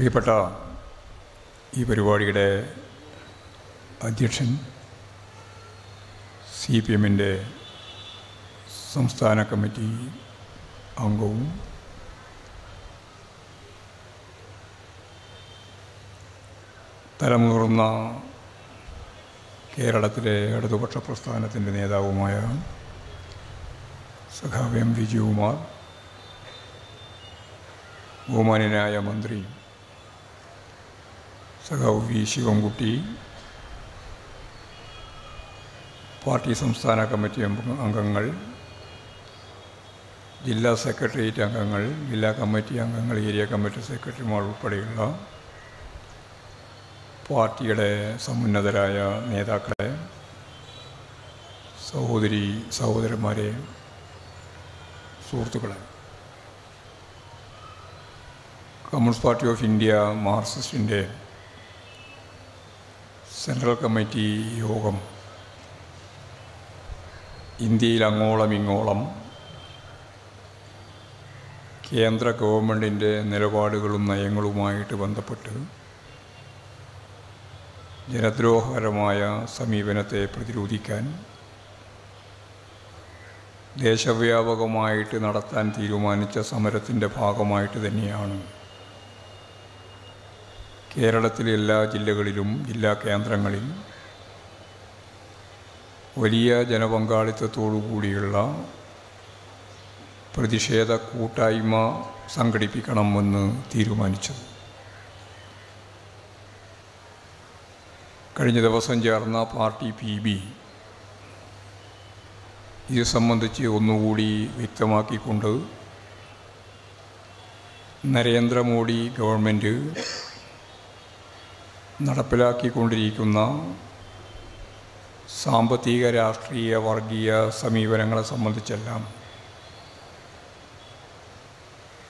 പ്രിയപ്പെട്ട ഈ പരിപാടിയുടെ അധ്യക്ഷൻ സി പി എമ്മിന്റെ സംസ്ഥാന കമ്മിറ്റി അംഗവും തലമുതിർന്ന കേരളത്തിലെ ഇടതുപക്ഷ പ്രസ്ഥാനത്തിന്റെ നേതാവുമായ സഖാവ് എം വിജയകുമാർ ബഹുമാനായ മന്ത്രി സഖാവ് വി ശിവൻകുട്ടി പാർട്ടി സംസ്ഥാന കമ്മിറ്റി അംഗങ്ങൾ ജില്ലാ സെക്രട്ടേറിയറ്റ് അംഗങ്ങൾ ജില്ലാ കമ്മിറ്റി അംഗങ്ങൾ ഏരിയ കമ്മിറ്റി സെക്രട്ടറിമാർ ഉൾപ്പെടെയുള്ള പാർട്ടിയുടെ സമുന്നതരായ നേതാക്കളെ സഹോദരി സഹോദരന്മാരെ സുഹൃത്തുക്കളെ കമ്മ്യൂണിസ്റ്റ് പാർട്ടി ഓഫ് ഇന്ത്യ മാർക്സിസ്റ്റിന്റെ സെൻട്രൽ കമ്മിറ്റി യോഗം. ഇന്ത്യയിൽ അങ്ങോളം ഇങ്ങോളം കേന്ദ്ര ഗവൺമെന്റിന്റെ നിലപാടുകളും നയങ്ങളുമായിട്ട് ബന്ധപ്പെട്ട് ജനദ്രോഹകരമായ സമീപനത്തെ പ്രതിരോധിക്കാൻ ദേശവ്യാപകമായിട്ട് നടത്താൻ തീരുമാനിച്ച സമരത്തിന്റെ ഭാഗമായിട്ട് തന്നെയാണ് കേരളത്തിലെ എല്ലാ ജില്ലകളിലും ജില്ലാ കേന്ദ്രങ്ങളിൽ വലിയ ജനപങ്കാളിത്തത്തോടു കൂടിയുള്ള പ്രതിഷേധ കൂട്ടായ്മ സംഘടിപ്പിക്കണമെന്ന് തീരുമാനിച്ചത്. കഴിഞ്ഞ ദിവസം ചേർന്ന പാർട്ടി പി ബി ഇത് സംബന്ധിച്ച് ഒന്നുകൂടി വ്യക്തമാക്കിക്കൊണ്ട് നരേന്ദ്രമോദി ഗവൺമെന്റ് നടപ്പിലാക്കിക്കൊണ്ടിരിക്കുന്ന സാമ്പത്തിക രാഷ്ട്രീയ വർഗീയ സമീപനങ്ങളെ സംബന്ധിച്ചെല്ലാം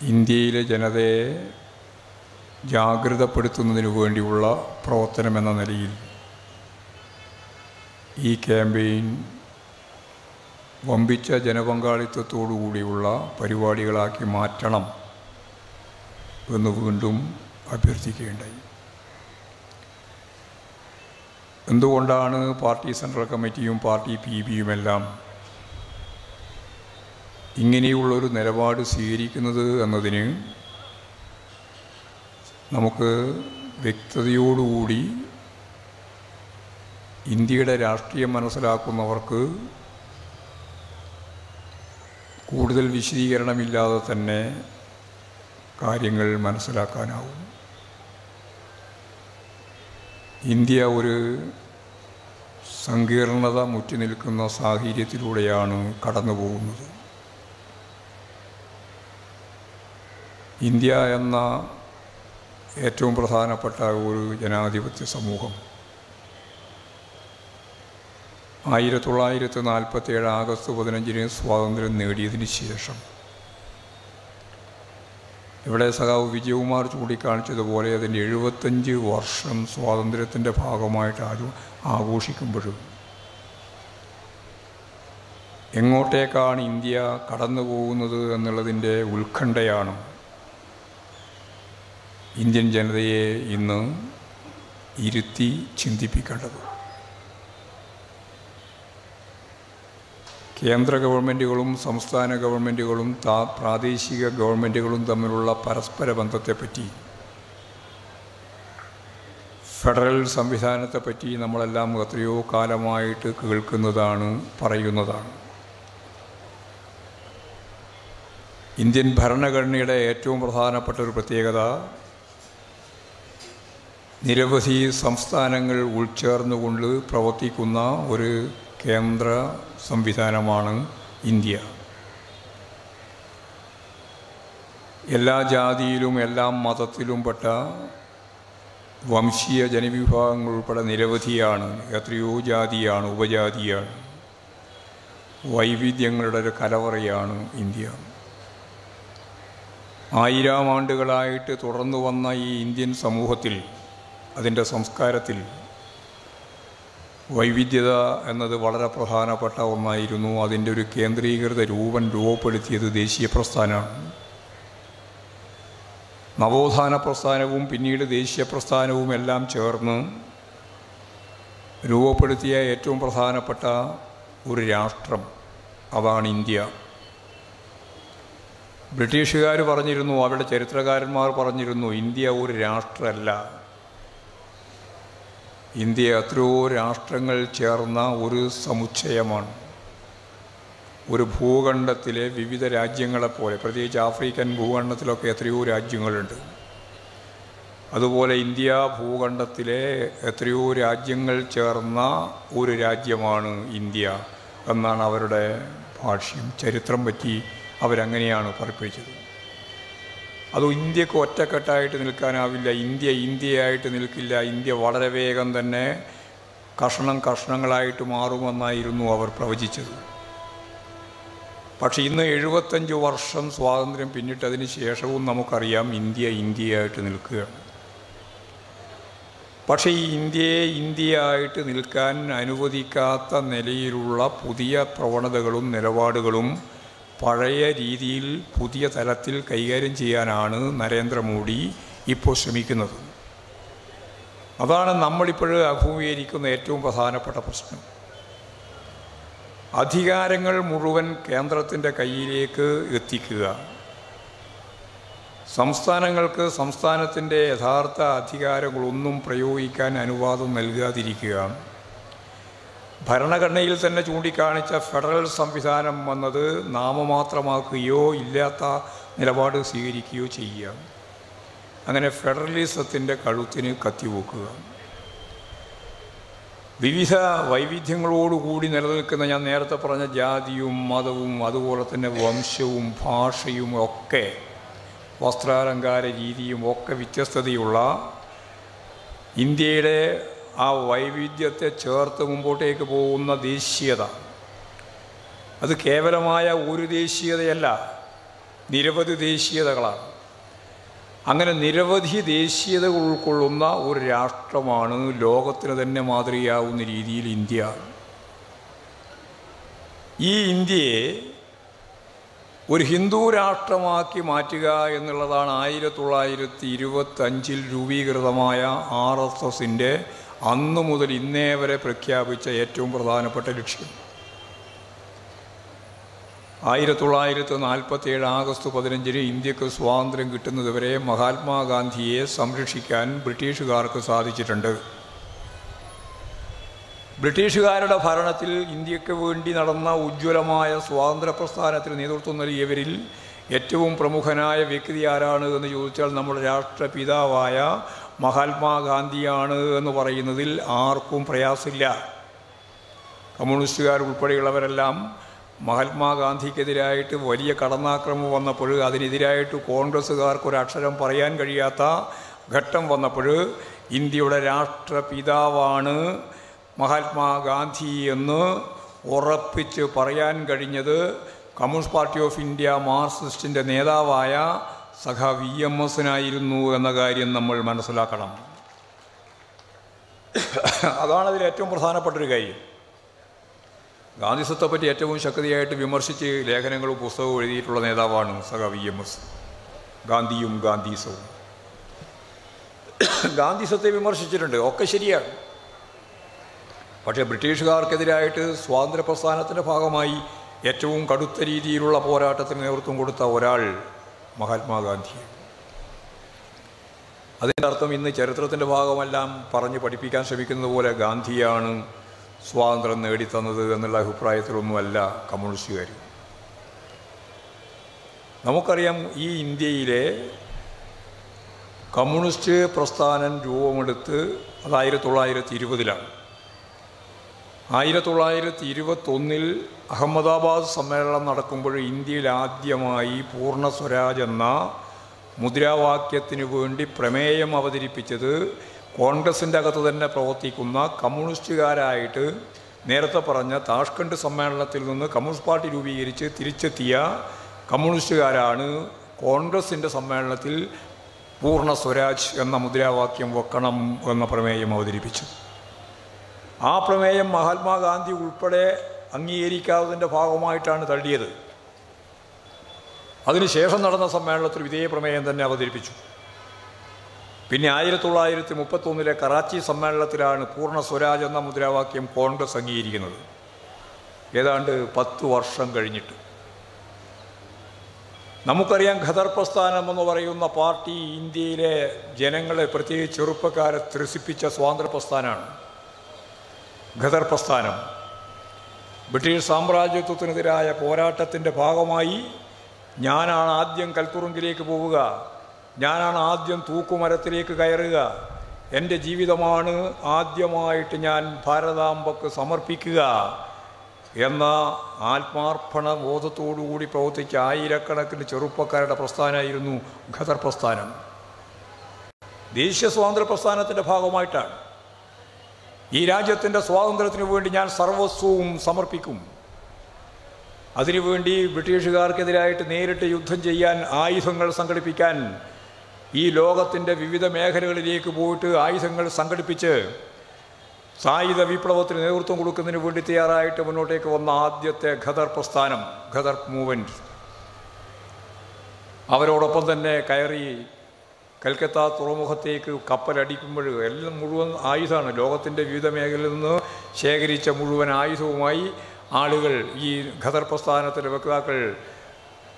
ഇന്ത്യയിലെ ജനതയെ ജാഗ്രതപ്പെടുത്തുന്നതിനു വേണ്ടിയുള്ള പ്രവർത്തനമെന്ന നിലയിൽ ഈ ക്യാമ്പയിൻ വമ്പിച്ച ജനപങ്കാളിത്തത്തോടു കൂടിയുള്ള പരിപാടികളാക്കി മാറ്റണം എന്ന് വീണ്ടും അഭ്യർത്ഥിക്കുകയുണ്ടായി. എന്തുകൊണ്ടാണ് പാർട്ടി സെൻട്രൽ കമ്മിറ്റിയും പാർട്ടി പി ബിയുമെല്ലാം ഇങ്ങനെയുള്ളൊരു നിലപാട് സ്വീകരിക്കുന്നത് എന്നതിന് നമുക്ക് വ്യക്തതയോടുകൂടി ഇന്ത്യയുടെ രാഷ്ട്രീയം മനസ്സിലാക്കുന്നവർക്ക് കൂടുതൽ വിശദീകരണമില്ലാതെ തന്നെ കാര്യങ്ങൾ മനസ്സിലാക്കാനാവും. ഇന്ത്യ ഒരു സങ്കീർണത മുറ്റി നിൽക്കുന്ന സാഹചര്യത്തിലൂടെയാണ് കടന്നു പോകുന്നത് ഇന്ത്യ എന്ന ഏറ്റവും പ്രധാനപ്പെട്ട ഒരു ജനാധിപത്യ സമൂഹം. ആയിരത്തി തൊള്ളായിരത്തി നാൽപ്പത്തി ഏഴ് ആഗസ്റ്റ് പതിനഞ്ചിന് സ്വാതന്ത്ര്യം നേടിയതിന് ശേഷം ഇവിടെ സഖാവ് വിജയകുമാർ ചൂണ്ടിക്കാണിച്ചതുപോലെ അതിന്റെ എഴുപത്തഞ്ച് വർഷം സ്വാതന്ത്ര്യത്തിന്റെ ഭാഗമായിട്ട് ആരും ആഘോഷിക്കുമ്പോഴും എങ്ങോട്ടേക്കാണ് ഇന്ത്യ കടന്നു പോകുന്നത് എന്നുള്ളതിന്റെ ഉത്കണ്ഠയാണ് ഇന്ത്യൻ ജനതയെ ഇന്ന് ഇരുത്തി ചിന്തിപ്പിക്കേണ്ടത്. കേന്ദ്ര ഗവൺമെന്റുകളും സംസ്ഥാന ഗവൺമെന്റുകളും താ പ്രാദേശിക ഗവൺമെന്റുകളും തമ്മിലുള്ള പരസ്പര ബന്ധത്തെപ്പറ്റി ഫെഡറൽ സംവിധാനത്തെപ്പറ്റി നമ്മളെല്ലാം എത്രയോ കാലമായിട്ട് കേൾക്കുന്നതാണ് പറയുന്നതാണ്. ഇന്ത്യൻ ഭരണഘടനയുടെ ഏറ്റവും പ്രധാനപ്പെട്ട ഒരു പ്രത്യേകത നിരവധി സംസ്ഥാനങ്ങൾ ഉൾച്ചേർന്നുകൊണ്ട് പ്രവർത്തിക്കുന്ന ഒരു കേന്ദ്ര സംവിധാനമാണ് ഇന്ത്യ. എല്ലാ ജാതിയിലും എല്ലാ മതത്തിലും പെട്ട വംശീയ ജനവിഭാഗങ്ങൾ ഉൾപ്പെടെ നിരവധിയാണ്. എത്രയോ ജാതിയാണ് ഉപജാതിയാണ്. വൈവിധ്യങ്ങളുടെ ഒരു കലവറയാണ് ഇന്ത്യ. ആയിരം ആണ്ടുകളായിട്ട് തുടർന്നു വന്ന ഈ ഇന്ത്യൻ സമൂഹത്തിൽ അതിന്റെ സംസ്കാരത്തിൽ വൈവിധ്യത എന്നത് വളരെ പ്രധാനപ്പെട്ട ഒന്നായിരുന്നു. അതിന്റെ ഒരു കേന്ദ്രീകൃത രൂപം രൂപപ്പെടുത്തിയത് ദേശീയ പ്രസ്ഥാനമാണ്. നവോത്ഥാന പ്രസ്ഥാനവും പിന്നീട് ദേശീയ പ്രസ്ഥാനവും എല്ലാം ചേർന്ന് രൂപപ്പെടുത്തിയ ഏറ്റവും പ്രധാനപ്പെട്ട ഒരു രാഷ്ട്രം അതാണ് ഇന്ത്യ. ബ്രിട്ടീഷുകാർ പറഞ്ഞിരുന്നു അവരുടെ ചരിത്രകാരന്മാർ പറഞ്ഞിരുന്നു ഇന്ത്യ ഒരു രാഷ്ട്രമല്ല. ഇന്ത്യ എത്രയോ രാഷ്ട്രങ്ങൾ ചേർന്ന ഒരു സമുച്ചയമാണ്. ഒരു ഭൂഖണ്ഡത്തിലെ വിവിധ രാജ്യങ്ങളെപ്പോലെ പ്രത്യേകിച്ച് ആഫ്രിക്കൻ ഭൂഖണ്ഡത്തിലൊക്കെ എത്രയോ രാജ്യങ്ങളുണ്ട്. അതുപോലെ ഇന്ത്യ ഭൂഖണ്ഡത്തിലെ എത്രയോ രാജ്യങ്ങൾ ചേർന്ന ഒരു രാജ്യമാണ് ഇന്ത്യ എന്നാണ് അവരുടെ ഭാഷ്യം. ചരിത്രം പറ്റി അവരങ്ങനെയാണ് പറയിപ്പിച്ചത്. അത് ഇന്ത്യയ്ക്ക് ഒറ്റക്കെട്ടായിട്ട് നിൽക്കാനാവില്ല ഇന്ത്യ ഇന്ത്യയായിട്ട് നിൽക്കില്ല ഇന്ത്യ വളരെ വേഗം തന്നെ കഷണം കഷണങ്ങളായിട്ട് മാറുമെന്നായിരുന്നു അവർ പ്രവചിച്ചത്. പക്ഷേ ഇന്ന് എഴുപത്തഞ്ച് വർഷം സ്വാതന്ത്ര്യം പിന്നിട്ടതിന് ശേഷവും നമുക്കറിയാം ഇന്ത്യ ഇന്ത്യയായിട്ട് നിൽക്കുകയാണ്. പക്ഷേ ഈ ഇന്ത്യയെ ഇന്ത്യയായിട്ട് നിൽക്കാൻ അനുവദിക്കാത്ത നിലയിലുള്ള പുതിയ പ്രവണതകളും നിലപാടുകളും പഴയ രീതിയിൽ പുതിയ തലത്തിൽ കൈകാര്യം ചെയ്യാനാണ് നരേന്ദ്രമോദി ഇപ്പോൾ ശ്രമിക്കുന്നത്. അതാണ് നമ്മളിപ്പോൾ അഭിമുഖീകരിക്കുന്ന ഏറ്റവും പ്രധാനപ്പെട്ട പ്രശ്നം. അധികാരങ്ങൾ മുഴുവൻ കേന്ദ്രത്തിന്റെ കയ്യിലേക്ക് എത്തിക്കുക. സംസ്ഥാനങ്ങൾക്ക് സംസ്ഥാനത്തിന്റെ യഥാർത്ഥ അധികാരങ്ങളൊന്നും പ്രയോഗിക്കാൻ അനുവാദം നൽകാതിരിക്കുക. ഭരണഘടനയിൽ തന്നെ ചൂണ്ടിക്കാണിച്ച ഫെഡറൽ സംവിധാനം വന്നത് നാമമാത്രമാക്കുകയോ ഇല്ലാത്ത നിലപാട് സ്വീകരിക്കുകയോ ചെയ്യുക. അങ്ങനെ ഫെഡറലിസത്തിന്റെ കഴുത്തിന് കത്തിവെക്കുക വിവിധ വൈവിധ്യങ്ങളോടുകൂടി നിലനിൽക്കുന്ന ഞാൻ നേരത്തെ പറഞ്ഞ ജാതിയും മതവും അതുപോലെ തന്നെ വംശവും ഭാഷയും ഒക്കെ വസ്ത്രാലങ്കാര രീതിയും ഒക്കെ വ്യത്യസ്തതയുള്ള ഇന്ത്യയുടെ ആ വൈവിധ്യത്തെ ചേർത്ത് മുമ്പോട്ടേക്ക് പോകുന്ന ദേശീയത. അത് കേവലമായ ഒരു ദേശീയതയല്ല നിരവധി ദേശീയതകളാണ്. അങ്ങനെ നിരവധി ദേശീയതകൾ ഉൾക്കൊള്ളുന്ന ഒരു രാഷ്ട്രമാണ് ലോകത്തിന് തന്നെ മാതൃകയാവുന്ന രീതിയിൽ ഇന്ത്യ. ഈ ഇന്ത്യയെ ഒരു ഹിന്ദു രാഷ്ട്രമാക്കി മാറ്റുക എന്നുള്ളതാണ് ആയിരത്തി തൊള്ളായിരത്തി ഇരുപത്തഞ്ചിൽ രൂപീകൃതമായ ആർ എസ് എസിന്റെ അന്നു മുതൽ ഇന്നേ വരെ പ്രഖ്യാപിച്ച ഏറ്റവും പ്രധാനപ്പെട്ട ലക്ഷ്യം. ആയിരത്തി തൊള്ളായിരത്തി നാൽപ്പത്തി ഏഴ് ആഗസ്റ്റ് പതിനഞ്ചിന് ഇന്ത്യയ്ക്ക് സ്വാതന്ത്ര്യം കിട്ടുന്നതുവരെ മഹാത്മാഗാന്ധിയെ സംരക്ഷിക്കാൻ ബ്രിട്ടീഷുകാർക്ക് സാധിച്ചിട്ടുണ്ട്. ബ്രിട്ടീഷുകാരുടെ ഭരണത്തിൽ ഇന്ത്യയ്ക്ക് വേണ്ടി നടന്ന ഉജ്ജ്വലമായ സ്വാതന്ത്ര്യ പ്രസ്ഥാനത്തിന് നേതൃത്വം നൽകിയവരിൽ ഏറ്റവും പ്രമുഖനായ വ്യക്തി ആരാണ് എന്ന് ചോദിച്ചാൽ നമ്മുടെ രാഷ്ട്രപിതാവായ മഹാത്മാഗാന്ധിയാണ് എന്ന് പറയുന്നതിൽ ആർക്കും പ്രയാസമില്ല. കമ്മ്യൂണിസ്റ്റുകാർ ഉൾപ്പെടെയുള്ളവരെല്ലാം മഹാത്മാഗാന്ധിക്കെതിരായിട്ട് വലിയ കടന്നാക്രമം വന്നപ്പോൾ അതിനെതിരായിട്ട് കോൺഗ്രസ്സുകാർക്ക് ഒരു അക്ഷരം പറയാൻ കഴിയാത്ത ഘട്ടം വന്നപ്പോൾ ഇന്ത്യയുടെ രാഷ്ട്രപിതാവാണ് മഹാത്മാഗാന്ധി എന്ന് ഉറപ്പിച്ച് പറയാൻ കഴിഞ്ഞത് കമ്മ്യൂണിസ്റ്റ് പാർട്ടി ഓഫ് ഇന്ത്യ മാർക്സിസ്റ്റിന്റെ നേതാവായ സഖ വി എം എസിനായിരുന്നു എന്ന കാര്യം നമ്മൾ മനസ്സിലാക്കണം. അതാണ് അതിൽ ഏറ്റവും പ്രധാനപ്പെട്ടൊരു കാര്യം. ഗാന്ധിസത്തെപ്പറ്റി ഏറ്റവും ശക്തിയായിട്ട് വിമർശിച്ച് ലേഖനങ്ങളും പുസ്തകവും എഴുതിയിട്ടുള്ള നേതാവാണ് സഖ വി എം എസ് ഗാന്ധിയും ഗാന്ധിസവും ഗാന്ധിസത്തെ വിമർശിച്ചിട്ടുണ്ട്. ഒക്കെ ശരിയാണ്. പക്ഷേ ബ്രിട്ടീഷുകാർക്കെതിരായിട്ട് സ്വാതന്ത്ര്യ പ്രസ്ഥാനത്തിന്റെ ഭാഗമായി ഏറ്റവും കടുത്ത രീതിയിലുള്ള പോരാട്ടത്തിന് നേതൃത്വം കൊടുത്ത ഒരാൾ മഹാത്മാഗാന്ധി. അതിന്റെ അർത്ഥം ഇന്ന് ചരിത്രത്തിന്റെ ഭാഗമെല്ലാം പറഞ്ഞ് പഠിപ്പിക്കാൻ ശ്രമിക്കുന്നത് പോലെ ഗാന്ധിയാണ് സ്വാതന്ത്ര്യം നേടിത്തന്നത് എന്നുള്ള അഭിപ്രായത്തിലൊന്നുമല്ല കമ്മ്യൂണിസ്റ്റുകാർ നമുക്കറിയാം ഈ ഇന്ത്യയിലെ കമ്മ്യൂണിസ്റ്റ് പ്രസ്ഥാനം രൂപമെടുത്ത് അത് ആയിരത്തി തൊള്ളായിരത്തി ഇരുപതിലാണ്. ആയിരത്തി തൊള്ളായിരത്തി ഇരുപത്തൊന്നിൽ അഹമ്മദാബാദ് സമ്മേളനം നടക്കുമ്പോൾ ഇന്ത്യയിൽ ആദ്യമായി പൂർണ സ്വരാജ് എന്ന മുദ്രാവാക്യത്തിനു വേണ്ടി പ്രമേയം അവതരിപ്പിച്ചത് കോൺഗ്രസിന്റെ അകത്ത് തന്നെ പ്രവർത്തിക്കുന്ന കമ്മ്യൂണിസ്റ്റുകാരായിട്ട് നേരത്തെ പറഞ്ഞ താഷ്കണ്ട് സമ്മേളനത്തിൽ നിന്ന് കമ്മ്യൂണിസ്റ്റ് പാർട്ടി രൂപീകരിച്ച് തിരിച്ചെത്തിയ കമ്മ്യൂണിസ്റ്റുകാരാണ് കോൺഗ്രസിന്റെ സമ്മേളനത്തിൽ പൂർണ സ്വരാജ് എന്ന മുദ്രാവാക്യം വെക്കണം എന്ന പ്രമേയം അവതരിപ്പിച്ചത്. ആ പ്രമേയം മഹാത്മാഗാന്ധി ഉൾപ്പെടെ അംഗീകരിക്കാത്തതിന്റെ ഭാഗമായിട്ടാണ് തള്ളിയത്. അതിനുശേഷം നടന്ന സമ്മേളനത്തിൽ ഇതേ പ്രമേയം തന്നെ അവതരിപ്പിച്ചു. പിന്നെ ആയിരത്തി തൊള്ളായിരത്തി മുപ്പത്തൊന്നിലെ കറാച്ചി സമ്മേളനത്തിലാണ് പൂർണ സ്വരാജ് എന്ന മുദ്രാവാക്യം കോൺഗ്രസ് അംഗീകരിക്കുന്നത്. ഏതാണ്ട് പത്ത് വർഷം കഴിഞ്ഞിട്ട്. നമുക്കറിയാം ഖദർ പ്രസ്ഥാനം എന്ന് പറയുന്ന പാർട്ടി ഇന്ത്യയിലെ ജനങ്ങളെ പ്രത്യേകിച്ച് ചെറുപ്പക്കാരെ ത്രസിപ്പിച്ച സ്വാതന്ത്ര്യ പ്രസ്ഥാനമാണ്. ഖദർ പ്രസ്ഥാനം. ബ്രിട്ടീഷ് സാമ്രാജ്യത്വത്തിനെതിരായ പോരാട്ടത്തിന്റെ ഭാഗമായി ഞാനാണ് ആദ്യം കൽത്തുറുങ്കിലേക്ക് പോവുക ഞാനാണ് ആദ്യം തൂക്കുമരത്തിലേക്ക് കയറുക. എന്റെ ജീവിതമാണ് ആദ്യമായിട്ട് ഞാൻ ഭാരതാംബക്ക് സമർപ്പിക്കുക എന്ന ആത്മാർപ്പണ ബോധത്തോടുകൂടി പ്രവർത്തിച്ച ആയിരക്കണക്കിന് ചെറുപ്പക്കാരുടെ പ്രസ്ഥാനമായിരുന്നു ഖദർ പ്രസ്ഥാനം. ദേശീയ സ്വാതന്ത്ര്യ പ്രസ്ഥാനത്തിന്റെ ഭാഗമായിട്ടാണ് ഈ രാജ്യത്തിന്റെ സ്വാതന്ത്ര്യത്തിന് വേണ്ടി ഞാൻ സർവസ്വവും സമർപ്പിക്കും. അതിനുവേണ്ടി ബ്രിട്ടീഷുകാർക്കെതിരായിട്ട് നേരിട്ട് യുദ്ധം ചെയ്യാൻ ആയുധങ്ങൾ സംഘടിപ്പിക്കാൻ ഈ ലോകത്തിന്റെ വിവിധ മേഖലകളിലേക്ക് പോയിട്ട് ആയുധങ്ങൾ സംഘടിപ്പിച്ച് സായുധ വിപ്ലവത്തിന് നേതൃത്വം കൊടുക്കുന്നതിന് വേണ്ടി തയ്യാറായിട്ട് മുന്നോട്ടേക്ക് വന്ന ആദ്യത്തെ ഖദർ പ്രസ്ഥാനം ഖദർ മൂവ്മെന്റ് അവരോടൊപ്പം തന്നെ കയറി കൽക്കത്ത തുറമുഖത്തേക്ക് കപ്പലടിക്കുമ്പോൾ എല്ലാം മുഴുവൻ ആയുധമാണ്. ലോകത്തിന്റെ വിവിധ മേഖലയിൽ നിന്ന് ശേഖരിച്ച മുഴുവൻ ആയുധവുമായി ആളുകൾ ഈ ഖദർ പ്രസ്ഥാനത്തിലെ വക്താക്കൾ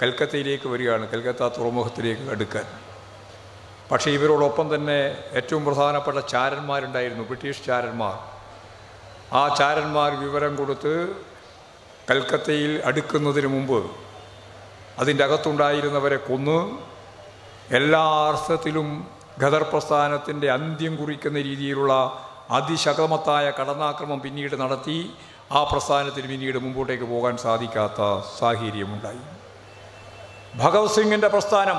കൽക്കത്തയിലേക്ക് വരികയാണ് കൽക്കത്ത തുറമുഖത്തിലേക്ക് അടുക്കാൻ. പക്ഷേ ഇവരോടൊപ്പം തന്നെ ഏറ്റവും പ്രധാനപ്പെട്ട ചാരന്മാരുണ്ടായിരുന്നു ബ്രിട്ടീഷ് ചാരന്മാർ. ആ ചാരന്മാർ വിവരം കൊടുത്ത് കൽക്കത്തയിൽ അടുക്കുന്നതിന് മുമ്പ് അതിന്റെ അകത്തുണ്ടായിരുന്നവരെ കൊന്ന് എല്ലാ അർത്ഥത്തിലും ഖദർ പ്രസ്ഥാനത്തിന്റെ അന്ത്യം കുറിക്കുന്ന രീതിയിലുള്ള അതിശകമത്തായ കടന്നാക്രമം പിന്നീട് നടത്തി ആ പ്രസ്ഥാനത്തിന് പിന്നീട് മുമ്പോട്ടേക്ക് പോകാൻ സാധിക്കാത്ത സാഹചര്യമുണ്ടായി. ഭഗത് സിംഗിന്റെ പ്രസ്ഥാനം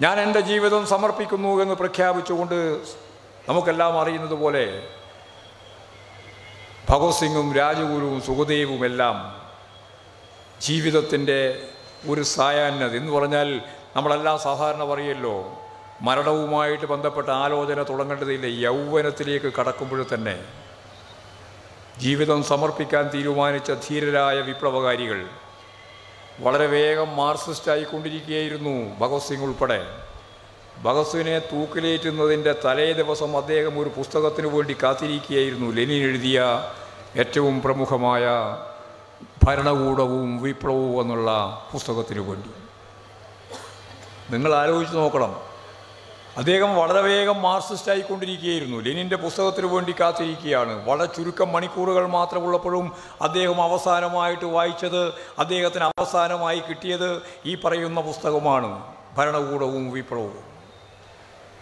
ഞാൻ എന്റെ ജീവിതം സമർപ്പിക്കുന്നു എന്ന് പ്രഖ്യാപിച്ചുകൊണ്ട് നമുക്കെല്ലാം അറിയുന്നത് പോലെ ഭഗത് സിംഗും രാജഗുരുവും സുഖദേവുമെല്ലാം ജീവിതത്തിന്റെ ഒരു സായാഹ്നത എന്ന് പറഞ്ഞാൽ നമ്മളെല്ലാം സാധാരണ പറയല്ലോ മരണവുമായിട്ട് ബന്ധപ്പെട്ട ആലോചന തുടങ്ങേണ്ടതില്ല യൗവനത്തിലേക്ക് കടക്കുമ്പോൾ തന്നെ. ജീവിതം സമർപ്പിക്കാൻ തീരുമാനിച്ച ധീരരായ വിപ്ലവകാരികൾ വളരെ വേഗം മാർക്സിസ്റ്റ് ആയിക്കൊണ്ടിരിക്കുകയായിരുന്നു ഭഗത് സിംഗ് ഉൾപ്പെടെ. ഭഗത് സിംഗിനെ തൂക്കിലേറ്റുന്നതിന്റെ തലേ ദിവസം അദ്ദേഹം ഒരു പുസ്തകത്തിനു വേണ്ടി കാത്തിരിക്കുകയായിരുന്നു. ലെനിൻ എഴുതിയ ഏറ്റവും പ്രമുഖമായ ഭരണകൂടവും വിപ്ലവവും എന്നുള്ള പുസ്തകത്തിനു വേണ്ടി. നിങ്ങൾ ആലോചിച്ച് നോക്കണം. അദ്ദേഹം വളരെ വേഗം മാർക്സിസ്റ്റ് ആയിക്കൊണ്ടിരിക്കുകയായിരുന്നു. ലെനിന്റെ പുസ്തകത്തിന് വേണ്ടി കാത്തിരിക്കുകയാണ്. വളരെ ചുരുക്കം മണിക്കൂറുകൾ മാത്രമുള്ളപ്പോഴും അദ്ദേഹം അവസാനമായിട്ട് വായിച്ചത് അദ്ദേഹത്തിന് അവസാനമായി കിട്ടിയത് ഈ പറയുന്ന പുസ്തകമാണ്. ഭരണകൂടവും വിപ്ലവവും.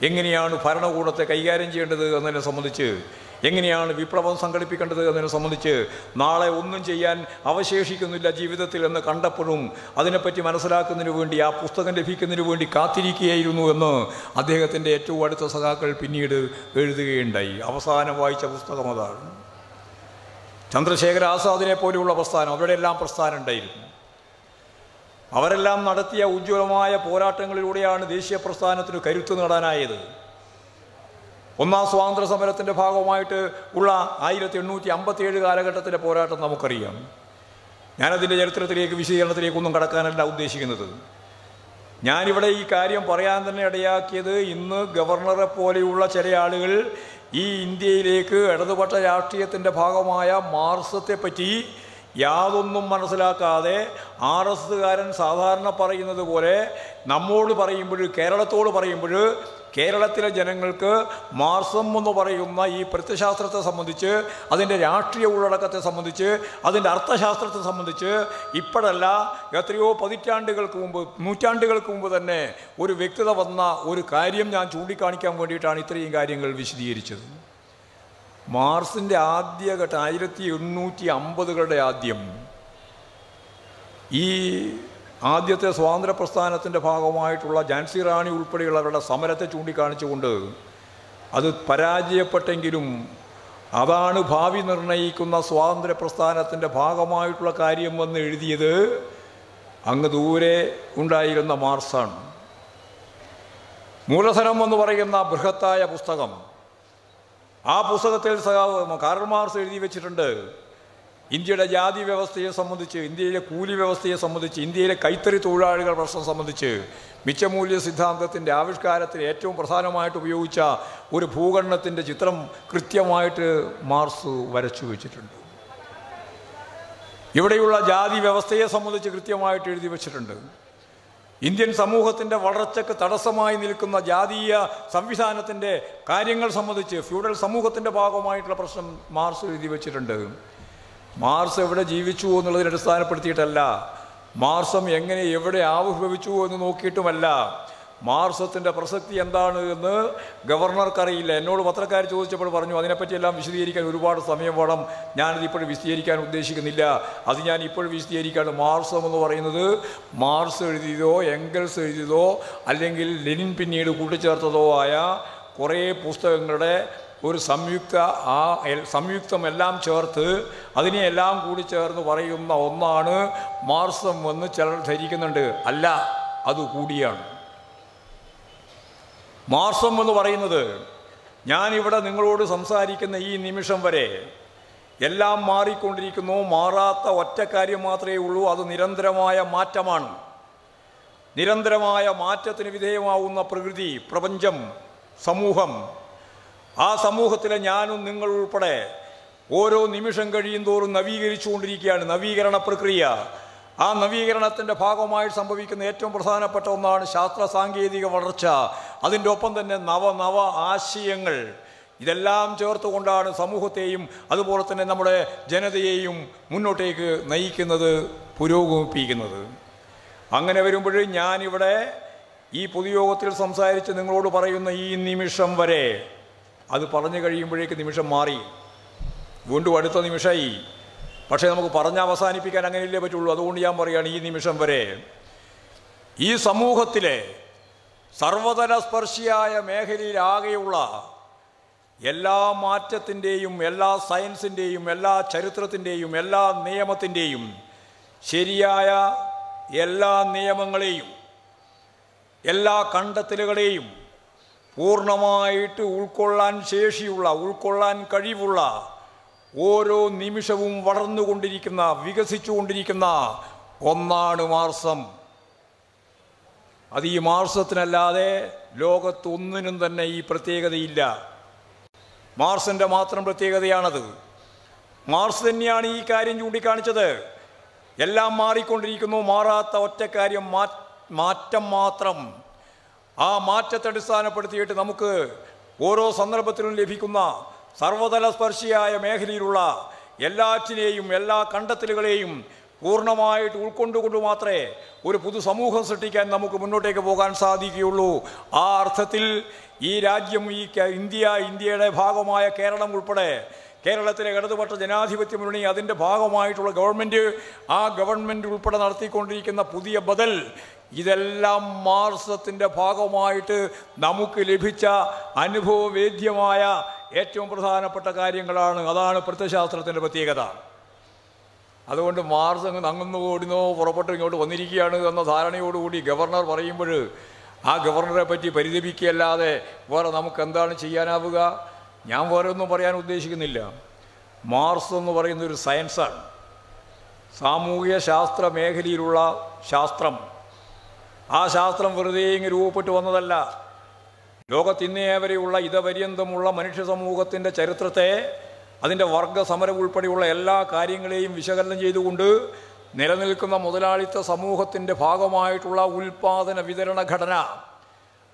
എങ്ങനെയാണ് ഭരണകൂടത്തെ കൈകാര്യം ചെയ്യേണ്ടത് എന്നതിനെ സംബന്ധിച്ച് എങ്ങനെയാണ് വിപ്ലവം സംഘടിപ്പിക്കേണ്ടത് എന്നതിനെ സംബന്ധിച്ച് നാളെ ഒന്നും ചെയ്യാൻ അവശേഷിക്കുന്നില്ല ജീവിതത്തിൽ എന്ന് കണ്ടപ്പോഴും അതിനെപ്പറ്റി മനസ്സിലാക്കുന്നതിന് വേണ്ടി ആ പുസ്തകം ലഭിക്കുന്നതിന് വേണ്ടി കാത്തിരിക്കുകയായിരുന്നു എന്ന് അദ്ദേഹത്തിന്റെ ഏറ്റവും അടുത്ത സഖാക്കൾ പിന്നീട് എഴുതുകയുണ്ടായി. അവസാനം വായിച്ച പുസ്തകം അതാണ്. ചന്ദ്രശേഖര ആസാദിനെ പോലെയുള്ള പ്രസ്ഥാനം അവരുടെ എല്ലാം പ്രസ്ഥാനം ഉണ്ടായിരുന്നു. അവരെല്ലാം നടത്തിയ ഉജ്ജ്വലമായ പോരാട്ടങ്ങളിലൂടെയാണ് ദേശീയ പ്രസ്ഥാനത്തിന് കരുത്ത് നേടാനായത്. ഒന്നാം സ്വാതന്ത്ര്യ സമരത്തിന്റെ ഭാഗമായിട്ട് ഉള്ള ആയിരത്തി എണ്ണൂറ്റി അമ്പത്തി ഏഴ് കാലഘട്ടത്തിലെ പോരാട്ടം നമുക്കറിയാം. ഞാനതിന്റെ ചരിത്രത്തിലേക്ക് വിശദീകരണത്തിലേക്കൊന്നും കടക്കാനല്ല ഉദ്ദേശിക്കുന്നത്. ഞാനിവിടെ ഈ കാര്യം പറയാൻ തന്നെ ഇടയാക്കിയത് ഇന്ന് ഗവർണറെ പോലെയുള്ള ചില ആളുകൾ ഈ ഇന്ത്യയിലേക്ക് ഇടതുപക്ഷ രാഷ്ട്രീയത്തിന്റെ ഭാഗമായ മാർസത്തെപ്പറ്റി യാതൊന്നും മനസ്സിലാക്കാതെ ആർ എസ്സുകാരൻ സാധാരണ പറയുന്നത് പോലെ നമ്മോട് പറയുമ്പോൾ കേരളത്തോട് പറയുമ്പോൾ കേരളത്തിലെ ജനങ്ങൾക്ക് മാർസം എന്ന് പറയുന്ന ഈ പ്രത്യശാസ്ത്രത്തെ സംബന്ധിച്ച് അതിന്റെ രാഷ്ട്രീയ ഉള്ളടക്കത്തെ സംബന്ധിച്ച് അതിന്റെ അർത്ഥശാസ്ത്രത്തെ സംബന്ധിച്ച് ഇപ്പോഴല്ല എത്രയോ പതിറ്റാണ്ടുകൾക്ക് മുമ്പ് നൂറ്റാണ്ടുകൾക്ക് മുമ്പ് തന്നെ ഒരു വ്യക്തത വന്ന ഒരു കാര്യം ഞാൻ ചൂണ്ടിക്കാണിക്കാൻ വേണ്ടിയിട്ടാണ് ഇത്രയും കാര്യങ്ങൾ വിശദീകരിച്ചത്. മാർസിന്റെ ആദ്യഘട്ടം ആയിരത്തി എണ്ണൂറ്റി അമ്പതുകളുടെ ആദ്യം ഈ ആദ്യത്തെ സ്വാതന്ത്ര്യ പ്രസ്ഥാനത്തിന്റെ ഭാഗമായിട്ടുള്ള ജാൻസി റാണി ഉൾപ്പെടെയുള്ളവരുടെ സമരത്തെ ചൂണ്ടിക്കാണിച്ചുകൊണ്ട് അത് പരാജയപ്പെട്ടെങ്കിലും അതാണ് ഭാവി നിർണയിക്കുന്ന സ്വാതന്ത്ര്യ പ്രസ്ഥാനത്തിന്റെ ഭാഗമായിട്ടുള്ള കാര്യം വന്ന് എഴുതിയത് അങ്ങ് ദൂരെ ഉണ്ടായിരുന്ന മാർസാണ്. മൂലധനം എന്ന് പറയുന്ന ബൃഹത്തായ പുസ്തകം. ആ പുസ്തകത്തിൽ സഹ മാർസ് എഴുതി വെച്ചിട്ടുണ്ട്. ഇന്ത്യയുടെ ജാതി വ്യവസ്ഥയെ സംബന്ധിച്ച് ഇന്ത്യയിലെ കൂലി വ്യവസ്ഥയെ സംബന്ധിച്ച് ഇന്ത്യയിലെ കൈത്തറി തൊഴിലാളികൾ പ്രശ്നം സംബന്ധിച്ച് മിച്ചമൂല്യ സിദ്ധാന്തത്തിന്റെ ആവിഷ്കാരത്തിന് ഏറ്റവും പ്രധാനമായിട്ട് ഉപയോഗിച്ച ഒരു ഭൂഖണ്ഡത്തിന്റെ ചിത്രം കൃത്യമായിട്ട് മാർസ് വരച്ചു വെച്ചിട്ടുണ്ട്. ഇവിടെയുള്ള ജാതി വ്യവസ്ഥയെ സംബന്ധിച്ച് കൃത്യമായിട്ട് എഴുതി വച്ചിട്ടുണ്ട്. ഇന്ത്യൻ സമൂഹത്തിന്റെ വളർച്ചയ്ക്ക് തടസ്സമായി നിൽക്കുന്ന ജാതീയ സംവിധാനത്തിന്റെ കാര്യങ്ങൾ സംബന്ധിച്ച് ഫ്യൂഡൽ സമൂഹത്തിന്റെ ഭാഗമായിട്ടുള്ള പ്രശ്നം മാർസ് എഴുതി വച്ചിട്ടുണ്ട്. മാർസ് എവിടെ ജീവിച്ചു എന്നുള്ളതിനെ അടിസ്ഥാനപ്പെടുത്തിയിട്ടല്ല. മാർസം എങ്ങനെ എവിടെ ആവിർഭവിച്ചു എന്ന് നോക്കിയിട്ടുമല്ല. മാർസത്തിന്റെ പ്രസക്തി എന്താണ് എന്ന് ഗവർണർക്കറിയില്ല. എന്നോട് പത്രക്കാർ ചോദിച്ചപ്പോൾ പറഞ്ഞു അതിനെപ്പറ്റിയെല്ലാം വിശദീകരിക്കാൻ ഒരുപാട് സമയം വേണം. ഞാനത് ഇപ്പോൾ വിശദീകരിക്കാൻ ഉദ്ദേശിക്കുന്നില്ല. അത് ഞാൻ ഇപ്പോൾ വിശദീകരിക്കാണ്. മാർസം എന്ന് പറയുന്നത് മാർസ് എഴുതിയതോ എംഗൽസ് എഴുതിയതോ അല്ലെങ്കിൽ ലെനിൻ പിന്നീട് കൂട്ടിച്ചേർത്തതോ ആയ കുറേ പുസ്തകങ്ങളുടെ ഒരു സംയുക്ത ആ സംയുക്തം എല്ലാം ചേർത്ത് അതിനെ എല്ലാം കൂടി ചേർന്ന് പറയുന്ന ഒന്നാണ് മാർസം എന്ന് ചിലർ ധരിക്കുന്നുണ്ട്. അല്ല അത് കൂടിയാണ്. മാർസം എന്ന് പറയുന്നത് ഞാനിവിടെ നിങ്ങളോട് സംസാരിക്കുന്ന ഈ നിമിഷം വരെ എല്ലാം മാറിക്കൊണ്ടിരിക്കുന്നു. മാറാത്ത ഒറ്റ കാര്യം മാത്രമേ ഉള്ളൂ അത് നിരന്തരമായ മാറ്റമാണ്. നിരന്തരമായ മാറ്റത്തിന് വിധേയമാവുന്ന പ്രകൃതി പ്രപഞ്ചം സമൂഹം ആ സമൂഹത്തിലെ ഞാനും നിങ്ങൾ ഉൾപ്പെടെ ഓരോ നിമിഷം കഴിയും തോറും നവീകരിച്ചുകൊണ്ടിരിക്കുകയാണ്. നവീകരണ പ്രക്രിയ. ആ നവീകരണത്തിന്റെ ഭാഗമായി സംഭവിക്കുന്ന ഏറ്റവും പ്രധാനപ്പെട്ട ഒന്നാണ് ശാസ്ത്ര സാങ്കേതിക വളർച്ച. അതിന്റെ ഒപ്പം തന്നെ നവ നവ ആശയങ്ങൾ. ഇതെല്ലാം ചേർത്തുകൊണ്ടാണ് സമൂഹത്തെയും അതുപോലെ തന്നെ നമ്മുടെ ജനതയെയും മുന്നോട്ടേക്ക് നയിക്കുന്നത് പുരോഗമിപ്പിക്കുന്നത്. അങ്ങനെ വരുമ്പോൾ ഞാനിവിടെ ഈ പൊതുയോഗത്തിൽ സംസാരിച്ച് നിങ്ങളോട് പറയുന്ന ഈ നിമിഷം വരെ അത് പറഞ്ഞു കഴിയുമ്പോഴേക്ക് നിമിഷം മാറി. വീണ്ടും അടുത്ത നിമിഷമായി. പക്ഷേ നമുക്ക് പറഞ്ഞ് അവസാനിപ്പിക്കാൻ അങ്ങനെയല്ലേ പറ്റുള്ളൂ. അതുകൊണ്ട് ഞാൻ പറയുകയാണ് ഈ നിമിഷം വരെ ഈ സമൂഹത്തിലെ സർവതല സ്പർശിയായ മേഖലയിലാകെയുള്ള എല്ലാ മാറ്റത്തിന്റെയും എല്ലാ സയൻസിന്റെയും എല്ലാ ചരിത്രത്തിന്റെയും എല്ലാ നിയമത്തിന്റെയും ശരിയായ എല്ലാ നിയമങ്ങളെയും എല്ലാ കണ്ടെത്തലുകളെയും പൂർണമായിട്ട് ഉൾക്കൊള്ളാൻ ശേഷിയുള്ള ഉൾക്കൊള്ളാൻ കഴിവുള്ള ഓരോ നിമിഷവും വളർന്നുകൊണ്ടിരിക്കുന്ന വികസിച്ചുകൊണ്ടിരിക്കുന്ന ഒന്നാണ് മാർസം. അത് ഈ മാർസത്തിനല്ലാതെ ലോകത്ത് ഒന്നിനും തന്നെ ഈ പ്രത്യേകതയില്ല. മാർസിന്റെ മാത്രം പ്രത്യേകതയാണത്. മാർസ് തന്നെയാണ് ഈ കാര്യം ചൂണ്ടിക്കാണിച്ചത്. എല്ലാം മാറിക്കൊണ്ടിരിക്കുന്നു മാറാത്ത ഒറ്റക്കാര്യം മാറ്റം മാത്രം. ആ മാറ്റത്തെ അടിസ്ഥാനപ്പെടുത്തിയിട്ട് നമുക്ക് ഓരോ സന്ദർഭത്തിലും ലഭിക്കുന്ന സർവതല സ്പർശിയായ മേഖലയിലുള്ള എല്ലാറ്റിനെയും എല്ലാ കണ്ടെത്തലുകളെയും പൂർണമായിട്ട് ഉൾക്കൊണ്ടുകൊണ്ട് മാത്രമേ ഒരു പുതു സമൂഹം സൃഷ്ടിക്കാൻ നമുക്ക് മുന്നോട്ടേക്ക് പോകാൻ സാധിക്കുകയുള്ളൂ. ആ അർത്ഥത്തിൽ ഈ രാജ്യം ഈ ഇന്ത്യ ഇന്ത്യയുടെ ഭാഗമായ കേരളം ഉൾപ്പെടെ കേരളത്തിലെ ഇടതുപക്ഷ ജനാധിപത്യ മുന്നണി അതിന്റെ ഭാഗമായിട്ടുള്ള ഗവൺമെന്റ് ആ ഗവൺമെന്റ് ഉൾപ്പെടെ നടത്തിക്കൊണ്ടിരിക്കുന്ന പുതിയ ബദൽ ഇതെല്ലാം മാർസത്തിന്റെ ഭാഗമായിട്ട് നമുക്ക് ലഭിച്ച അനുഭവവേദ്യമായ ഏറ്റവും പ്രധാനപ്പെട്ട കാര്യങ്ങളാണ്. അതാണ് പ്രത്യശാസ്ത്രത്തിന്റെ പ്രത്യേകത. അതുകൊണ്ട് മാർസ് അങ്ങ് നങ്ങുന്നു ഓടുന്നോ പുറപ്പെട്ട് ഇങ്ങോട്ട് വന്നിരിക്കുകയാണ് എന്ന ധാരണയോടുകൂടി ഗവർണർ പറയുമ്പോൾ ആ ഗവർണറെ പറ്റി പരിതപിക്കുകയല്ലാതെ വേറെ നമുക്ക് എന്താണ് ചെയ്യാനാവുക? ഞാൻ വേറെ ഒന്നും പറയാൻ ഉദ്ദേശിക്കുന്നില്ല. മാർസ് എന്ന് പറയുന്ന ഒരു സയൻസാണ്. സാമൂഹ്യ ശാസ്ത്ര മേഖലയിലുള്ള ശാസ്ത്രം. ആ ശാസ്ത്രം വെറുതെ ഇങ്ങ് രൂപപ്പെട്ടു വന്നതല്ല. ലോകത്തിന്നേ വരെയുള്ള ഇതപര്യന്തമുള്ള മനുഷ്യ സമൂഹത്തിന്റെ ചരിത്രത്തെ അതിന്റെ വർഗ സമരം ഉൾപ്പെടെയുള്ള എല്ലാ കാര്യങ്ങളെയും വിശകലനം ചെയ്തുകൊണ്ട് നിലനിൽക്കുന്ന മുതലാളിത്ത സമൂഹത്തിന്റെ ഭാഗമായിട്ടുള്ള ഉൽപാദന വിതരണ ഘടന.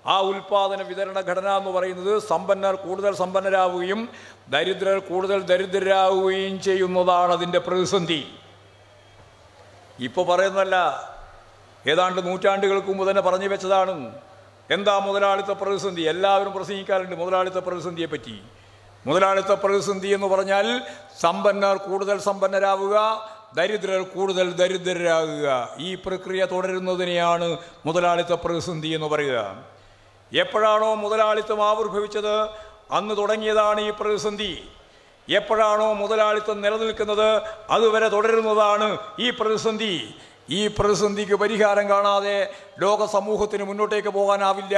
ആ ഉൽപാദന വിതരണ ഘടന എന്ന് പറയുന്നത് സമ്പന്നർ കൂടുതൽ സമ്പന്നരാവുകയും ദരിദ്രർ കൂടുതൽ ദരിദ്രരാവുകയും ചെയ്യുന്നതാണ് അതിന്റെ പ്രതിസന്ധി. ഇപ്പോൾ പറയുന്നതല്ല ഏതാണ്ട് നൂറ്റാണ്ടുകൾക്ക് മുമ്പ് തന്നെ പറഞ്ഞു വെച്ചതാണ്. എന്താ മുതലാളിത്ത പ്രതിസന്ധി? എല്ലാവരും പ്രസംഗിക്കാറുണ്ട് മുതലാളിത്ത പ്രതിസന്ധിയെ പറ്റി. മുതലാളിത്ത പ്രതിസന്ധി എന്ന് പറഞ്ഞാൽ സമ്പന്നർ കൂടുതൽ സമ്പന്നരാവുക ദരിദ്രർ കൂടുതൽ ദരിദ്രരാകുക. ഈ പ്രക്രിയ തുടരുന്നതിനെയാണ് മുതലാളിത്ത പ്രതിസന്ധി എന്ന് പറയുക. എപ്പോഴാണോ മുതലാളിത്തം ആവിർഭവിച്ചത്? അന്ന് തുടങ്ങിയതാണ് ഈ പ്രതിസന്ധി. എപ്പോഴാണോ മുതലാളിത്തം നിലനിൽക്കുന്നത്? അതുവരെ തുടരുന്നതാണ് ഈ പ്രതിസന്ധി. ഈ പ്രതിസന്ധിക്ക് പരിഹാരം കാണാതെ ലോക സമൂഹത്തിന് മുന്നോട്ടേക്ക് പോകാനാവില്ല.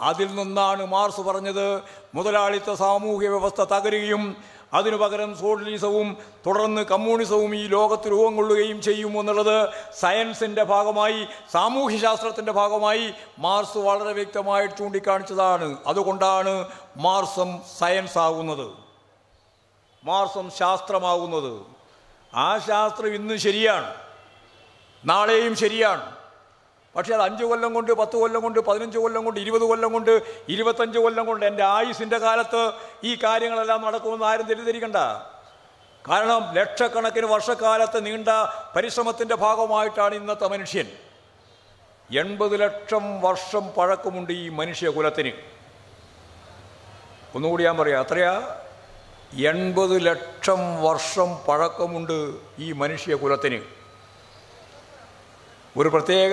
അതിൽ നിന്നാണ് മാർസ് പറഞ്ഞത് മുതലാളിത്ത സാമൂഹ്യ വ്യവസ്ഥ തകരുകയും അതിനു പകരം സോഷ്യലിസവും തുടർന്ന് കമ്മ്യൂണിസവും ഈ ലോകത്ത് രൂപം കൊള്ളുകയും ചെയ്യും എന്നുള്ളത് സയൻസിന്റെ ഭാഗമായി സാമൂഹ്യശാസ്ത്രത്തിന്റെ ഭാഗമായി മാർസ് വളരെ വ്യക്തമായി ചൂണ്ടിക്കാണിച്ചതാണ്. അതുകൊണ്ടാണ് മാർസം സയൻസ് ആകുന്നത്. മാർസം ശാസ്ത്രമാകുന്നത് ആ ശാസ്ത്രം ഇന്ന് ശരിയാണ്. നാളെയും ശരിയാണ്. പക്ഷേ അത് അഞ്ച് കൊല്ലം കൊണ്ട് പത്ത് കൊല്ലം കൊണ്ട് പതിനഞ്ച് കൊല്ലം കൊണ്ട് ഇരുപത് കൊല്ലം കൊണ്ട് ഇരുപത്തഞ്ച് കൊല്ലം കൊണ്ട് എന്റെ ആയുസിന്റെ കാലത്ത് ഈ കാര്യങ്ങളെല്ലാം നടക്കുമെന്ന് ആരും തെറ്റിദ്ധരിക്കണ്ട. കാരണം ലക്ഷക്കണക്കിന് വർഷക്കാലത്ത് നീണ്ട പരിശ്രമത്തിന്റെ ഭാഗമായിട്ടാണ് ഇന്നത്തെ മനുഷ്യൻ. എൺപത് ലക്ഷം വർഷം പഴക്കമുണ്ട് ഈ മനുഷ്യകുലത്തിന് ഒന്നുകൂടി ഞാൻ പറയാം അത്രയാ എൺപത് ലക്ഷം വർഷം പഴക്കമുണ്ട് ഈ മനുഷ്യകുലത്തിന് ഒരു പ്രത്യേക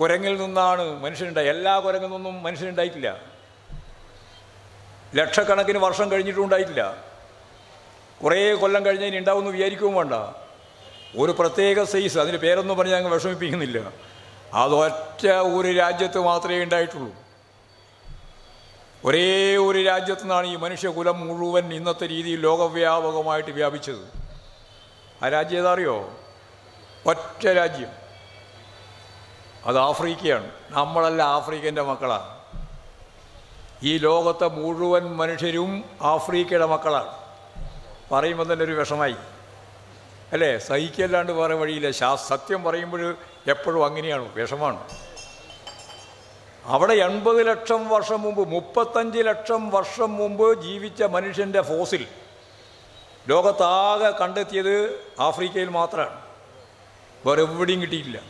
കുരങ്ങിൽ നിന്നാണ് മനുഷ്യനുണ്ടായി. എല്ലാ കുരങ്ങിൽ നിന്നും മനുഷ്യനുണ്ടായിട്ടില്ല. ലക്ഷക്കണക്കിന് വർഷം കഴിഞ്ഞിട്ടും ഉണ്ടായിട്ടില്ല. കുറേ കൊല്ലം കഴിഞ്ഞതിന് ഉണ്ടാവുമെന്ന് വിചാരിക്കുകയും വേണ്ട. ഒരു പ്രത്യേക സൈസ് അതിന്റെ പേരൊന്നും പറഞ്ഞ് ഞങ്ങൾ വിഷമിപ്പിക്കുന്നില്ല. അതൊറ്റ ഒരു രാജ്യത്ത് മാത്രമേ ഉണ്ടായിട്ടുള്ളൂ. ഒരേ ഒരു രാജ്യത്തു നിന്നാണ് ഈ മനുഷ്യകുലം മുഴുവൻ ഇന്നത്തെ രീതിയിൽ ലോകവ്യാപകമായിട്ട് വ്യാപിച്ചത്. ആ രാജ്യം ഏതറിയോ ഒറ്റ രാജ്യം. അത് ആഫ്രിക്കയാണ്. നമ്മളല്ല ആഫ്രിക്കന്റെ മക്കളാണ്. ഈ ലോകത്തെ മുഴുവൻ മനുഷ്യരും ആഫ്രിക്കയുടെ മക്കളാണ്. പറയുമ്പോൾ തന്നെ ഒരു വിഷമായി. അല്ലേ? സഹിക്കല്ലാണ്ട് വേറെ വഴിയില്ല. ശാ സത്യം പറയുമ്പോൾ എപ്പോഴും അങ്ങനെയാണ്. വിഷമാണ്. അവിടെ എൺപത് ലക്ഷം വർഷം മുമ്പ് മുപ്പത്തഞ്ച് ലക്ഷം വർഷം മുമ്പ് ജീവിച്ച മനുഷ്യന്റെ ഫോസിൽ ലോകത്താകെ കണ്ടെത്തിയത് ആഫ്രിക്കയിൽ മാത്രമാണ്. വേറെ എവിടെയും കിട്ടിയിട്ടില്ല.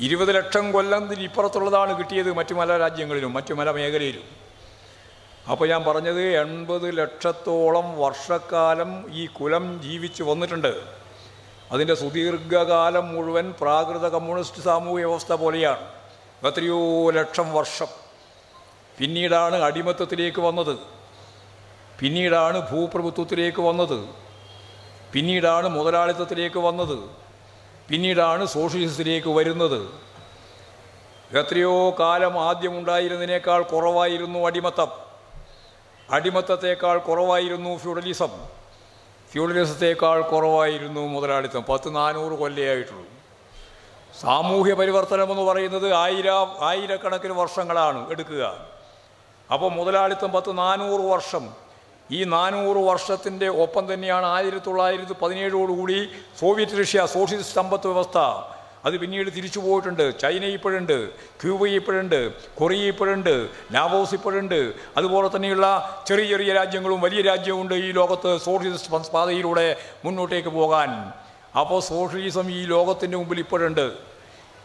ഇരുപത് ലക്ഷം കൊല്ലത്തിന് ഇപ്പുറത്തുള്ളതാണ് കിട്ടിയത് മറ്റു മല രാജ്യങ്ങളിലും മറ്റു മല മേഖലയിലും. അപ്പോൾ ഞാൻ പറഞ്ഞത് എൺപത് ലക്ഷത്തോളം വർഷക്കാലം ഈ കുലം ജീവിച്ചു വന്നിട്ടുണ്ട്. അതിന്റെ സുദീർഘകാലം മുഴുവൻ പ്രാകൃത കമ്മ്യൂണിസ്റ്റ് സാമൂഹ്യ വ്യവസ്ഥ പോലെയാണ്. എത്രയോ ലക്ഷം വർഷം. പിന്നീടാണ് അടിമത്തത്തിലേക്ക് വന്നത്. പിന്നീടാണ് ഭൂപ്രഭുത്വത്തിലേക്ക് വന്നത്. പിന്നീടാണ് മുതലാളിത്തത്തിലേക്ക് വന്നത്. പിന്നീടാണ് സോഷ്യലിസത്തിലേക്ക് വരുന്നത്. എത്രയോ കാലം ആദ്യം ഉണ്ടായിരുന്നതിനേക്കാൾ കുറവായിരുന്നു അടിമത്തം. അടിമത്തത്തേക്കാൾ കുറവായിരുന്നു ഫ്യൂഡലിസം. ഫ്യൂഡലിസത്തേക്കാൾ കുറവായിരുന്നു മുതലാളിത്തം. പത്ത് നാനൂറ് കൊല്ലയായിട്ടുള്ളൂ സാമൂഹ്യ പരിവർത്തനമെന്ന് പറയുന്നത് ആയിരം ആയിരക്കണക്കിന് വർഷങ്ങളാണ് എടുക്കുക. അപ്പോൾ മുതലാളിത്തം പത്ത് നാനൂറ് വർഷം ഈ നാനൂറ് വർഷത്തിന്റെ ഒപ്പം തന്നെയാണ് ആയിരത്തി തൊള്ളായിരത്തി പതിനേഴോടുകൂടി സോവിയറ്റ് റഷ്യ സോഷ്യലിസ്റ്റ് സമ്പത്ത് വ്യവസ്ഥ. അത് പിന്നീട് തിരിച്ചു പോയിട്ടുണ്ട്. ചൈന ഇപ്പോഴുണ്ട് ക്യൂബ ഇപ്പോഴുണ്ട് കൊറിയ ഇപ്പോഴുണ്ട് ലാവോസ് ഇപ്പോഴുണ്ട്. അതുപോലെ തന്നെയുള്ള ചെറിയ ചെറിയ രാജ്യങ്ങളും വലിയ രാജ്യമുണ്ട് ഈ ലോകത്ത് സോഷ്യലിസ്റ്റ് പാതയിലൂടെ മുന്നോട്ടേക്ക് പോകാൻ. അപ്പോൾ സോഷ്യലിസം ഈ ലോകത്തിന്റെ മുമ്പിൽ ഇപ്പോഴുണ്ട്.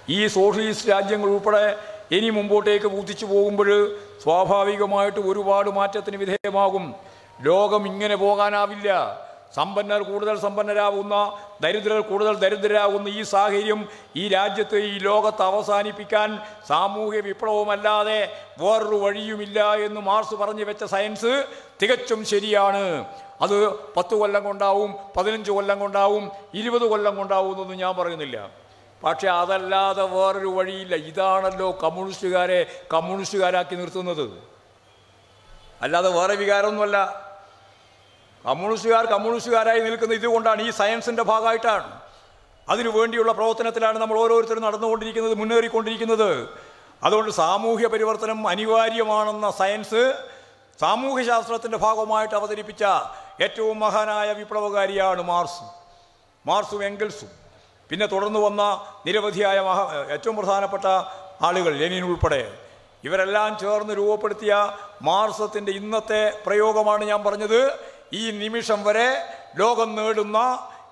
ഈ സോഷ്യലിസ്റ്റ് രാജ്യങ്ങൾ ഉൾപ്പെടെ ഇനി മുമ്പോട്ടേക്ക് കുതിച്ചു പോകുമ്പോൾ സ്വാഭാവികമായിട്ട് ഒരുപാട് മാറ്റത്തിന് വിധേയമാകും. ലോകം ഇങ്ങനെ പോകാനാവില്ല. സമ്പന്നർ കൂടുതൽ സമ്പന്നരാകുന്ന ദരിദ്രർ കൂടുതൽ ദരിദ്രരാകുന്ന ഈ സാഹചര്യം ഈ രാജ്യത്ത് ഈ ലോകത്ത് അവസാനിപ്പിക്കാൻ സാമൂഹ്യ വിപ്ലവമല്ലാതെ വേറൊരു വഴിയുമില്ല എന്ന് മാർസ് പറഞ്ഞു വെച്ച സയൻസ് തികച്ചും ശരിയാണ്. അത് പത്ത് കൊല്ലം കൊണ്ടാവും പതിനഞ്ച് കൊല്ലം കൊണ്ടാവും ഇരുപത് കൊല്ലം കൊണ്ടാവും എന്നൊന്നും ഞാൻ പറയുന്നില്ല. പക്ഷേ അതല്ലാതെ വേറൊരു വഴിയില്ല. ഇതാണല്ലോ കമ്മ്യൂണിസ്റ്റുകാരെ കമ്മ്യൂണിസ്റ്റുകാരാക്കി നിർത്തുന്നത്. അല്ലാതെ വേറെ വികാരമൊന്നുമല്ല. കമ്മ്യൂണിസ്റ്റുകാർ കമ്മ്യൂണിസ്റ്റുകാരായി നിൽക്കുന്ന ഇതുകൊണ്ടാണ് ഈ സയൻസിന്റെ ഭാഗമായിട്ടാണ്. അതിനു വേണ്ടിയുള്ള പ്രവർത്തനത്തിലാണ് നമ്മൾ ഓരോരുത്തരും നടന്നുകൊണ്ടിരിക്കുന്നത് മുന്നേറിക്കൊണ്ടിരിക്കുന്നത്. അതുകൊണ്ട് സാമൂഹ്യ പരിവർത്തനം അനിവാര്യമാണെന്ന സയൻസ് സാമൂഹ്യശാസ്ത്രത്തിന്റെ ഭാഗമായിട്ട് അവതരിപ്പിച്ച ഏറ്റവും മഹാനായ വിപ്ലവകാരിയാണ് മാർസ് മാർസും എങ്കിൾസും പിന്നെ തുടർന്ന് വന്ന നിരവധിയായ മഹാ ഏറ്റവും പ്രധാനപ്പെട്ട ആളുകൾ ലെനിൻ ഉൾപ്പെടെ. ഇവരെല്ലാം ചേർന്ന് രൂപപ്പെടുത്തിയ മാർസത്തിന്റെ ഇന്നത്തെ പ്രയോഗമാണ് ഞാൻ പറഞ്ഞത്. ഈ നിമിഷം വരെ ലോകം നേടുന്ന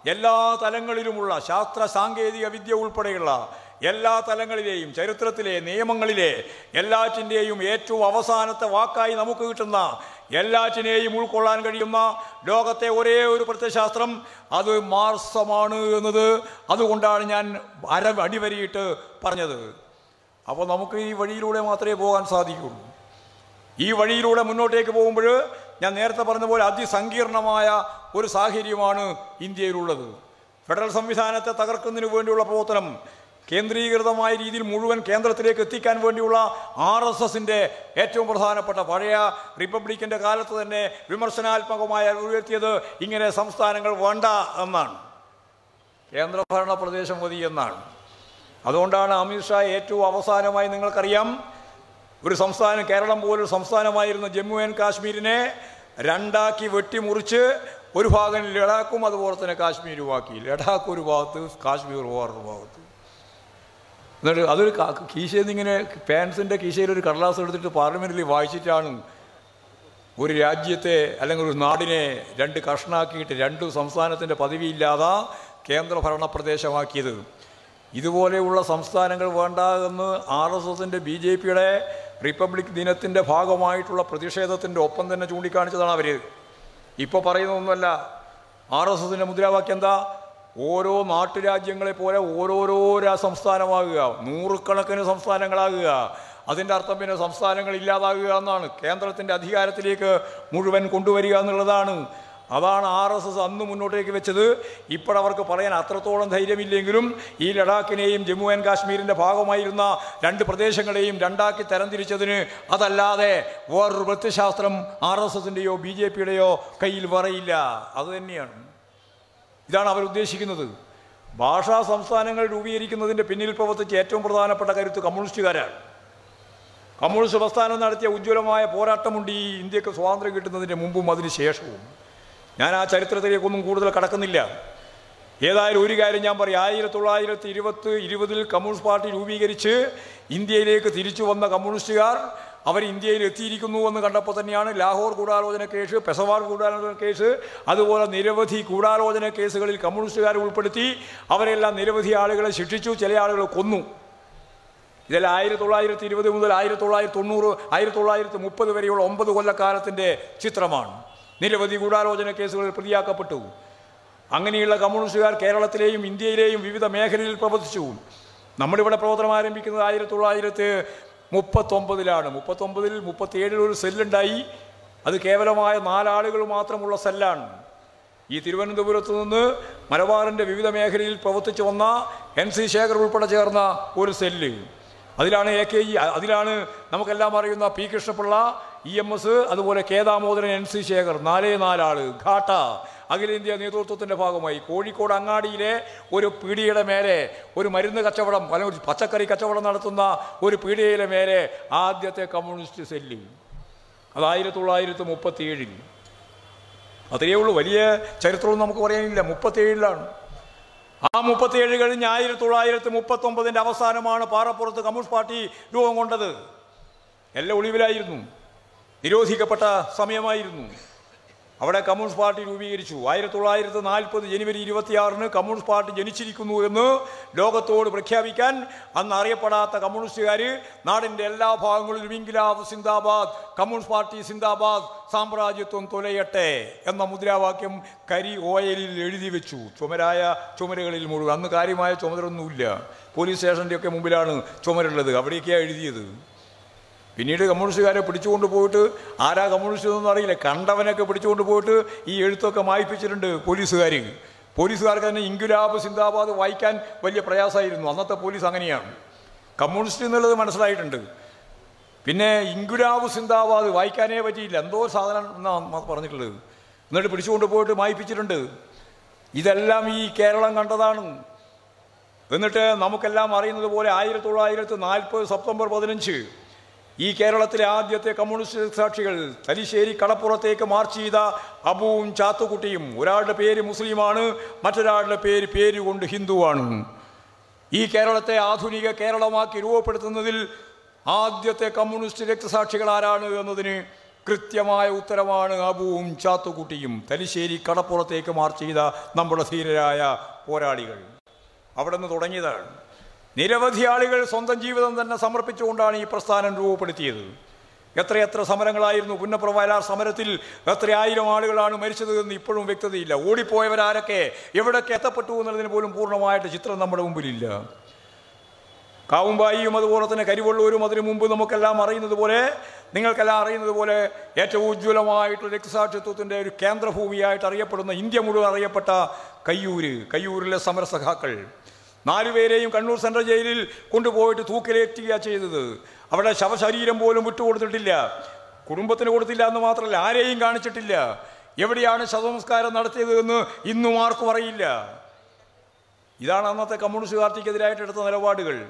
എല്ലാ തലങ്ങളിലുമുള്ള ശാസ്ത്ര സാങ്കേതിക വിദ്യ ഉൾപ്പെടെയുള്ള എല്ലാ തലങ്ങളിലെയും ചരിത്രത്തിലെ നിയമങ്ങളിലെ എല്ലാറ്റിന്റെയും ഏറ്റവും അവസാനത്തെ വാക്കായി നമുക്ക് കിട്ടുന്ന എല്ലാറ്റിനെയും ഉൾക്കൊള്ളാൻ കഴിയുന്ന ലോകത്തെ ഒരേ ഒരു പ്രത്യശാസ്ത്രം അത് മാർസമാണ് എന്നത്. അതുകൊണ്ടാണ് ഞാൻ അര അടിവരിയിട്ട് പറഞ്ഞത്. അപ്പോൾ നമുക്ക് ഈ വഴിയിലൂടെ മാത്രമേ പോകാൻ സാധിക്കുള്ളൂ ഈ വഴിയിലൂടെ മുന്നോട്ടേക്ക് പോകുമ്പോൾ ഞാൻ നേരത്തെ പറഞ്ഞതുപോലെ പോലെ അതിസങ്കീർണമായ ഒരു സാഹചര്യമാണ് ഇന്ത്യയിലുള്ളത്. ഫെഡറൽ സംവിധാനത്തെ തകർക്കുന്നതിന് വേണ്ടിയുള്ള പ്രവർത്തനം കേന്ദ്രീകൃതമായ രീതിയിൽ മുഴുവൻ കേന്ദ്രത്തിലേക്ക് എത്തിക്കാൻ വേണ്ടിയുള്ള ആർ എസ് എസിന്റെ ഏറ്റവും പ്രധാനപ്പെട്ട പഴയ റിപ്പബ്ലിക്കിന്റെ കാലത്ത് തന്നെ വിമർശനാത്മകമായ ഉയർത്തിയത് ഇങ്ങനെ സംസ്ഥാനങ്ങൾ വേണ്ട എന്നാണ്. കേന്ദ്രഭരണ പ്രദേശം മതി എന്നാണ്. അതുകൊണ്ടാണ് അമിത്ഷാ ഏറ്റവും അവസാനമായി നിങ്ങൾക്കറിയാം ഒരു സംസ്ഥാനം കേരളം പോലൊരു സംസ്ഥാനമായിരുന്ന ജമ്മു ആൻഡ് കാശ്മീരിനെ രണ്ടാക്കി വെട്ടിമുറിച്ച് ഒരു ഭാഗം ലഡാക്കും അതുപോലെ തന്നെ കാശ്മീരുമാക്കി ലഡാക്ക് ഒരു ഭാഗത്ത് കാശ്മീർ വേറൊരു ഭാഗത്ത്. എന്നിട്ട് അതൊരു കീശയിൽ നിന്ന് ഇങ്ങനെ പാൻസിന്റെ കീശയിൽ ഒരു കടലാസ് എടുത്തിട്ട് പാർലമെന്റിൽ വായിച്ചിട്ടാണ് ഒരു രാജ്യത്തെ അല്ലെങ്കിൽ ഒരു നാടിനെ രണ്ട് കഷ്ണാക്കിയിട്ട് രണ്ട് സംസ്ഥാനത്തിന്റെ പദവിയില്ലാതെ കേന്ദ്രഭരണ പ്രദേശമാക്കിയത്. ഇതുപോലെയുള്ള സംസ്ഥാനങ്ങൾ വേണ്ട എന്ന് ആർ എസ് എസിന്റെ ബി ജെ പിയുടെ റിപ്പബ്ലിക് ദിനത്തിന്റെ ഭാഗമായിട്ടുള്ള പ്രതിഷേധത്തിന്റെ ഒപ്പം തന്നെ ചൂണ്ടിക്കാണിച്ചതാണ് അവർ ഇപ്പോൾ പറയുന്നതൊന്നുമല്ല ആർ എസ് എസിന്റെ മുദ്രാവാക്യം എന്താ? ഓരോ നാട്ടുരാജ്യങ്ങളെ പോലെ ഓരോരോ സംസ്ഥാനമാകുക നൂറുകണക്കിന് സംസ്ഥാനങ്ങളാകുക. അതിന്റെ അർത്ഥം പിന്നെ സംസ്ഥാനങ്ങൾ ഇല്ലാതാകുക എന്നാണ്. കേന്ദ്രത്തിന്റെ അധികാരത്തിലേക്ക് മുഴുവൻ കൊണ്ടുവരിക എന്നുള്ളതാണ്. അതാണ് ആർ എസ് എസ് അന്ന് മുന്നോട്ടേക്ക് വെച്ചത്. ഇപ്പോഴവർക്ക് പറയാൻ അത്രത്തോളം ധൈര്യമില്ലെങ്കിലും ഈ ലഡാക്കിനെയും ജമ്മു ആൻഡ് കാശ്മീരിന്റെ ഭാഗമായിരുന്ന രണ്ട് പ്രദേശങ്ങളെയും രണ്ടാക്കി തരംതിരിച്ചതിന് അതല്ലാതെ വേറൊരു പ്രത്യശാസ്ത്രം ആർ എസ് എസിന്റെയോ ബി ജെ പിയുടെയോ കയ്യിൽ വറയില്ല. അത് തന്നെയാണ്. ഇതാണ് അവരുദ്ദേശിക്കുന്നത് ഭാഷാ സംസ്ഥാനങ്ങൾ രൂപീകരിക്കുന്നതിന്റെ പിന്നിൽ പ്രവർത്തിച്ച ഏറ്റവും പ്രധാനപ്പെട്ട കരുത്ത് കമ്മ്യൂണിസ്റ്റുകാരാണ്. കമ്മ്യൂണിസ്റ്റ് പ്രസ്ഥാനം നടത്തിയ ഉജ്ജ്വലമായ പോരാട്ടമുണ്ട് ഈ ഇന്ത്യയ്ക്ക് സ്വാതന്ത്ര്യം കിട്ടുന്നതിന്റെ മുമ്പും അതിന് ശേഷവും. ഞാൻ ആ ചരിത്രത്തിലേക്കൊന്നും കൂടുതൽ കടക്കുന്നില്ല. ഏതായാലും ഒരു കാര്യം ഞാൻ പറയും. ആയിരത്തി തൊള്ളായിരത്തി ഇരുപത്തി ഇരുപതിൽ കമ്മ്യൂണിസ്റ്റ് പാർട്ടി രൂപീകരിച്ച് ഇന്ത്യയിലേക്ക് തിരിച്ചു വന്ന കമ്മ്യൂണിസ്റ്റുകാർ അവർ ഇന്ത്യയിൽ എത്തിയിരിക്കുന്നു എന്ന് കണ്ടപ്പോൾ തന്നെയാണ് ലാഹോർ ഗൂഢാലോചന കേസ് പെസവാർ ഗൂഢാലോചന കേസ് അതുപോലെ നിരവധി ഗൂഢാലോചന കേസുകളിൽ കമ്മ്യൂണിസ്റ്റുകാരെ ഉൾപ്പെടുത്തി അവരെല്ലാം നിരവധി ആളുകളെ ശിക്ഷിച്ചു ചില ആളുകളെ കൊന്നു. ഇതെല്ലാം ആയിരത്തി തൊള്ളായിരത്തി ഇരുപത് മുതൽ ആയിരത്തി തൊള്ളായിരത്തി തൊണ്ണൂറ് ആയിരത്തി തൊള്ളായിരത്തി മുപ്പത് വരെയുള്ള ഒമ്പത് കൊല്ലക്കാലത്തിന്റെ ചിത്രമാണ്. നിരവധി ഗൂഢാലോചന കേസുകളിൽ പ്രതിയാക്കപ്പെട്ടു. അങ്ങനെയുള്ള കമ്മ്യൂണിസ്റ്റുകാർ കേരളത്തിലെയും ഇന്ത്യയിലെയും വിവിധ മേഖലയിൽ പ്രവർത്തിച്ചു. നമ്മളിവിടെ പ്രവർത്തനം ആരംഭിക്കുന്നത് ആയിരത്തി തൊള്ളായിരത്തി മുപ്പത്തൊമ്പതിലാണ് മുപ്പത്തൊമ്പതിൽ മുപ്പത്തിയേഴിൽ ഒരു സെല്ലുണ്ടായി. അത് കേവലമായ നാലാളുകൾ മാത്രമുള്ള സെല്ലാണ്. ഈ തിരുവനന്തപുരത്ത് നിന്ന് മലബാറിന്റെ വിവിധ മേഖലയിൽ പ്രവർത്തിച്ചു വന്ന എൻ സി ശേഖർ ഉൾപ്പെടെ ചേർന്ന ഒരു സെല്ല്. അതിലാണ് എ കെ ഇ അതിലാണ് നമുക്കെല്ലാം അറിയുന്ന P Krishnapillai E M S അതുപോലെ K Damodaran N C Shekhar നാലേ നാലാൾ ഘാട്ട അഖിലേന്ത്യാ നേതൃത്വത്തിന്റെ ഭാഗമായി കോഴിക്കോട് അങ്ങാടിയിലെ ഒരു പീടികയുടെ മേലെ ഒരു മരുന്ന് കച്ചവടം അല്ലെങ്കിൽ പച്ചക്കറി കച്ചവടം നടത്തുന്ന ഒരു പീടികയിലെ മേലെ ആദ്യത്തെ കമ്മ്യൂണിസ്റ്റ് സെല്ലി. അത് ആയിരത്തി തൊള്ളായിരത്തി മുപ്പത്തി ഏഴിൽ അത്രയേ ഉള്ളൂ. വലിയ ചരിത്രമൊന്നും നമുക്ക് പറയാനില്ല. മുപ്പത്തിയേഴിലാണ്. ആ മുപ്പത്തിയേഴ് കഴിഞ്ഞ് ആയിരത്തി തൊള്ളായിരത്തി മുപ്പത്തൊമ്പതിന്റെ അവസാനമാണ് പാറപ്പുറത്ത് കമ്മ്യൂണിസ്റ്റ് പാർട്ടി രൂപം കൊണ്ടത്. എല്ലാം ഒളിവിലായിരുന്നു. നിരോധിക്കപ്പെട്ട സമയമായിരുന്നു. അവിടെ കമ്മ്യൂണിസ്റ്റ് പാർട്ടി രൂപീകരിച്ചു. ആയിരത്തി തൊള്ളായിരത്തി നാൽപ്പത് ജനുവരി ഇരുപത്തിയാറിന് കമ്മ്യൂണിസ്റ്റ് പാർട്ടി ജനിച്ചിരിക്കുന്നു എന്ന് ലോകത്തോട് പ്രഖ്യാപിക്കാൻ അന്ന് അറിയപ്പെടാത്ത കമ്മ്യൂണിസ്റ്റുകാർ നാടിന്റെ എല്ലാ ഭാഗങ്ങളിലും ഇൻകിലാബ് സിന്ദാബാദ് കമ്മ്യൂണിസ്റ്റ് പാർട്ടി സിന്ദാബാദ് സാമ്രാജ്യത്വം തുലയട്ടെ എന്ന മുദ്രാവാക്യം കരി ഓയലിൽ എഴുതി വെച്ചു. ചുമരായ ചുമരുകളിൽ മുഴുവൻ. അന്ന് കാര്യമായ ചുമതലൊന്നുമില്ല പോലീസ് സ്റ്റേഷന്റെ ഒക്കെ മുമ്പിലാണ് ചുമരുള്ളത്. അവിടേക്കാണ് എഴുതിയത്. പിന്നീട് കമ്മ്യൂണിസ്റ്റുകാരെ പിടിച്ചുകൊണ്ട് പോയിട്ട് ആരാ കമ്മ്യൂണിസ്റ്റ് എന്നൊന്നും അറിയില്ല. കണ്ടവനൊക്കെ പിടിച്ചുകൊണ്ട് പോയിട്ട് ഈ എഴുത്തൊക്കെ മായിപ്പിച്ചിട്ടുണ്ട് പോലീസുകാർ പോലീസുകാർക്ക് തന്നെ ഇൻഗുലാബ് സിന്ദാബാദ് വായിക്കാൻ വലിയ പ്രയാസമായിരുന്നു. അന്നത്തെ പോലീസ് അങ്ങനെയാണ്. കമ്മ്യൂണിസ്റ്റ് എന്നുള്ളത് മനസ്സിലായിട്ടുണ്ട്. പിന്നെ ഇൻഗുലാബ് സിന്ദാബാദ് വായിക്കാനേ പറ്റിയില്ല. എന്തോ സാധനം എന്നാണ് പറഞ്ഞിട്ടുള്ളത്. എന്നിട്ട് പിടിച്ചുകൊണ്ട് പോയിട്ട് മായിപ്പിച്ചിട്ടുണ്ട് ഇതെല്ലാം ഈ കേരളം കണ്ടതാണ്. എന്നിട്ട് നമുക്കെല്ലാം അറിയുന്നത് പോലെ ആയിരത്തി തൊള്ളായിരത്തി നാൽപ്പത് സെപ്റ്റംബർ പതിനഞ്ച് ഈ കേരളത്തിലെ ആദ്യത്തെ കമ്മ്യൂണിസ്റ്റ് സാക്ഷികൾ തലശ്ശേരി കടപ്പുറത്തേക്ക് മാർച്ച് ചെയ്ത അബുവും ചാത്തുക്കുട്ടിയും ഒരാളുടെ പേര് മുസ്ലിമാണ് മറ്റൊരാളുടെ പേര് പേരുകൊണ്ട് ഹിന്ദുവാണ്. ഈ കേരളത്തെ ആധുനിക കേരളമാക്കി രൂപപ്പെടുത്തുന്നതിൽ ആദ്യത്തെ കമ്മ്യൂണിസ്റ്റ് രക്തസാക്ഷികൾ ആരാണ് എന്നതിന് കൃത്യമായ ഉത്തരമാണ് അബുവും ചാത്തുക്കുട്ടിയും തലശ്ശേരി കടപ്പുറത്തേക്ക് മാർച്ച് ചെയ്ത നമ്മുടെ ധീരരായ പോരാളികൾ. അവിടെ നിന്ന് തുടങ്ങിയതാണ്. നിരവധി ആളുകൾ സ്വന്തം ജീവിതം തന്നെ സമർപ്പിച്ചുകൊണ്ടാണ് ഈ പ്രസ്ഥാനം രൂപപ്പെടുത്തിയത്. എത്രയെത്ര സമരങ്ങളായിരുന്നു പുന്നപ്രവയലാർ സമരത്തിൽ എത്ര ആയിരം ആളുകളാണ് മരിച്ചത് എന്ന് ഇപ്പോഴും വ്യക്തതയില്ല. ഓടിപ്പോയവരാരൊക്കെ എവിടൊക്കെ എത്തപ്പെട്ടു എന്നുള്ളതിന് പോലും പൂർണമായിട്ട് ചിത്രം നമ്മുടെ മുമ്പിലില്ല. കാവുംബായിയും അതുപോലെ തന്നെ കരിവള്ളൂരും അതിനു മുമ്പ് നമുക്കെല്ലാം അറിയുന്നത് പോലെ നിങ്ങൾക്കെല്ലാം അറിയുന്നത് പോലെ ഏറ്റവും ഉജ്ജ്വലമായിട്ടുള്ള രക്തസാക്ഷിത്വത്തിന്റെ ഒരു കേന്ദ്രഭൂമിയായിട്ട് അറിയപ്പെടുന്ന ഇന്ത്യ മുഴുവൻ അറിയപ്പെട്ട കയ്യൂര് കയ്യൂരിലെ സമരസഖാക്കൾ. നാലുപേരെയും കണ്ണൂർ സെൻട്രൽ ജയിലിൽ കൊണ്ടുപോയിട്ട് തൂക്കിലേറ്റുക ചെയ്തത്. അവിടെ ശവശരീരം പോലും വിട്ടുകൊടുത്തിട്ടില്ല. കുടുംബത്തിന് കൊടുത്തില്ല എന്ന് മാത്രമല്ല ആരെയും കാണിച്ചിട്ടില്ല. എവിടെയാണ് ശവസംസ്കാരം നടത്തിയത് എന്ന് ഇന്നും ആർക്കും അറിയില്ല. ഇതാണ് അന്നത്തെ കമ്മ്യൂണിസ്റ്റ് പാർട്ടിക്കെതിരായിട്ട് എടുത്ത നിലപാടുകൾ.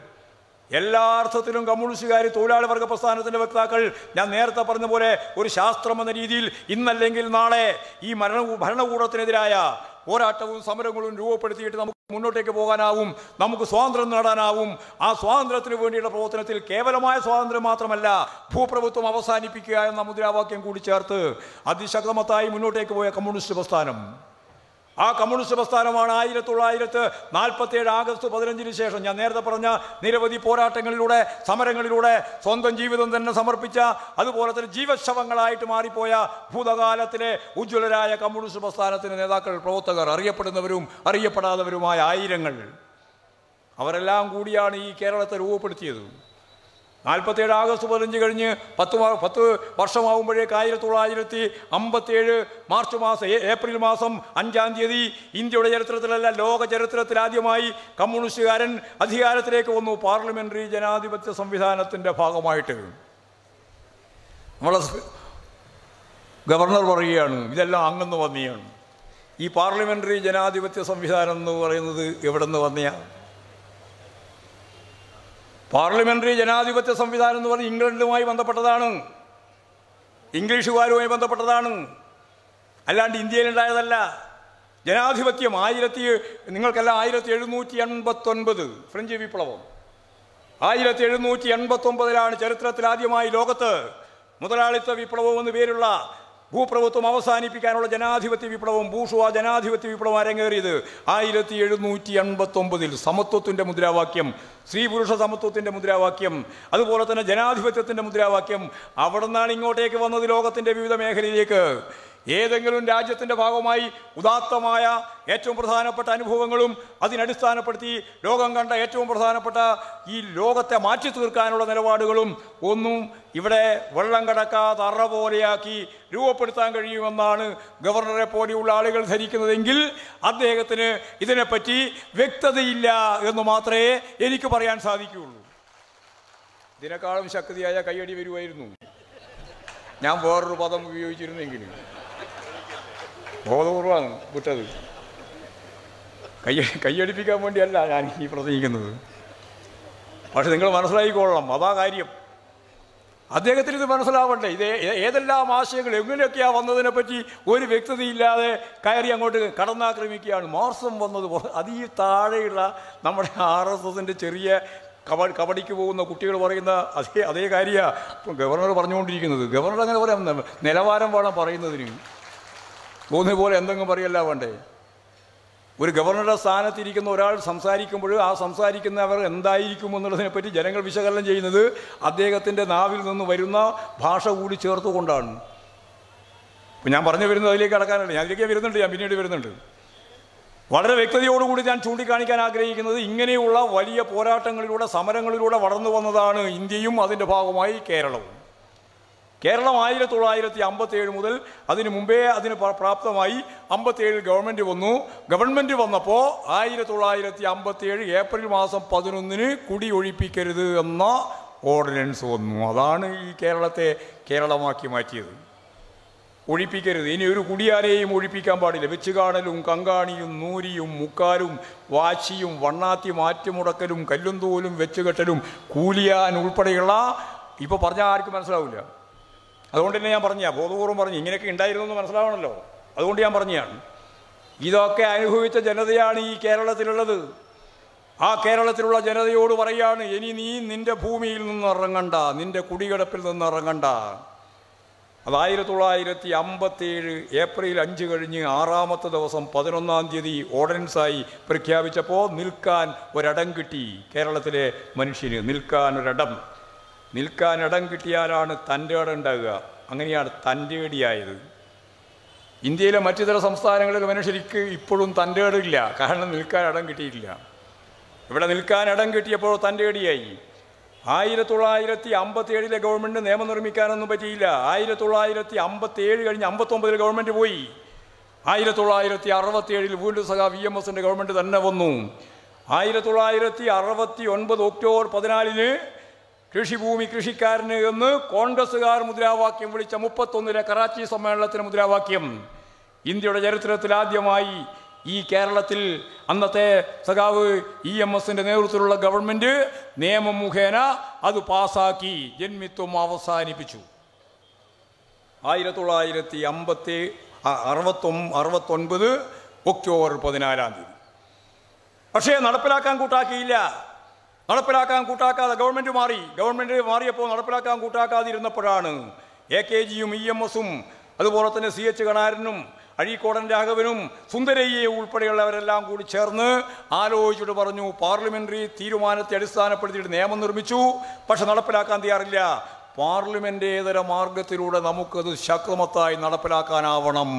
എല്ലാ അർത്ഥത്തിലും കമ്മ്യൂണിസ്റ്റുകാർ തൊഴിലാളി വർഗ പ്രസ്ഥാനത്തിന്റെ വക്താക്കൾ. ഞാൻ നേരത്തെ പറഞ്ഞ പോലെ ഒരു ശാസ്ത്രം എന്ന രീതിയിൽ ഇന്നല്ലെങ്കിൽ നാളെ ഈ മരണ ഭരണകൂടത്തിനെതിരായ പോരാട്ടവും സമരങ്ങളും രൂപപ്പെടുത്തിയിട്ട് നമുക്ക് മുന്നോട്ടേക്ക് പോകാനാവും നമുക്ക് സ്വാതന്ത്ര്യം നേടാനാവും. ആ സ്വാതന്ത്ര്യത്തിന് വേണ്ടിയുള്ള പ്രവർത്തനത്തിൽ കേവലമായ സ്വാതന്ത്ര്യം മാത്രമല്ല ഭൂപ്രഭുത്വം അവസാനിപ്പിക്കുക എന്ന മുദ്രാവാക്യം കൂടി ചേർത്ത് അതിശക്തമത്തായി മുന്നോട്ടേക്ക് പോയ കമ്മ്യൂണിസ്റ്റ് പ്രസ്ഥാനം. ആ കമ്മ്യൂണിസ്റ്റ് പ്രസ്ഥാനമാണ് ആയിരത്തി തൊള്ളായിരത്തി നാൽപ്പത്തി ഏഴ് ആഗസ്റ്റ് പതിനഞ്ചിന് ശേഷം ഞാൻ നേരത്തെ പറഞ്ഞ നിരവധി പോരാട്ടങ്ങളിലൂടെ സമരങ്ങളിലൂടെ സ്വന്തം ജീവിതം തന്നെ സമർപ്പിച്ച അതുപോലെ തന്നെ ജീവശവങ്ങളായിട്ട് മാറിപ്പോയ ഭൂതകാലത്തിലെ ഉജ്ജ്വലരായ കമ്മ്യൂണിസ്റ്റ് പ്രസ്ഥാനത്തിന്റെ നേതാക്കൾ പ്രവർത്തകർ അറിയപ്പെടുന്നവരും അറിയപ്പെടാത്തവരുമായ ആയിരങ്ങൾ. അവരെല്ലാം കൂടിയാണ് ഈ കേരളത്തെ രൂപപ്പെടുത്തിയത്. നാൽപ്പത്തേഴ് ആഗസ്റ്റ് പതിനഞ്ച് കഴിഞ്ഞ് പത്ത് പത്ത് വർഷമാകുമ്പോഴേക്ക് ആയിരത്തി തൊള്ളായിരത്തി അമ്പത്തേഴ് മാർച്ച് മാസം ഏപ്രിൽ മാസം അഞ്ചാം തീയതി ഇന്ത്യയുടെ ചരിത്രത്തിലല്ല ലോക ചരിത്രത്തിൽ ആദ്യമായി കമ്മ്യൂണിസ്റ്റുകാരൻ അധികാരത്തിലേക്ക് വന്നു. പാർലമെന്ററി ജനാധിപത്യ സംവിധാനത്തിന്റെ ഭാഗമായിട്ട്. നമ്മളെ ഗവർണർ പറയുകയാണ് ഇതെല്ലാം അങ്ങന്ന് വന്നിയാണ്. ഈ പാർലമെന്ററി ജനാധിപത്യ സംവിധാനം എന്ന് പറയുന്നത് എവിടെ നിന്ന് വന്നെയാണ് പാർലമെന്ററി ജനാധിപത്യ സംവിധാനം എന്ന് പറഞ്ഞ് ഇംഗ്ലണ്ടുമായി ബന്ധപ്പെട്ടതാണ്. ഇംഗ്ലീഷുകാരുമായി ബന്ധപ്പെട്ടതാണ്. അല്ലാണ്ട് ഇന്ത്യയിലുണ്ടായതല്ല. ജനാധിപത്യം ആയിരത്തി നിങ്ങൾക്കെല്ലാം ആയിരത്തി എഴുന്നൂറ്റി എൺപത്തൊൻപത് ഫ്രഞ്ച് വിപ്ലവം. ആയിരത്തി എഴുന്നൂറ്റി എൺപത്തൊമ്പതിലാണ് ചരിത്രത്തിൽ ആദ്യമായി ലോകത്ത് മുതലാളിത്ത വിപ്ലവം എന്ന് പേരുള്ള ഭൂപ്രഭുത്വം അവസാനിപ്പിക്കാനുള്ള ജനാധിപത്യ വിപ്ലവം ഭൂഷുവ ജനാധിപത്യ വിപ്ലവം അരങ്ങേറിയത് ആയിരത്തി എഴുന്നൂറ്റി എൺപത്തൊമ്പതിൽ സമത്വത്തിന്റെ മുദ്രാവാക്യം സ്ത്രീ പുരുഷ സമത്വത്തിന്റെ മുദ്രാവാക്യം അതുപോലെ തന്നെ ജനാധിപത്യത്തിന്റെ മുദ്രാവാക്യം. അവിടെ നിന്നാണ് ഇങ്ങോട്ടേക്ക് വന്നത് ലോകത്തിന്റെ വിവിധ മേഖലയിലേക്ക്. ഏതെങ്കിലും രാജ്യത്തിന്റെ ഭാഗമായി ഉദാത്തമായ ഏറ്റവും പ്രധാനപ്പെട്ട അനുഭവങ്ങളും അതിനടിസ്ഥാനപ്പെടുത്തി ലോകം കണ്ട ഏറ്റവും പ്രധാനപ്പെട്ട ഈ ലോകത്തെ മാറ്റി തീർക്കാനുള്ള നിലപാടുകളും ഒന്നും ഇവിടെ വെള്ളം കടക്കാതെ അറ പോലെയാക്കി രൂപപ്പെടുത്താൻ കഴിയുമെന്നാണ് ഗവർണറെ പോലെയുള്ള ആളുകൾ ധരിക്കുന്നതെങ്കിൽ അദ്ദേഹത്തിന് ഇതിനെപ്പറ്റി വ്യക്തതയില്ല എന്ന് മാത്രമേ എനിക്ക് പറയാൻ സാധിക്കുകയുള്ളൂ. ഇതിനേക്കാളും ശക്തിയായ കയ്യടി വരുമായിരുന്നു. ഞാൻ വേറൊരു പദം ഉപയോഗിച്ചിരുന്നെങ്കിൽ ബോധപൂർവമാണ് വിട്ടത്. കയ്യ കയ്യടിപ്പിക്കാൻ വേണ്ടിയല്ല ഞാൻ ഈ പ്രസംഗിക്കുന്നത്. പക്ഷെ നിങ്ങൾ മനസ്സിലാക്കിക്കൊള്ളണം അതാ കാര്യം. അദ്ദേഹത്തിന് ഇത് മനസ്സിലാവണ്ടേ ഇത് ഏതെല്ലാം ആശയങ്ങൾ എങ്ങനെയൊക്കെയാണ് വന്നതിനെ പറ്റി ഒരു വ്യക്തതയില്ലാതെ കയറി അങ്ങോട്ട് കടന്നാക്രമിക്കുകയാണ്. മാർസം വന്നത് അതീ താഴെയുള്ള നമ്മുടെ ആർ എസ് എസിന്റെ ചെറിയ കബ കബഡിക്ക് പോകുന്ന കുട്ടികൾ പറയുന്ന അതേ അതേ കാര്യമാണ് ഗവർണർ പറഞ്ഞുകൊണ്ടിരിക്കുന്നത്. ഗവർണർ അങ്ങനെ പറയാം നിലവാരം വേണം പറയുന്നതിന്. തോന്നിയ പോലെ എന്തെങ്കിലും പറയല്ല വേണ്ടേ? ഒരു ഗവർണറുടെ സ്ഥാനത്തിരിക്കുന്ന ഒരാൾ സംസാരിക്കുമ്പോൾ ആ സംസാരിക്കുന്നവർ എന്തായിരിക്കും എന്നുള്ളതിനെ പറ്റി ജനങ്ങൾ വിശകലനം ചെയ്യുന്നത് അദ്ദേഹത്തിന്റെ നാവിൽ നിന്ന് വരുന്ന ഭാഷ കൂടി ചേർത്തുകൊണ്ടാണ്. ഞാൻ പറഞ്ഞു വരുന്നത് അതിലേക്ക് കടക്കാനല്ല. ഞാൻ അതിലേക്ക് വരുന്നുണ്ട് ഞാൻ പിന്നീട് വരുന്നുണ്ട്. വളരെ വ്യക്തതയോടുകൂടി ഞാൻ ചൂണ്ടിക്കാണിക്കാൻ ആഗ്രഹിക്കുന്നത് ഇങ്ങനെയുള്ള വലിയ പോരാട്ടങ്ങളിലൂടെ സമരങ്ങളിലൂടെ വളർന്നു വന്നതാണ് ഇന്ത്യയും അതിന്റെ ഭാഗമായി കേരളവും. കേരളം ആയിരത്തി തൊള്ളായിരത്തി അമ്പത്തി ഏഴ് മുതൽ അതിന് മുമ്പേ അതിന് പ്രാപ്തമായി അമ്പത്തിയേഴിൽ ഗവൺമെന്റ് വന്നു. ഗവൺമെന്റ് വന്നപ്പോൾ ആയിരത്തി തൊള്ളായിരത്തി അമ്പത്തി ഏഴ് ഏപ്രിൽ മാസം പതിനൊന്നിന് കുടി ഒഴിപ്പിക്കരുത് എന്ന ഓർഡിനൻസ് വന്നു. അതാണ് ഈ കേരളത്തെ കേരളമാക്കി മാറ്റിയത്. ഒഴിപ്പിക്കരുത്. ഇനി ഒരു കുടിയാരെയും ഒഴിപ്പിക്കാൻ പാടില്ല. വെച്ചുകാണലും കങ്കാണിയും നൂരിയും മുക്കാലും വാശിയും വണ്ണാത്തി മാറ്റിമുടക്കലും കല്ലും തോലും വെച്ചുകെട്ടലും കൂലിയാൻ ഉൾപ്പെടെയുള്ള ഇപ്പോൾ പറഞ്ഞാൽ ആർക്കും മനസ്സിലാവില്ല. അതുകൊണ്ട് തന്നെ ഞാൻ പറഞ്ഞ ബോധപൂർവം പറഞ്ഞു ഇങ്ങനെയൊക്കെ ഉണ്ടായിരുന്നു എന്ന് മനസ്സിലാവണമല്ലോ അതുകൊണ്ട് ഞാൻ പറഞ്ഞതാണ് ഇതൊക്കെ അനുഭവിച്ച ജനതയാണ് ഈ കേരളത്തിലുള്ളത്. ആ കേരളത്തിലുള്ള ജനതയോട് പറയാണ് ഇനി നീ നിന്റെ ഭൂമിയിൽ നിന്ന് ഇറങ്ങണ്ട നിന്റെ കുടികിടപ്പിൽ നിന്ന് ഇറങ്ങണ്ട. അത് ആയിരത്തി തൊള്ളായിരത്തി അമ്പത്തേഴ് ഏപ്രിൽ അഞ്ച് കഴിഞ്ഞ് ആറാമത്തെ ദിവസം പതിനൊന്നാം തീയതി ഓർഡിനൻസായി പ്രഖ്യാപിച്ചപ്പോൾ നിൽക്കാൻ ഒരിടം കിട്ടി. കേരളത്തിലെ മനുഷ്യന് നിൽക്കാൻ ഒരിടം. നിൽക്കാൻ ഇടം കിട്ടിയാലാണ് തന്റെ ഇടം ഉണ്ടാകുക അങ്ങനെയാണ് തന്റെ ഇടിയായത് ഇന്ത്യയിലെ മറ്റു ചില സംസ്ഥാനങ്ങളിലെ മനുഷ്യർക്ക് ഇപ്പോഴും തന്റെ ഇടില്ല കാരണം നിൽക്കാൻ ഇടം കിട്ടിയിട്ടില്ല. ഇവിടെ നിൽക്കാൻ ഇടം കിട്ടിയപ്പോൾ തന്റെ ഇടിയായി ആയിരത്തി തൊള്ളായിരത്തി അമ്പത്തി ഏഴിലെ ഗവൺമെന്റ് നിയമം നിർമ്മിക്കാനൊന്നും പറ്റിയില്ല. ആയിരത്തി തൊള്ളായിരത്തി അമ്പത്തി ഏഴ് കഴിഞ്ഞ് അമ്പത്തൊമ്പതിൽ ഗവൺമെന്റ് പോയി. ആയിരത്തി തൊള്ളായിരത്തി അറുപത്തി ഏഴിൽ വീണ്ടും സഖാ വി എം എസിന്റെ ഗവൺമെന്റ് തന്നെ വന്നു. ആയിരത്തി തൊള്ളായിരത്തി അറുപത്തി ഒൻപത് ഒക്ടോബർ പതിനാലിന് കൃഷിഭൂമി കൃഷിക്കാരന് എന്ന് കോൺഗ്രസ്സുകാർ മുദ്രാവാക്യം വിളിച്ച മുപ്പത്തൊന്നിലെ കറാച്ചി സമ്മേളനത്തിന് മുദ്രാവാക്യം. ഇന്ത്യയുടെ ചരിത്രത്തിൽ ആദ്യമായി ഈ കേരളത്തിൽ അന്നത്തെ സഖാവ് ഇ എം എസിന്റെ നേതൃത്വത്തിലുള്ള ഗവൺമെന്റ് നിയമം മുഖേന അത് പാസാക്കി ജന്മിത്വം അവസാനിപ്പിച്ചു. ആയിരത്തി തൊള്ളായിരത്തി അമ്പത്തി അറുപത്തൊ അറുപത്തൊൻപത് ഒക്ടോബർ പതിനാലാം തീയതി. പക്ഷേ നടപ്പിലാക്കാൻ കൂട്ടാക്കിയില്ല. നടപ്പിലാക്കാൻ കൂട്ടാക്കാതെ ഗവൺമെന്റ് മാറി. ഗവൺമെന്റ് മാറിയപ്പോൾ നടപ്പിലാക്കാൻ കൂട്ടാക്കാതിരുന്നപ്പോഴാണ് എ കെ ജിയും ഇ എം എസും അതുപോലെ തന്നെ സി എച്ച് കണാരനും അഴീക്കോടൻ രാഘവനും സുന്ദരയ്യെ ഉൾപ്പെടെയുള്ളവരെല്ലാം കൂടി ചേർന്ന് ആലോചിച്ചിട്ട് പറഞ്ഞു പാർലമെന്ററി തീരുമാനത്തെ അടിസ്ഥാനപ്പെടുത്തിയിട്ട് നിയമം നിർമ്മിച്ചു. പക്ഷെ നടപ്പിലാക്കാൻ തയ്യാറില്ല. പാർലമെന്റേതര മാർഗത്തിലൂടെ നമുക്കത് ശക്തമത്തായി നടപ്പിലാക്കാനാവണം.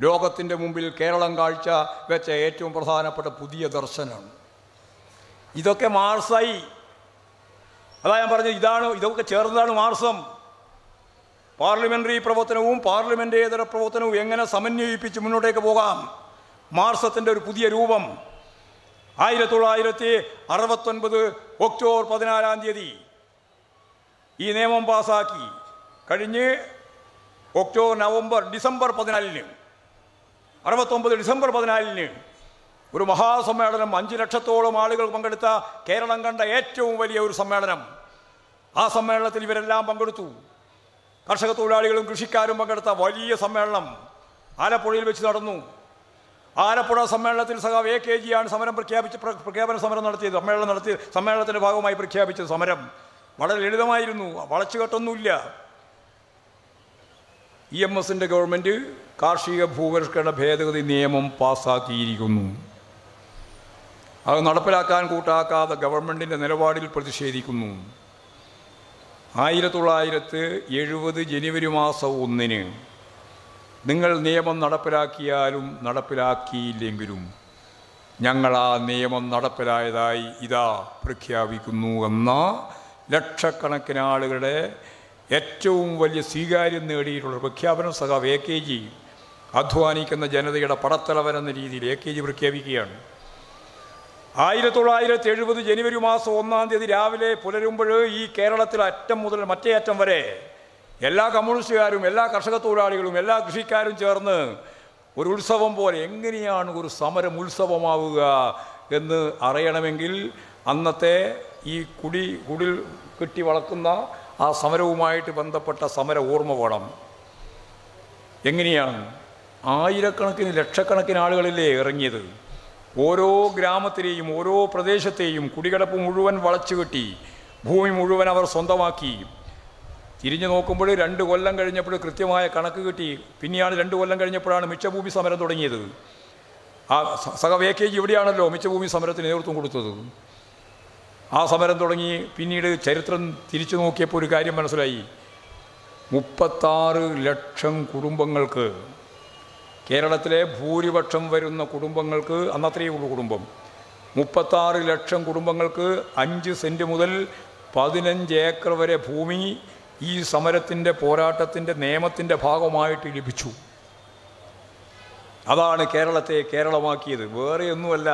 ലോകത്തിന്റെ മുമ്പിൽ കേരളം കാഴ്ച വെച്ച ഏറ്റവും പ്രധാനപ്പെട്ട പുതിയ ദർശനമാണ് ഇതൊക്കെ മാർസായി. അതാ ഞാൻ പറഞ്ഞു ഇതാണ് ഇതൊക്കെ ചേർന്നതാണ് മാർസം. പാർലമെന്ററി പ്രവർത്തനവും പാർലമെന്റേതര പ്രവർത്തനവും എങ്ങനെ സമന്വയിപ്പിച്ച് മുന്നോട്ടേക്ക് പോകാം? മാർസത്തിന്റെ ഒരു പുതിയ രൂപം. ആയിരത്തി തൊള്ളായിരത്തി അറുപത്തൊൻപത് ഒക്ടോബർ പതിനാലാം തീയതി. ഈ നിയമം പാസാക്കി. കഴിഞ്ഞ് ഒക്ടോബർ നവംബർ ഡിസംബർ പതിനാലിന്. അറുപത്തൊമ്പത് ഡിസംബർ പതിനാലിന് ഒരു മഹാസമ്മേളനം അഞ്ച് ലക്ഷത്തോളം ആളുകൾ പങ്കെടുത്ത കേരളം കണ്ട ഏറ്റവും വലിയ ഒരു സമ്മേളനം. ആ സമ്മേളനത്തിൽ ഇവരെല്ലാം പങ്കെടുത്തു. കർഷക തൊഴിലാളികളും കൃഷിക്കാരും പങ്കെടുത്ത വലിയ സമ്മേളനം ആലപ്പുഴയിൽ വെച്ച് നടന്നു. ആലപ്പുഴ സമ്മേളനത്തിൽ സഖാവ് എ കെ ജിയാണ് സമരം പ്രഖ്യാപിച്ച് പ്രഖ്യാപന സമരം നടത്തിയത്. സമ്മേളനം നടത്തി സമ്മേളനത്തിന്റെ ഭാഗമായി പ്രഖ്യാപിച്ചത് സമരം. വളരെ ലളിതമായിരുന്നു. വളച്ചുകെട്ടൊന്നുമില്ല ഇ എം എസിന്റെ ഗവൺമെന്റ് കാർഷിക ഭൂപരിഷ്കരണ ഭേദഗതി നിയമം പാസ്സാക്കിയിരിക്കുന്നു അത് നടപ്പിലാക്കാൻ കൂട്ടാക്കാതെ ഗവൺമെന്റിന്റെ നിലപാടിൽ പ്രതിഷേധിക്കുന്നു. ആയിരത്തി തൊള്ളായിരത്തി എഴുപത് ജനുവരി മാസം ഒന്നിന് നിങ്ങൾ നിയമം നടപ്പിലാക്കിയാലും നടപ്പിലാക്കിയില്ലെങ്കിലും ഞങ്ങൾ ആ നിയമം നടപ്പിലായതായി ഇതാ പ്രഖ്യാപിക്കുന്നു എന്ന ലക്ഷക്കണക്കിന് ആളുകളുടെ ഏറ്റവും വലിയ സ്വീകാര്യം നേടിയിട്ടുള്ള പ്രഖ്യാപനം സഖാവ് എ കെ ജി അധ്വാനിക്കുന്ന ജനതയുടെ പടത്തലവൻ എന്ന രീതിയിൽ എ കെ ജി പ്രഖ്യാപിക്കുകയാണ്. ആയിരത്തി തൊള്ളായിരത്തി എഴുപത് ജനുവരി മാസം ഒന്നാം തീയതി രാവിലെ പുലരുമ്പോൾ ഈ കേരളത്തിൽ അറ്റം മുതൽ മറ്റേ അറ്റം വരെ എല്ലാ കമ്മ്യൂണിസ്റ്റുകാരും എല്ലാ കർഷക തൊഴിലാളികളും എല്ലാ കൃഷിക്കാരും ചേർന്ന് ഒരു ഉത്സവം പോലെ എങ്ങനെയാണ് ഒരു സമരം ഉത്സവമാവുക എന്ന് അറിയണമെങ്കിൽ അന്നത്തെ ഈ കുടി കുടിൽ കെട്ടി വളർത്തുന്ന ആ സമരവുമായിട്ട് ബന്ധപ്പെട്ട സമര ഓർമ്മ വേണം. എങ്ങനെയാണ്? ആയിരക്കണക്കിന് ലക്ഷക്കണക്കിന് ആളുകളില്ലേ ഇറങ്ങിയത്? ഓരോ ഗ്രാമത്തിലെയും ഓരോ പ്രദേശത്തെയും കുടികിടപ്പ് മുഴുവൻ വളച്ചു കെട്ടി ഭൂമി മുഴുവൻ അവർ സ്വന്തമാക്കി. തിരിഞ്ഞു നോക്കുമ്പോൾ രണ്ട് കൊല്ലം കഴിഞ്ഞപ്പോൾ കൃത്യമായ കണക്ക് കിട്ടി. പിന്നെയാണ് രണ്ട് കൊല്ലം കഴിഞ്ഞപ്പോഴാണ് മിച്ചഭൂമി സമരം തുടങ്ങിയത്. ആ സഹ വേ കെ ജി ഇവിടെയാണല്ലോ മിച്ചഭൂമി സമരത്തിന് നേതൃത്വം കൊടുത്തത്. ആ സമരം തുടങ്ങി പിന്നീട് ചരിത്രം തിരിച്ചു നോക്കിയപ്പോൾ ഒരു കാര്യം മനസ്സിലായി. മുപ്പത്താറ് ലക്ഷം കുടുംബങ്ങൾക്ക് കേരളത്തിലെ ഭൂരിപക്ഷം വരുന്ന കുടുംബങ്ങൾക്ക് അന്നത്രയേ ഉള്ളൂ കുടുംബം മുപ്പത്താറ് ലക്ഷം കുടുംബങ്ങൾക്ക് അഞ്ച് സെന്റ് മുതൽ പതിനഞ്ച് ഏക്കർ വരെ ഭൂമി ഈ സമരത്തിന്റെ പോരാട്ടത്തിന്റെ നിയമത്തിന്റെ ഭാഗമായിട്ട് ലഭിച്ചു. അതാണ് കേരളത്തെ കേരളമാക്കിയത്. വേറെ ഒന്നുമല്ല.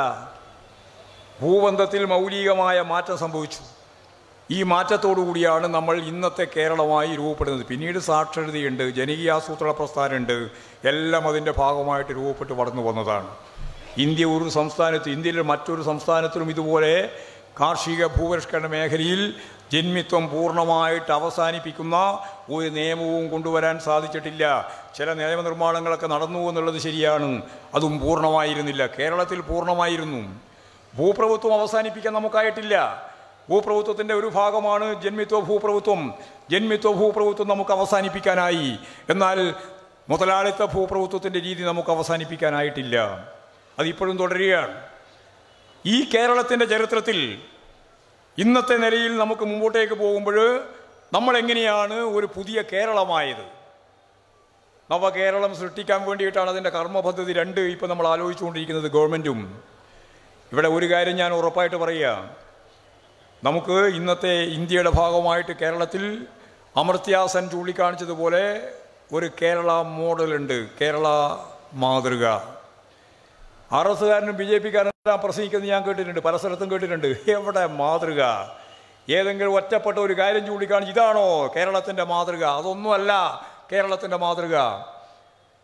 ഭൂബന്ധത്തിൽ മൗലികമായ മാറ്റം സംഭവിച്ചു. ഈ കൂടിയാണ് നമ്മൾ ഇന്നത്തെ കേരളമായി രൂപപ്പെടുന്നത്. പിന്നീട് സാക്ഷരതയുണ്ട് ജനകീയാസൂത്രണ പ്രസ്ഥാനമുണ്ട്. എല്ലാം അതിന്റെ ഭാഗമായിട്ട് രൂപപ്പെട്ട് വളർന്നു വന്നതാണ്. ഇന്ത്യ ഒരു സംസ്ഥാനത്ത് ഇന്ത്യയിലെ മറ്റൊരു സംസ്ഥാനത്തിലും ഇതുപോലെ കാർഷിക ഭൂപരിഷ്കരണ മേഖലയിൽ ജന്മിത്വം പൂർണമായിട്ട് അവസാനിപ്പിക്കുന്ന ഒരു നിയമവും കൊണ്ടുവരാൻ സാധിച്ചിട്ടില്ല. ചില നിയമനിർമ്മാണങ്ങളൊക്കെ നടന്നു എന്നുള്ളത് ശരിയാണ്. അതും പൂർണമായിരുന്നില്ല. കേരളത്തിൽ പൂർണമായിരുന്നു. ഭൂപ്രഭുത്വം അവസാനിപ്പിക്കാൻ നമുക്കായിട്ടില്ല. ഭൂപ്രഭുത്വത്തിന്റെ ഒരു ഭാഗമാണ് ജന്മിത്വ ഭൂപ്രഭുത്വം ജന്മിത്വ ഭൂപ്രഭുത്വം നമുക്ക് അവസാനിപ്പിക്കാനായി. എന്നാൽ മുതലാളിത്ത ഭൂപ്രഭുത്വത്തിന്റെ രീതി നമുക്ക് അവസാനിപ്പിക്കാനായിട്ടില്ല. അതിപ്പോഴും തുടരുകയാണ്. ഈ കേരളത്തിന്റെ ചരിത്രത്തിൽ ഇന്നത്തെ നിലയിൽ നമുക്ക് മുമ്പോട്ടേക്ക് പോകുമ്പോൾ നമ്മൾ എങ്ങനെയാണ് ഒരു പുതിയ കേരളമായത്? നവകേരളം സൃഷ്ടിക്കാൻ വേണ്ടിയിട്ടാണ് അതിന്റെ കർമ്മപദ്ധതി രണ്ട് ഇപ്പോൾ നമ്മൾ ആലോചിച്ചുകൊണ്ടിരിക്കുന്നത് ഗവൺമെന്റും ഇവിടെ ഒരു കാര്യം ഞാൻ ഉറപ്പായിട്ട് പറയുക. നമുക്ക് ഇന്നത്തെ ഇന്ത്യയുടെ ഭാഗമായിട്ട് കേരളത്തിൽ അമർത്യാസൻ ചൂണ്ടിക്കാണിച്ചതുപോലെ ഒരു കേരള മോഡലുണ്ട് കേരള മാതൃക. ആർ എസ്സുകാരനും ബി ജെ പിക്കാരനെല്ലാം പ്രസംഗിക്കുന്നത് ഞാൻ കേട്ടിട്ടുണ്ട് പല സ്ഥലത്തും കേട്ടിട്ടുണ്ട്. എവിടെ മാതൃക? ഏതെങ്കിലും ഒറ്റപ്പെട്ട ഒരു കാര്യം ചൂണ്ടിക്കാണിച്ച് ഇതാണോ കേരളത്തിന്റെ മാതൃക? അതൊന്നുമല്ല കേരളത്തിന്റെ മാതൃക.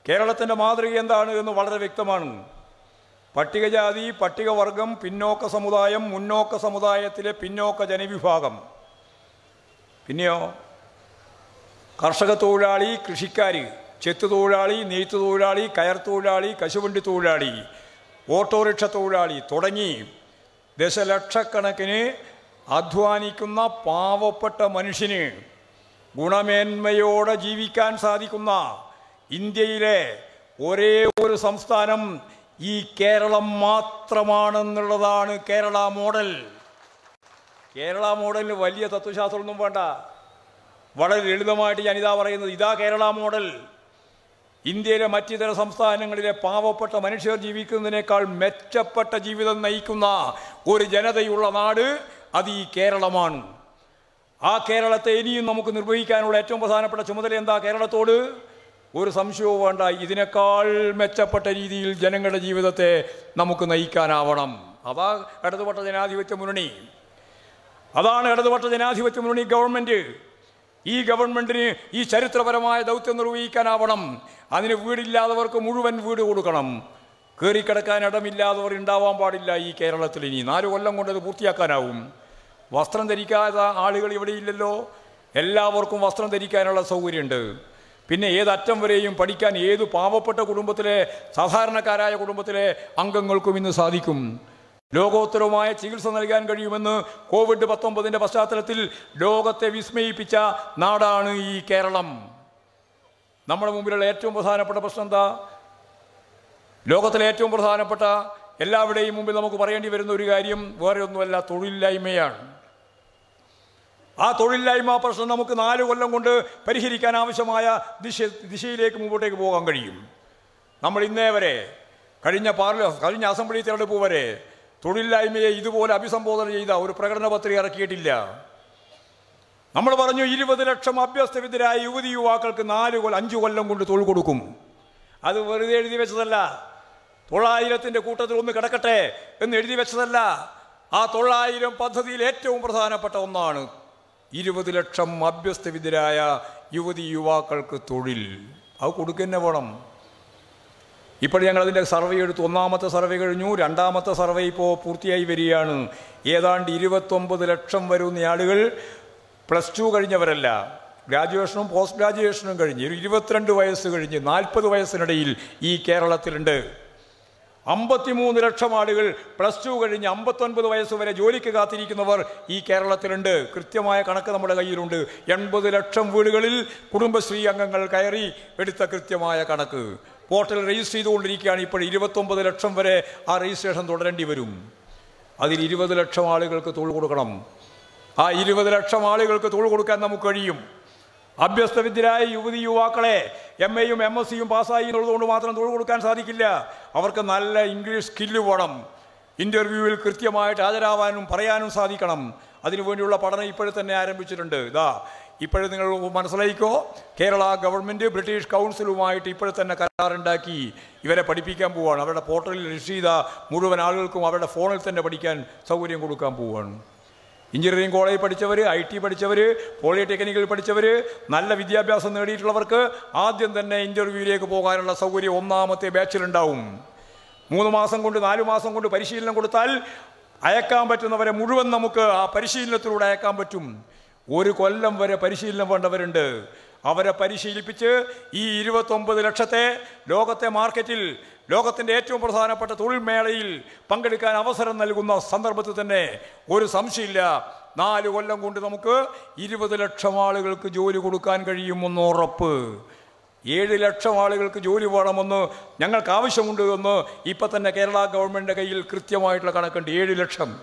കേരളത്തിന്റെ മാതൃക എന്താണ് എന്ന് വളരെ വ്യക്തമാണ്. പട്ടികജാതി പട്ടികവർഗം പിന്നോക്ക സമുദായം മുന്നോക്ക സമുദായത്തിലെ പിന്നോക്ക ജനവിഭാഗം. പിന്നെയോ? കർഷക തൊഴിലാളി കൃഷിക്കാർ ചെത്തു തൊഴിലാളി നെയ്ത്ത് തൊഴിലാളി കയർ തൊഴിലാളി കശുവണ്ടി തൊഴിലാളി ഓട്ടോറിക്ഷ തൊഴിലാളി തുടങ്ങി ദശലക്ഷക്കണക്കിന് അധ്വാനിക്കുന്ന പാവപ്പെട്ട മനുഷ്യന് ഗുണമേന്മയോടെ ജീവിക്കാൻ സാധിക്കുന്ന ഇന്ത്യയിലെ ഒരേ ഒരു സംസ്ഥാനം ഈ കേരളം മാത്രമാണെന്നുള്ളതാണ് കേരള മോഡൽ. കേരള മോഡലിന് വലിയ തത്വശാസ്ത്രമൊന്നും വേണ്ട. വളരെ ലളിതമായിട്ട് ഞാനിതാ പറയുന്നത് ഇതാ കേരള മോഡൽ. ഇന്ത്യയിലെ മറ്റിതര സംസ്ഥാനങ്ങളിലെ പാവപ്പെട്ട മനുഷ്യർ ജീവിക്കുന്നതിനേക്കാൾ മെച്ചപ്പെട്ട ജീവിതം നയിക്കുന്ന ഒരു ജനതയുള്ള നാട് അത് ഈ കേരളമാണ്. ആ കേരളത്തെ ഇനിയും നമുക്ക് നിർവഹിക്കാനുള്ള ഏറ്റവും പ്രധാനപ്പെട്ട ചുമതല എന്താ കേരളത്തോട്? ഒരു സംശയവും വേണ്ട. ഇതിനേക്കാൾ മെച്ചപ്പെട്ട രീതിയിൽ ജനങ്ങളുടെ ജീവിതത്തെ നമുക്ക് നയിക്കാനാവണം. അതാ ഇടതുപക്ഷ ജനാധിപത്യ മുന്നണി. അതാണ് ഇടതുപക്ഷ ജനാധിപത്യ മുന്നണി ഗവൺമെന്റ് ഈ ഗവൺമെന്റിന് ഈ ചരിത്രപരമായ ദൗത്യം നിർവഹിക്കാനാവണം. അതിന് വീടില്ലാത്തവർക്ക് മുഴുവൻ വീട് കൊടുക്കണം. കയറിക്കിടക്കാൻ ഇടമില്ലാത്തവർ ഉണ്ടാവാൻ പാടില്ല ഈ കേരളത്തിൽ ഇനി. നാല് കൊല്ലം കൊണ്ട് അത് പൂർത്തിയാക്കാനാവും. വസ്ത്രം ധരിക്കാത്ത ആളുകൾ ഇവിടെയില്ലല്ലോ എല്ലാവർക്കും വസ്ത്രം ധരിക്കാനുള്ള സൗകര്യമുണ്ട്. പിന്നെ ഏതറ്റം വരെയും പഠിക്കാൻ ഏത് പാവപ്പെട്ട കുടുംബത്തിലെ സാധാരണക്കാരായ കുടുംബത്തിലെ അംഗങ്ങൾക്കും ഇന്ന് സാധിക്കും. ലോകോത്തരവുമായ ചികിത്സ നൽകാൻ കഴിയുമെന്ന് കോവിഡ് പത്തൊമ്പതിന്റെ പശ്ചാത്തലത്തിൽ ലോകത്തെ വിസ്മയിപ്പിച്ച നാടാണ് ഈ കേരളം. നമ്മുടെ മുമ്പിലുള്ള ഏറ്റവും പ്രധാനപ്പെട്ട പ്രശ്നം എന്താ? ലോകത്തിലെ ഏറ്റവും പ്രധാനപ്പെട്ട എല്ലാവരുടെയും മുമ്പിൽ നമുക്ക് പറയേണ്ടി വരുന്ന ഒരു കാര്യം വേറെ ഒന്നുമല്ല തൊഴിലില്ലായ്മയാണ്. ആ തൊഴിലില്ലായ്മ പ്രശ്നം നമുക്ക് നാല് കൊല്ലം കൊണ്ട് പരിഹരിക്കാൻ ആവശ്യമായ ദിശ ദിശയിലേക്ക് മുമ്പോട്ടേക്ക് പോകാൻ കഴിയും. നമ്മൾ ഇന്നേ വരെ കഴിഞ്ഞ പാർല കഴിഞ്ഞ അസംബ്ലി തെരഞ്ഞെടുപ്പ് വരെ തൊഴിലില്ലായ്മയെ ഇതുപോലെ അഭിസംബോധന ചെയ്ത ഒരു പ്രകടന പത്രിക ഇറക്കിയിട്ടില്ല. നമ്മൾ പറഞ്ഞു ഇരുപത് ലക്ഷം അഭ്യസ്തവിദ്യരായ യുവതി യുവാക്കൾക്ക് നാല് കൊല്ലം അഞ്ച് കൊല്ലം കൊണ്ട് തൊഴിൽ കൊടുക്കും. അത് വെറുതെ എഴുതി വെച്ചതല്ല. തൊള്ളായിരത്തിന്റെ കൂട്ടത്തിൽ ഒന്ന് കിടക്കട്ടെ എന്ന് എഴുതി വെച്ചതല്ല. ആ തൊള്ളായിരം പദ്ധതിയിൽ ഏറ്റവും പ്രധാനപ്പെട്ട ഒന്നാണ് ഇരുപത് ലക്ഷം അഭ്യസ്തവിധരായ യുവതി യുവാക്കൾക്ക് തൊഴിൽ. അത് കൊടുക്കന്നെ വേണം. ഇപ്പോൾ ഞങ്ങൾ അതിന്റെ സർവേ എടുത്തു. ഒന്നാമത്തെ സർവേ കഴിഞ്ഞു. രണ്ടാമത്തെ സർവേ ഇപ്പോൾ പൂർത്തിയായി വരികയാണ്. ഏതാണ്ട് ഇരുപത്തൊമ്പത് ലക്ഷം വരുന്ന ആളുകൾ പ്ലസ് ടു കഴിഞ്ഞവരല്ല. ഗ്രാജുവേഷനും പോസ്റ്റ് ഗ്രാജുവേഷനും കഴിഞ്ഞ്. ഒരു ഇരുപത്തിരണ്ട് വയസ്സ് കഴിഞ്ഞ് നാൽപ്പത് വയസ്സിനിടയിൽ ഈ കേരളത്തിലുണ്ട്. അമ്പത്തിമൂന്ന് ലക്ഷം ആളുകൾ പ്ലസ് ടു കഴിഞ്ഞ് അമ്പത്തൊൻപത് വയസ്സ് വരെ ജോലിക്ക് കാത്തിരിക്കുന്നവർ ഈ കേരളത്തിലുണ്ട്. കൃത്യമായ കണക്ക് നമ്മുടെ കയ്യിലുണ്ട്. എൺപത് ലക്ഷം വീടുകളിൽ കുടുംബശ്രീ അംഗങ്ങൾ കയറി എടുത്ത കൃത്യമായ കണക്ക്. പോർട്ടൽ രജിസ്റ്റർ ചെയ്തുകൊണ്ടിരിക്കുകയാണ് ഇപ്പോൾ ഇരുപത്തൊമ്പത് ലക്ഷം വരെ ആ രജിസ്ട്രേഷൻ തുടരേണ്ടി വരും. അതിൽ ഇരുപത് ലക്ഷം ആളുകൾക്ക് തൊഴിൽ കൊടുക്കണം. ആ ഇരുപത് ലക്ഷം ആളുകൾക്ക് തൊഴിൽ കൊടുക്കാൻ നമുക്ക് കഴിയും. അഭ്യസ്തവിദ്യരായ യുവതി യുവാക്കളെ എം എയും എം എസ് സിയും പാസ്സായി എന്നുള്ളതുകൊണ്ട് മാത്രം തൊഴിൽ കൊടുക്കാൻ സാധിക്കില്ല. അവർക്ക് നല്ല ഇംഗ്ലീഷ് സ്കില്ല് വേണം. ഇന്റർവ്യൂവിൽ കൃത്യമായിട്ട് ഹാജരാവാനും പറയാനും സാധിക്കണം. അതിനുവേണ്ടിയുള്ള പഠനം ഇപ്പോഴും തന്നെ ആരംഭിച്ചിട്ടുണ്ട്. ഇതാ ഇപ്പോഴും നിങ്ങൾ മനസ്സിലായിക്കോ? കേരള ഗവൺമെന്റ് ബ്രിട്ടീഷ് കൗൺസിലുമായിട്ട് ഇപ്പോഴും തന്നെ കരാറുണ്ടാക്കി ഇവരെ പഠിപ്പിക്കാൻ പോവുകയാണ് അവരുടെ പോർട്ടലിൽ രജിസ്റ്റർ ചെയ്ത മുഴുവൻ ആളുകൾക്കും അവരുടെ ഫോണിൽ തന്നെ പഠിക്കാൻ സൗകര്യം കൊടുക്കാൻ പോവുകയാണ് എഞ്ചിനീയറിംഗ് കോളേജിൽ പഠിച്ചവർ ഐ ടി പഠിച്ചവർ പോളിടെക്നിക്കിൽ പഠിച്ചവർ നല്ല വിദ്യാഭ്യാസം നേടിയിട്ടുള്ളവർക്ക് ആദ്യം തന്നെ ഇന്റർവ്യൂവിലേക്ക് പോകാനുള്ള സൗകര്യം ഒന്നാമത്തെ ബാച്ചിലുണ്ടാവും. മൂന്ന് മാസം കൊണ്ട് നാല് മാസം കൊണ്ട് പരിശീലനം കൊടുത്താൽ അയക്കാൻ പറ്റുന്നവരെ മുഴുവൻ നമുക്ക് ആ പരിശീലനത്തിലൂടെ അയക്കാൻ പറ്റും. ഒരു കൊല്ലം വരെ പരിശീലനം വേണ്ടവരുണ്ട്. അവരെ പരിശീലിപ്പിച്ച് ഈ ഇരുപത്തൊമ്പത് ലക്ഷത്തെ ലോകത്തെ മാർക്കറ്റിൽ ലോകത്തിന്റെ ഏറ്റവും പ്രധാനപ്പെട്ട തൊഴിൽ മേളയിൽ പങ്കെടുക്കാൻ അവസരം നൽകുന്ന സന്ദർഭത്തിൽ തന്നെ ഒരു സംശയമില്ല. നാല് കൊല്ലം കൊണ്ട് നമുക്ക് ഇരുപത് ലക്ഷം ആളുകൾക്ക് ജോലി കൊടുക്കാൻ കഴിയുമെന്ന് ഉറപ്പ്. ഏഴ് ലക്ഷം ആളുകൾക്ക് ജോലി വേണമെന്ന് ഞങ്ങൾക്ക് ആവശ്യമുണ്ട് എന്ന് ഇപ്പം തന്നെ കേരള ഗവൺമെന്റിന്റെ കയ്യിൽ കൃത്യമായിട്ടുള്ള കണക്കുണ്ട്. ഏഴ് ലക്ഷം.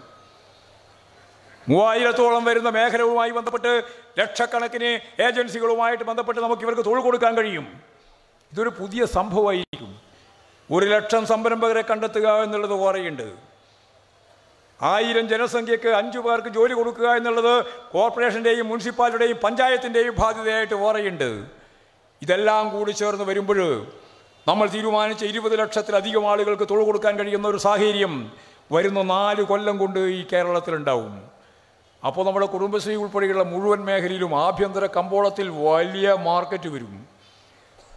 മൂവായിരത്തോളം വരുന്ന മേഖലവുമായി ബന്ധപ്പെട്ട് ലക്ഷക്കണക്കിന് ഏജൻസികളുമായിട്ട് ബന്ധപ്പെട്ട് നമുക്ക് ഇവർക്ക് തൊഴിൽ കൊടുക്കാൻ കഴിയും. ഇതൊരു പുതിയ സംഭവമായിരിക്കും. ഒരു ലക്ഷം സംരംഭകരെ കണ്ടെത്തുക എന്നുള്ളത് കുറയുണ്ട് ആയിരം ജനസംഖ്യക്ക് അഞ്ചു പേർക്ക് ജോലി കൊടുക്കുക എന്നുള്ളത് കോർപ്പറേഷന്റെയും മുനിസിപ്പാലിറ്റിയുടെയും പഞ്ചായത്തിന്റെയും ബാധ്യതയായിട്ട് കുറയുണ്ട് ഇതെല്ലാം കൂടി ചേർന്ന് വരുമ്പോൾ നമ്മൾ തീരുമാനിച്ച ഇരുപത് ലക്ഷത്തിലധികം ആളുകൾക്ക് തൊഴിൽ കൊടുക്കാൻ കഴിയുന്ന ഒരു സാഹചര്യം വരുന്ന നാല് കൊല്ലം കൊണ്ട് ഈ കേരളത്തിലുണ്ടാവും. അപ്പോൾ നമ്മുടെ കുടുംബശ്രീ ഉൾപ്പെടെയുള്ള മുഴുവൻ മേഖലയിലും ആഭ്യന്തര കമ്പോളത്തിൽ വലിയ മാർക്കറ്റ് വരും.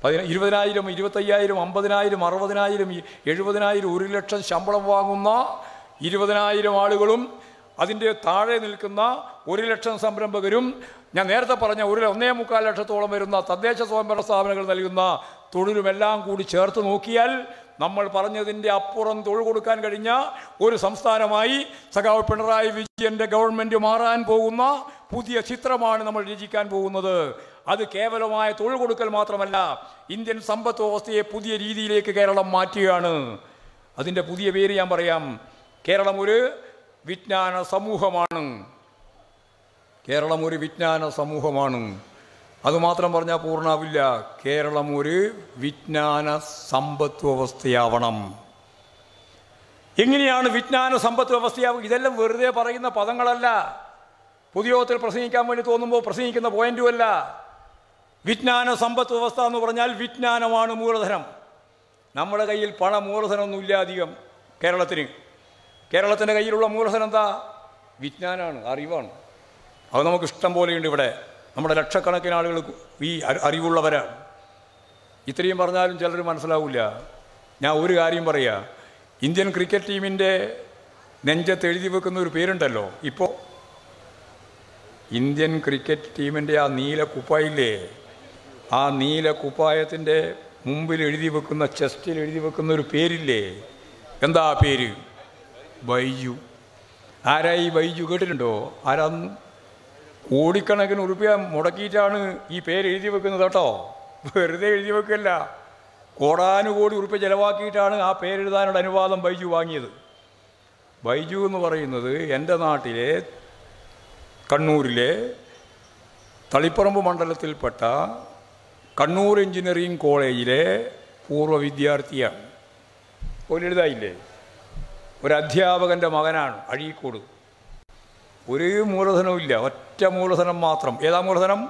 പതിന ഇരുപതിനായിരം ഇരുപത്തയ്യായിരം അമ്പതിനായിരം അറുപതിനായിരം എഴുപതിനായിരം ഒരു ലക്ഷം ശമ്പളം വാങ്ങുന്ന ഇരുപതിനായിരം ആളുകളും അതിന്റെ താഴെ നിൽക്കുന്ന ഒരു ലക്ഷം സംരംഭകരും ഞാൻ നേരത്തെ പറഞ്ഞ ഒരു ഒന്നേ മുക്കാൽ ലക്ഷത്തോളം വരുന്ന തദ്ദേശ സ്വയംഭരണ സ്ഥാപനങ്ങൾ നൽകുന്ന തൊഴിലുമെല്ലാം കൂടി ചേർത്ത് നോക്കിയാൽ നമ്മൾ പറഞ്ഞതിന്റെ അപ്പുറം തൊഴിൽ കൊടുക്കാൻ കഴിഞ്ഞ ഒരു സംസ്ഥാനമായി സഖാവ് പിണറായി വിജയന്റെ ഗവൺമെന്റ് മാറാൻ പോകുന്ന പുതിയ ചിത്രമാണ് നമ്മൾ രചിക്കാൻ പോകുന്നത്. അത് കേവലമായ തൊഴിൽ കൊടുക്കൽ മാത്രമല്ല ഇന്ത്യൻ സമ്പത്ത് വ്യവസ്ഥയെ പുതിയ രീതിയിലേക്ക് കേരളം മാറ്റുകയാണ്. അതിന്റെ പുതിയ പേര് ഞാൻ പറയാം. കേരളം ഒരു വിജ്ഞാന സമൂഹമാണ്. കേരളം ഒരു വിജ്ഞാന സമൂഹമാണ്. അതുമാത്രം പറഞ്ഞാൽ പൂർണാവില്ല. കേരളം ഒരു വിജ്ഞാന സമ്പത്ത് വ്യവസ്ഥയാവണം. എങ്ങനെയാണ് വിജ്ഞാന സമ്പത്ത് വ്യവസ്ഥയാവുക? ഇതെല്ലാം വെറുതെ പറയുന്ന പദങ്ങളല്ല. പൊതുയോഗത്തിൽ പ്രസംഗിക്കാൻ വേണ്ടി തോന്നുമ്പോൾ പ്രസംഗിക്കുന്ന പോയിന്റുമല്ല വിജ്ഞാന സമ്പത്ത് വ്യവസ്ഥ എന്ന് പറഞ്ഞാൽ വിജ്ഞാനമാണ് മൂലധനം. നമ്മുടെ കയ്യിൽ പണ മൂലധനമൊന്നുമില്ല അധികം കേരളത്തിന്. കേരളത്തിന്റെ കയ്യിലുള്ള മൂലധനം എന്താ? വിജ്ഞാനമാണ് അറിവാണ്. അത് നമുക്ക് ഇഷ്ടം പോലെയുണ്ട് ഇവിടെ. നമ്മുടെ ലക്ഷക്കണക്കിന് ആളുകൾ ഈ അറിവുള്ളവരാണ്. ഇത്രയും പറഞ്ഞാലും ചിലർ മനസ്സിലാവില്ല ഞാൻ ഒരു കാര്യം പറയാ. ഇന്ത്യൻ ക്രിക്കറ്റ് ടീമിന്റെ നെഞ്ചത്ത് എഴുതി വെക്കുന്ന ഒരു പേരുണ്ടല്ലോ. ഇപ്പോൾ ഇന്ത്യൻ ക്രിക്കറ്റ് ടീമിന്റെ ആ നീല കുപ്പായില്ലേ? ആ നീല കുപ്പായത്തിന്റെ മുമ്പിൽ എഴുതി വെക്കുന്ന ചെസ്റ്റിൽ എഴുതി വെക്കുന്ന ഒരു പേരില്ലേ? എന്താ പേര്? ബൈജു ആരായി ബൈജു കേട്ടിട്ടുണ്ടോ? ആരാന്ന് കോടിക്കണക്കിന് ഉറുപ്പ്യ മുടക്കിയിട്ടാണ് ഈ പേര് എഴുതി വെക്കുന്നത് കേട്ടോ. വെറുതെ എഴുതി വെക്കല്ല. കോടാനുകോടി ഉറുപ്പ്യ ചിലവാക്കിയിട്ടാണ് ആ പേരെഴുതാനുള്ള അനുവാദം ബൈജു വാങ്ങിയത്. ബൈജു എന്ന് പറയുന്നത് എന്റെ നാട്ടിലെ കണ്ണൂരിലെ തളിപ്പറമ്പ് മണ്ഡലത്തിൽപ്പെട്ട കണ്ണൂർ എഞ്ചിനീയറിംഗ് കോളേജിലെ പൂർവ വിദ്യാർത്ഥിയാണ്. ഒരു എഴുതായില്ലേ ഒരു അധ്യാപകന്റെ മകനാണ് അഴീക്കോട്. ഒരു മൂലധനവും ഇല്ല ഒറ്റ മൂലധനം മാത്രം. ഏതാ മൂലധനം?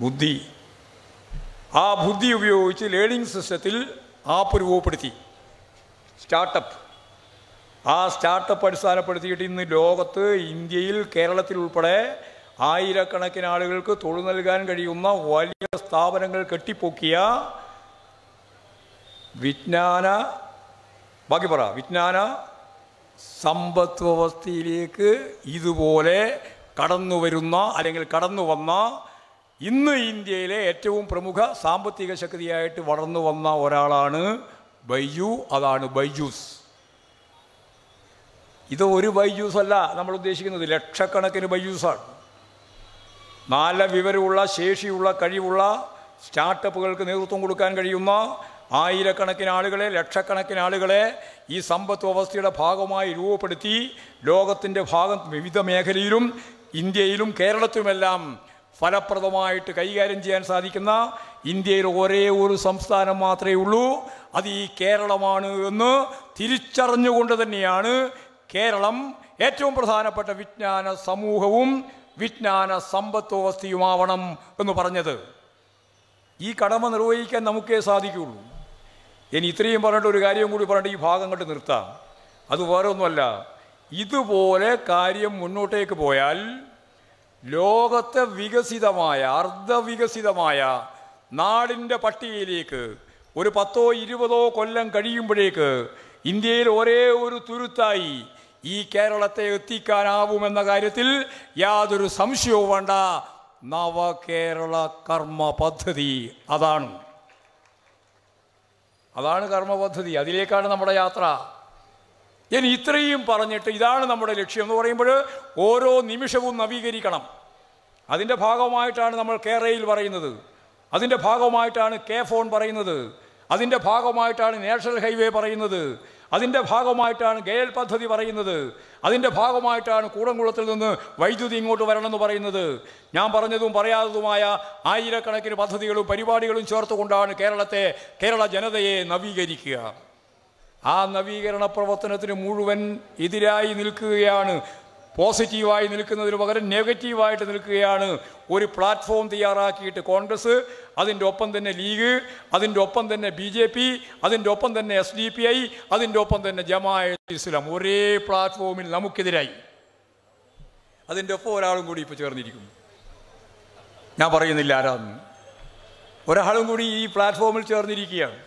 ബുദ്ധി. ആ ബുദ്ധി ഉപയോഗിച്ച് ലേണിംഗ് സിസ്റ്റത്തിൽ ആപ്പ് രൂപപ്പെടുത്തി. സ്റ്റാർട്ടപ്പ്. ആ സ്റ്റാർട്ടപ്പ് അടിസ്ഥാനപ്പെടുത്തിയിട്ട് ഇന്ന് ലോകത്ത് ഇന്ത്യയിൽ കേരളത്തിൽ ഉൾപ്പെടെ ആയിരക്കണക്കിന് ആളുകൾക്ക് തൊഴിൽ നൽകാൻ കഴിയുന്ന വലിയ സ്ഥാപനങ്ങൾ കെട്ടിപ്പൊക്കിയ വിജ്ഞാന ബാക്കി പറ വിജ്ഞാന സമ്പത്ത് വ്യവസ്ഥയിലേക്ക് ഇതുപോലെ കടന്നു വരുന്ന അല്ലെങ്കിൽ കടന്നു വന്ന ഇന്ന് ഇന്ത്യയിലെ ഏറ്റവും പ്രമുഖ സാമ്പത്തിക ശക്തിയായിട്ട് വളർന്നു വന്ന ഒരാളാണ് ബൈജു. അതാണ് ബൈജൂസ്. ഇത് ഒരു ബൈജൂസ് അല്ല നമ്മൾ ഉദ്ദേശിക്കുന്നത് ലക്ഷക്കണക്കിന് ബൈജൂസാണ്. നല്ല വിവരമുള്ള ശേഷിയുള്ള കഴിവുള്ള സ്റ്റാർട്ടപ്പുകൾക്ക് നേതൃത്വം കൊടുക്കാൻ കഴിയുന്ന ആയിരക്കണക്കിന് ആളുകളെ ലക്ഷക്കണക്കിന് ആളുകളെ ഈ സമ്പത്ത് വ്യവസ്ഥയുടെ ഭാഗമായി രൂപപ്പെടുത്തി ലോകത്തിന്റെ ഭാഗം വിവിധ മേഖലയിലും ഇന്ത്യയിലും കേരളത്തിലുമെല്ലാം ഫലപ്രദമായിട്ട് കൈകാര്യം ചെയ്യാൻ സാധിക്കുന്ന ഇന്ത്യയിൽ ഒരേ ഒരു സംസ്ഥാനം മാത്രമേ ഉള്ളൂ. അത് ഈ കേരളമാണ് എന്ന് തിരിച്ചറിഞ്ഞുകൊണ്ട് തന്നെയാണ് കേരളം ഏറ്റവും പ്രധാനപ്പെട്ട വിജ്ഞാന സമൂഹവും വിജ്ഞാന സമ്പത്ത് വ്യവസ്ഥയുമാവണം എന്ന് പറഞ്ഞത്. ഈ കടമ നിർവഹിക്കാൻ നമുക്കേ സാധിക്കുകയുള്ളൂ. ഇനി ഇത്രയും പറഞ്ഞിട്ട് ഒരു കാര്യം കൂടി പറഞ്ഞിട്ട് ഈ ഭാഗം കണ്ട് നിർത്താം. അത് വേറെ ഒന്നുമല്ല ഇതുപോലെ കാര്യം മുന്നോട്ടേക്ക് പോയാൽ ലോകത്തെ വികസിതമായ അർദ്ധവികസിതമായ നാടിന്റെ പട്ടികയിലേക്ക് ഒരു പത്തോ ഇരുപതോ കൊല്ലം കഴിയുമ്പോഴേക്ക് ഇന്ത്യയിൽ ഒരേ ഒരു തുരുത്തായി ഈ കേരളത്തെ എത്തിക്കാനാവുമെന്ന കാര്യത്തിൽ യാതൊരു സംശയവും വേണ്ട. നവകേരള കർമ്മ പദ്ധതി. അതാണ്. അതാണ് കർമ്മ പദ്ധതി. അതിലേക്കാണ് നമ്മുടെ യാത്ര. ഇനി ഇത്രയും പറഞ്ഞിട്ട് ഇതാണ് നമ്മുടെ ലക്ഷ്യം എന്ന് പറയുമ്പോൾ ഓരോ നിമിഷവും നവീകരിക്കണം. അതിന്റെ ഭാഗമായിട്ടാണ് നമ്മൾ കേരളയിൽ പറയുന്നത്. അതിന്റെ ഭാഗമായിട്ടാണ് കെ ഫോൺ പറയുന്നത്. അതിന്റെ ഭാഗമായിട്ടാണ് നാഷണൽ ഹൈവേ പറയുന്നത്. അതിന്റെ ഭാഗമായിട്ടാണ് ഗേൽ പദ്ധതി പറയുന്നത്. അതിന്റെ ഭാഗമായിട്ടാണ് കൂടംകുളത്തിൽ നിന്ന് വൈദ്യുതി ഇങ്ങോട്ട് വരണമെന്ന് പറയുന്നത്. ഞാൻ പറഞ്ഞതും പറയാത്തതുമായ ആയിരക്കണക്കിന് പദ്ധതികളും പരിപാടികളും ചേർത്തുകൊണ്ടാണ് കേരളത്തെ കേരള ജനതയെ നവീകരിക്കുക. ആ നവീകരണ പ്രവർത്തനത്തിന് മുഴുവൻ എതിരായി നിൽക്കുകയാണ് പോസിറ്റീവായി നിൽക്കുന്നതിന് പകരം നെഗറ്റീവായിട്ട് നിൽക്കുകയാണ്. ഒരു പ്ലാറ്റ്ഫോം തയ്യാറാക്കിയിട്ട് കോൺഗ്രസ് അതിന്റെ ഒപ്പം തന്നെ ലീഗ് അതിന്റെ ഒപ്പം തന്നെ ബി ജെ പി അതിന്റെ ഒപ്പം തന്നെ എസ് ഡി പി ഐ അതിന്റെ ഒപ്പം തന്നെ ജമാഅത്ത് ഇസ്ലാം. ഒരേ പ്ലാറ്റ്ഫോമിൽ നമുക്കെതിരായി. അതിന്റെ ഒപ്പം ഒരാളും കൂടി ഇപ്പോൾ ചേർന്നിരിക്കും ഞാൻ പറയുന്നില്ല ആരാന്ന്. ഒരാളും കൂടി ഈ പ്ലാറ്റ്ഫോമിൽ ചേർന്നിരിക്കുകയാണ്.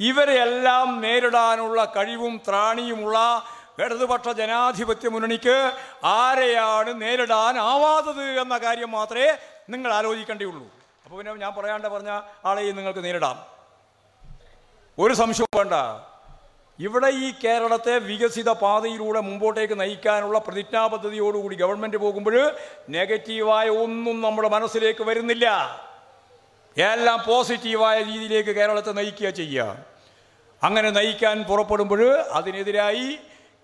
ഇവരെല്ലാം നേരിടാനുള്ള കഴിവും ത്രാണിയുമുള്ള ഇടതുപക്ഷ ജനാധിപത്യ മുന്നണിക്ക് ആരെയാണ് നേരിടാൻ ആവാത്തത് എന്ന കാര്യം മാത്രമേ നിങ്ങൾ ആലോചിക്കേണ്ടിയുള്ളൂ. അപ്പോൾ പിന്നെ ഞാൻ പറയാണ്ട് പറഞ്ഞ ആളെയും നിങ്ങൾക്ക് നേരിടാം. ഒരു സംശയവും വേണ്ട. ഇവിടെ ഈ കേരളത്തെ വികസിത പാതയിലൂടെ മുമ്പോട്ടേക്ക് നയിക്കാനുള്ള പ്രതിജ്ഞാബദ്ധതയോടുകൂടി ഗവൺമെന്റ് പോകുമ്പോൾ നെഗറ്റീവായ ഒന്നും നമ്മുടെ മനസ്സിലേക്ക് വരുന്നില്ല. എല്ലാം പോസിറ്റീവായ രീതിയിലേക്ക് കേരളത്തെ നയിക്കുക ചെയ്യുക. അങ്ങനെ നയിക്കാൻ പുറപ്പെടുമ്പോൾ അതിനെതിരായി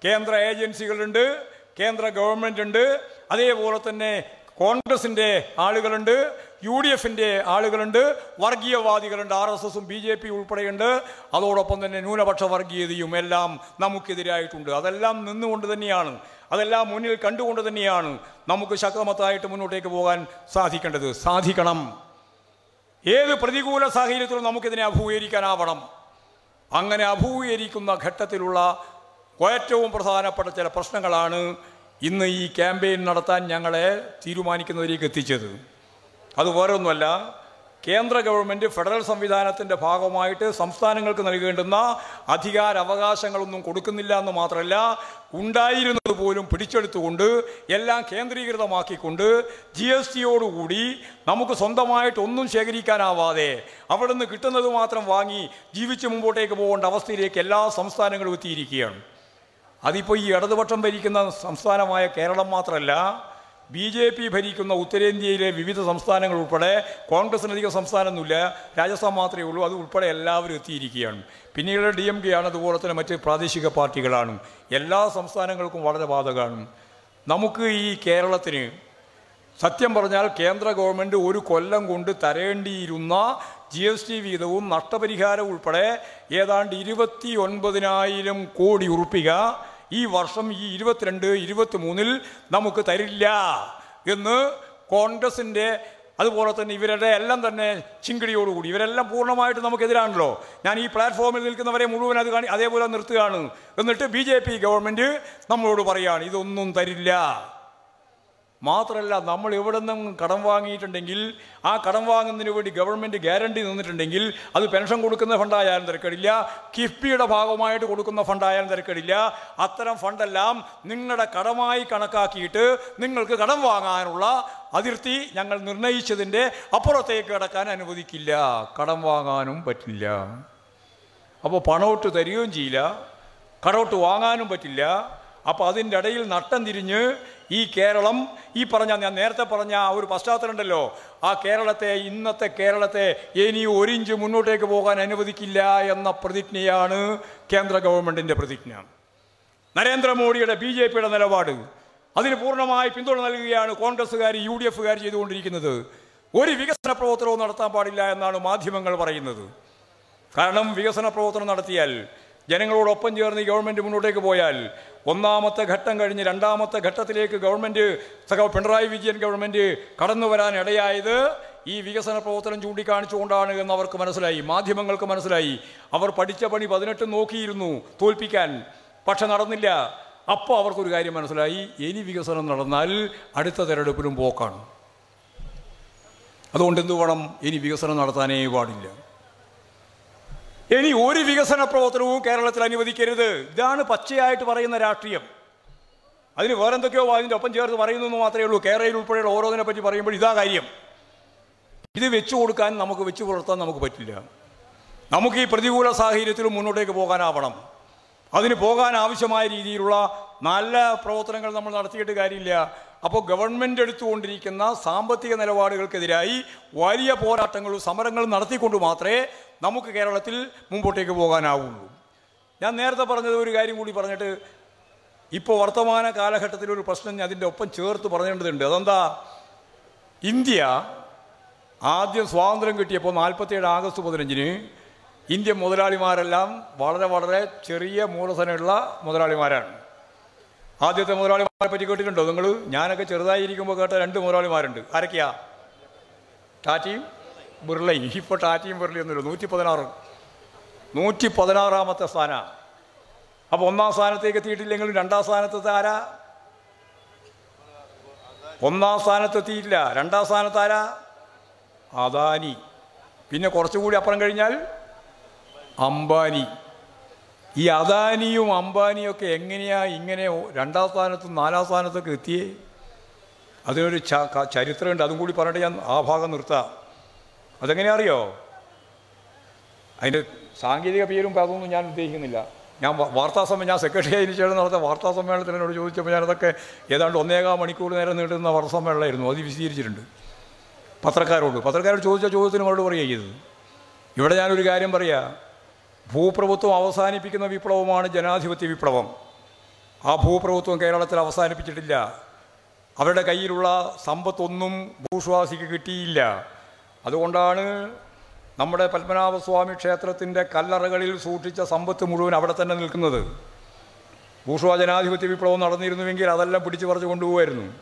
കേന്ദ്ര ഏജൻസികളുണ്ട് കേന്ദ്ര ഗവൺമെന്റ് ഉണ്ട് അതേപോലെ തന്നെ കോൺഗ്രസിന്റെ ആളുകളുണ്ട് യു ഡി എഫിന്റെ ആളുകളുണ്ട് വർഗീയവാദികളുണ്ട് ആർ എസ് എസും ബി ജെ പി ഉൾപ്പെടെയുണ്ട്. അതോടൊപ്പം തന്നെ ന്യൂനപക്ഷ വർഗീയതയും എല്ലാം നമുക്കെതിരായിട്ടുണ്ട്. അതെല്ലാം നിന്നുകൊണ്ട് തന്നെയാണ്. അതെല്ലാം മുന്നിൽ കണ്ടുകൊണ്ട് തന്നെയാണ് നമുക്ക് ശക്തമത്തായിട്ട് മുന്നോട്ടേക്ക് പോകാൻ സാധിക്കേണ്ടത്. സാധിക്കണം. ഏത് പ്രതികൂല സാഹചര്യത്തിലും നമുക്കിതിനെ അഭിമുഖീകരിക്കാനാവണം. അങ്ങനെ അഭിമുഖീകരിക്കുന്ന ഘട്ടത്തിലുള്ള ഏറ്റവും പ്രധാനപ്പെട്ട ചില പ്രശ്നങ്ങളാണ് ഇന്ന് ഈ ക്യാമ്പയിൻ നടത്താൻ ഞങ്ങളെ തീരുമാനിക്കുന്നതിലേക്ക് എത്തിച്ചത്. അത് വേറൊന്നുമല്ല കേന്ദ്ര ഗവൺമെന്റ് ഫെഡറൽ സംവിധാനത്തിന്റെ ഭാഗമായിട്ട് സംസ്ഥാനങ്ങൾക്ക് നൽകേണ്ടുന്ന അധികാര അവകാശങ്ങളൊന്നും കൊടുക്കുന്നില്ല എന്ന് മാത്രമല്ല ഉണ്ടായിരുന്നത് പോലും പിടിച്ചെടുത്തുകൊണ്ട് എല്ലാം കേന്ദ്രീകൃതമാക്കിക്കൊണ്ട് ജി എസ് ടിയോടുകൂടി നമുക്ക് സ്വന്തമായിട്ട് ഒന്നും ശേഖരിക്കാനാവാതെ അവിടെ നിന്ന് കിട്ടുന്നത് മാത്രം വാങ്ങി ജീവിച്ച് മുമ്പോട്ടേക്ക് പോകേണ്ട അവസ്ഥയിലേക്ക് എല്ലാ സംസ്ഥാനങ്ങളും എത്തിയിരിക്കുകയാണ്. അതിപ്പോൾ ഈ ഇടതുപക്ഷം ഭരിക്കുന്ന സംസ്ഥാനമായ കേരളം മാത്രമല്ല ബി ജെ പി ഭരിക്കുന്ന ഉത്തരേന്ത്യയിലെ വിവിധ സംസ്ഥാനങ്ങൾ ഉൾപ്പെടെ കോൺഗ്രസിനധികം സംസ്ഥാനമൊന്നുമില്ല രാജസ്ഥാൻ മാത്രമേ ഉള്ളൂ അത് ഉൾപ്പെടെ എല്ലാവരും എത്തിയിരിക്കുകയാണ്. പിന്നീട് ഡി എം കെ ആണ് അതുപോലെ തന്നെ മറ്റ് പ്രാദേശിക പാർട്ടികളാണ്. എല്ലാ സംസ്ഥാനങ്ങൾക്കും വളരെ ബാധകമാണ്. നമുക്ക് ഈ കേരളത്തിന് സത്യം പറഞ്ഞാൽ കേന്ദ്ര ഗവൺമെന്റ് ഒരു കൊല്ലം കൊണ്ട് തരേണ്ടിയിരുന്ന ജി എസ് ടി വീതവും നഷ്ടപരിഹാരം ഉൾപ്പെടെ ഏതാണ്ട് ഇരുപത്തി ഒൻപതിനായിരം കോടി ഉറുപ്പിക ഈ വർഷം ഈ ഇരുപത്തിരണ്ട് ഇരുപത്തി മൂന്നിൽ നമുക്ക് തരില്ല എന്ന് കോൺഗ്രസിന്റെ അതുപോലെ തന്നെ ഇവരുടെ എല്ലാം തന്നെ ചിങ്കിടിയോടുകൂടി ഇവരെല്ലാം പൂർണമായിട്ട് നമുക്കെതിരാണല്ലോ. ഞാൻ ഈ പ്ലാറ്റ്ഫോമിൽ നിൽക്കുന്നവരെ മുഴുവൻ അത് കാണി അതേപോലെ നിർത്തുകയാണ്. എന്നിട്ട് ബി ജെ പി ഗവൺമെന്റ് നമ്മളോട് പറയുകയാണ് ഇതൊന്നും തരില്ല. മാത്രമല്ല നമ്മൾ എവിടെ നിന്നും കടം വാങ്ങിയിട്ടുണ്ടെങ്കിൽ ആ കടം വാങ്ങുന്നതിന് വേണ്ടി ഗവൺമെന്റ് ഗ്യാരണ്ടി നിന്നിട്ടുണ്ടെങ്കിൽ അത് പെൻഷൻ കൊടുക്കുന്ന ഫണ്ടായാലും തിരക്കേടില്ല. കിഫ്ബിയുടെ ഭാഗമായിട്ട് കൊടുക്കുന്ന ഫണ്ടായാലും തിരക്കേടില്ല. അത്തരം ഫണ്ടെല്ലാം നിങ്ങളുടെ കടമായി കണക്കാക്കിയിട്ട് നിങ്ങൾക്ക് കടം വാങ്ങാനുള്ള അതിർത്തി ഞങ്ങൾ നിർണയിച്ചതിന്റെ അപ്പുറത്തേക്ക് കടക്കാൻ അനുവദിക്കില്ല. കടം വാങ്ങാനും പറ്റില്ല. അപ്പോൾ പണോട്ട് തരികയും ചെയ്യില്ല. കടോട്ട് വാങ്ങാനും പറ്റില്ല. അപ്പോൾ അതിന്റെ ഇടയിൽ നട്ടം തിരിഞ്ഞ് ഈ കേരളം ഈ പറഞ്ഞ ഞാൻ നേരത്തെ പറഞ്ഞ ആ ഒരു പശ്ചാത്തലം ഉണ്ടല്ലോ. ആ കേരളത്തെ ഇന്നത്തെ കേരളത്തെ ഇനി ഒരിഞ്ച് മുന്നോട്ടേക്ക് പോകാൻ അനുവദിക്കില്ല എന്ന പ്രതിജ്ഞയാണ് കേന്ദ്ര ഗവൺമെന്റിന്റെ പ്രതിജ്ഞ. നരേന്ദ്രമോദിയുടെ ബി ജെ പിയുടെ നിലപാട്. അതിന് പൂർണമായി പിന്തുണ നൽകുകയാണ് കോൺഗ്രസ്സുകാർ യു ഡി എഫുകാർ ചെയ്തുകൊണ്ടിരിക്കുന്നത്. ഒരു വികസന പ്രവർത്തനവും നടത്താൻ പാടില്ല എന്നാണ് മാധ്യമങ്ങൾ പറയുന്നത്. കാരണം വികസന പ്രവർത്തനം നടത്തിയാൽ ജനങ്ങളോടൊപ്പം ചേർന്ന് ഗവൺമെന്റ് മുന്നോട്ടേക്ക് പോയാൽ ഒന്നാമത്തെ ഘട്ടം കഴിഞ്ഞ് രണ്ടാമത്തെ ഘട്ടത്തിലേക്ക് ഗവൺമെന്റ് പിണറായി വിജയൻ ഗവൺമെന്റ് കടന്നു വരാൻ ഇടയായത് ഈ വികസന പ്രവർത്തനം ചൂണ്ടിക്കാണിച്ചുകൊണ്ടാണ് എന്ന് അവർക്ക് മനസ്സിലായി മാധ്യമങ്ങൾക്ക് മനസ്സിലായി. അവർ പഠിച്ച പണി പതിനെട്ട് നോക്കിയിരുന്നു തോൽപ്പിക്കാൻ പക്ഷെ നടന്നില്ല. അപ്പോൾ അവർക്കൊരു കാര്യം മനസ്സിലായി ഇനി വികസനം നടന്നാൽ അടുത്ത തെരഞ്ഞെടുപ്പിലും പോക്കാണ്. അതുകൊണ്ട് എന്തു വേണം? ഇനി വികസനം നടത്താനേ പാടില്ല. ഇനി ഒരു വികസന പ്രവർത്തനവും കേരളത്തിൽ അനുവദിക്കരുത്. ഇതാണ് പച്ചയായിട്ട് പറയുന്ന രാഷ്ട്രീയം. അതിന് വേറെന്തൊക്കെയോ അതിന്റെ ഒപ്പം ചേർത്ത് പറയുന്നു എന്ന് മാത്രമേ ഉള്ളൂ. കേരളയിൽ ഉൾപ്പെടെയുള്ള ഓരോന്നിനെ പറ്റി പറയുമ്പോൾ ഇതാ കാര്യം. ഇത് വെച്ചു കൊടുക്കാൻ നമുക്ക് വെച്ചു പുലർത്താൻ നമുക്ക് പറ്റില്ല. നമുക്ക് ഈ പ്രതികൂല സാഹചര്യത്തിലും മുന്നോട്ടേക്ക് പോകാനാവണം. അതിന് പോകാൻ ആവശ്യമായ രീതിയിലുള്ള നല്ല പ്രവർത്തനങ്ങൾ നമ്മൾ നടത്തിയിട്ട് കാര്യമില്ല. അപ്പോൾ ഗവൺമെന്റ് എടുത്തുകൊണ്ടിരിക്കുന്ന സാമ്പത്തിക നിലപാടുകൾക്കെതിരായി വലിയ പോരാട്ടങ്ങളും സമരങ്ങളും നടത്തിക്കൊണ്ട് മാത്രമേ നമുക്ക് കേരളത്തിൽ മുമ്പോട്ടേക്ക് പോകാനാവുള്ളൂ. ഞാൻ നേരത്തെ പറഞ്ഞത് ഒരു കാര്യം കൂടി പറഞ്ഞിട്ട് ഇപ്പോൾ വർത്തമാന കാലഘട്ടത്തിൽ ഒരു പ്രശ്നം അതിന്റെ ഒപ്പം ചേർത്ത് പറഞ്ഞേണ്ടതുണ്ട്. അതെന്താ? ഇന്ത്യ ആദ്യം സ്വാതന്ത്ര്യം കിട്ടിയപ്പോൾ നാൽപ്പത്തേഴ് ആഗസ്റ്റ് പതിനഞ്ചിന് ഇന്ത്യൻ മുതലാളിമാരെല്ലാം വളരെ വളരെ ചെറിയ മൂലധനമുള്ള മുതലാളിമാരാണ്. ആദ്യത്തെ മുതലാളിമാരെ പറ്റി കേട്ടിട്ടുണ്ടോ നിങ്ങൾ? ഞാനൊക്കെ ചെറുതായിരിക്കുമ്പോൾ കേട്ട രണ്ട് മുതലാളിമാരുണ്ട്. ആരൊക്കെയാ? ടാറ്റയും ബിർളയും. ഇപ്പോൾ ടാറ്റയും ബിർളയും ഒന്നുമില്ല. നൂറ്റി പതിനാറ് നൂറ്റി പതിനാറാമത്തെ സ്ഥാനമാണ് അപ്പോൾ ഒന്നാം സ്ഥാനത്തേക്ക് എത്തിയിട്ടില്ലെങ്കിലും രണ്ടാം സ്ഥാനത്ത് ആരാ? ഒന്നാം സ്ഥാനത്ത് എത്തിയില്ല രണ്ടാം സ്ഥാനത്ത് ആരാ? അദാനി. പിന്നെ കുറച്ചുകൂടി അപ്പുറം കഴിഞ്ഞാൽ അംബാനി. ഈ അദാനിയും അംബാനിയും ഒക്കെ എങ്ങനെയാ ഇങ്ങനെ രണ്ടാം സ്ഥാനത്തും നാലാം സ്ഥാനത്തൊക്കെ എത്തിയേ? അതിനൊരു ചരിത്രമുണ്ട്. അതും കൂടി പറഞ്ഞിട്ട് ഞാൻ ആ ഭാഗം നിർത്താം. അതെങ്ങനെയാ അറിയോ? അതിന്റെ സാങ്കേതിക പേരും അതൊന്നും ഞാൻ ഉദ്ദേശിക്കുന്നില്ല. ഞാൻ വാർത്താ സമ്മേളനം ഞാൻ സെക്രട്ടറി അതിന് ചേർന്ന് നടത്തിയ വാർത്താ സമ്മേളനത്തിൽ എന്നോട് ചോദിച്ചപ്പോൾ ഞാനതൊക്കെ ഏതാണ്ട് ഒന്നേകാൽ മണിക്കൂർ നേരം നീട്ടുന്ന വാർത്താ സമ്മേളനമായിരുന്നു. അത് വിശദീകരിച്ചിട്ടുണ്ട്. പത്രക്കാരോട്. പത്രക്കാരോട് ചോദിച്ച ചോദ്യത്തിന് മറുപടി പറയുക ചെയ്തത്. ഇവിടെ ഞാനൊരു കാര്യം പറയാം. ഭൂപ്രഭുത്വം അവസാനിപ്പിക്കുന്ന വിപ്ലവമാണ് ജനാധിപത്യ വിപ്ലവം. ആ ഭൂപ്രഭുത്വം കേരളത്തിൽ അവസാനിപ്പിച്ചിട്ടില്ല. അവരുടെ കയ്യിലുള്ള സമ്പത്തൊന്നും ഭൂഷ്വാസിക്ക് കിട്ടിയില്ല. അതുകൊണ്ടാണ് നമ്മുടെ പത്മനാഭസ്വാമി ക്ഷേത്രത്തിന്റെ കല്ലറകളിൽ സൂക്ഷിച്ച സമ്പത്ത് മുഴുവൻ അവിടെ തന്നെ നിൽക്കുന്നത്. ഭൂഷ്വാ ജനാധിപത്യ വിപ്ലവം നടന്നിരുന്നുവെങ്കിൽ അതെല്ലാം പിടിച്ചു പറിച്ചു കൊണ്ടുപോകുമായിരുന്നു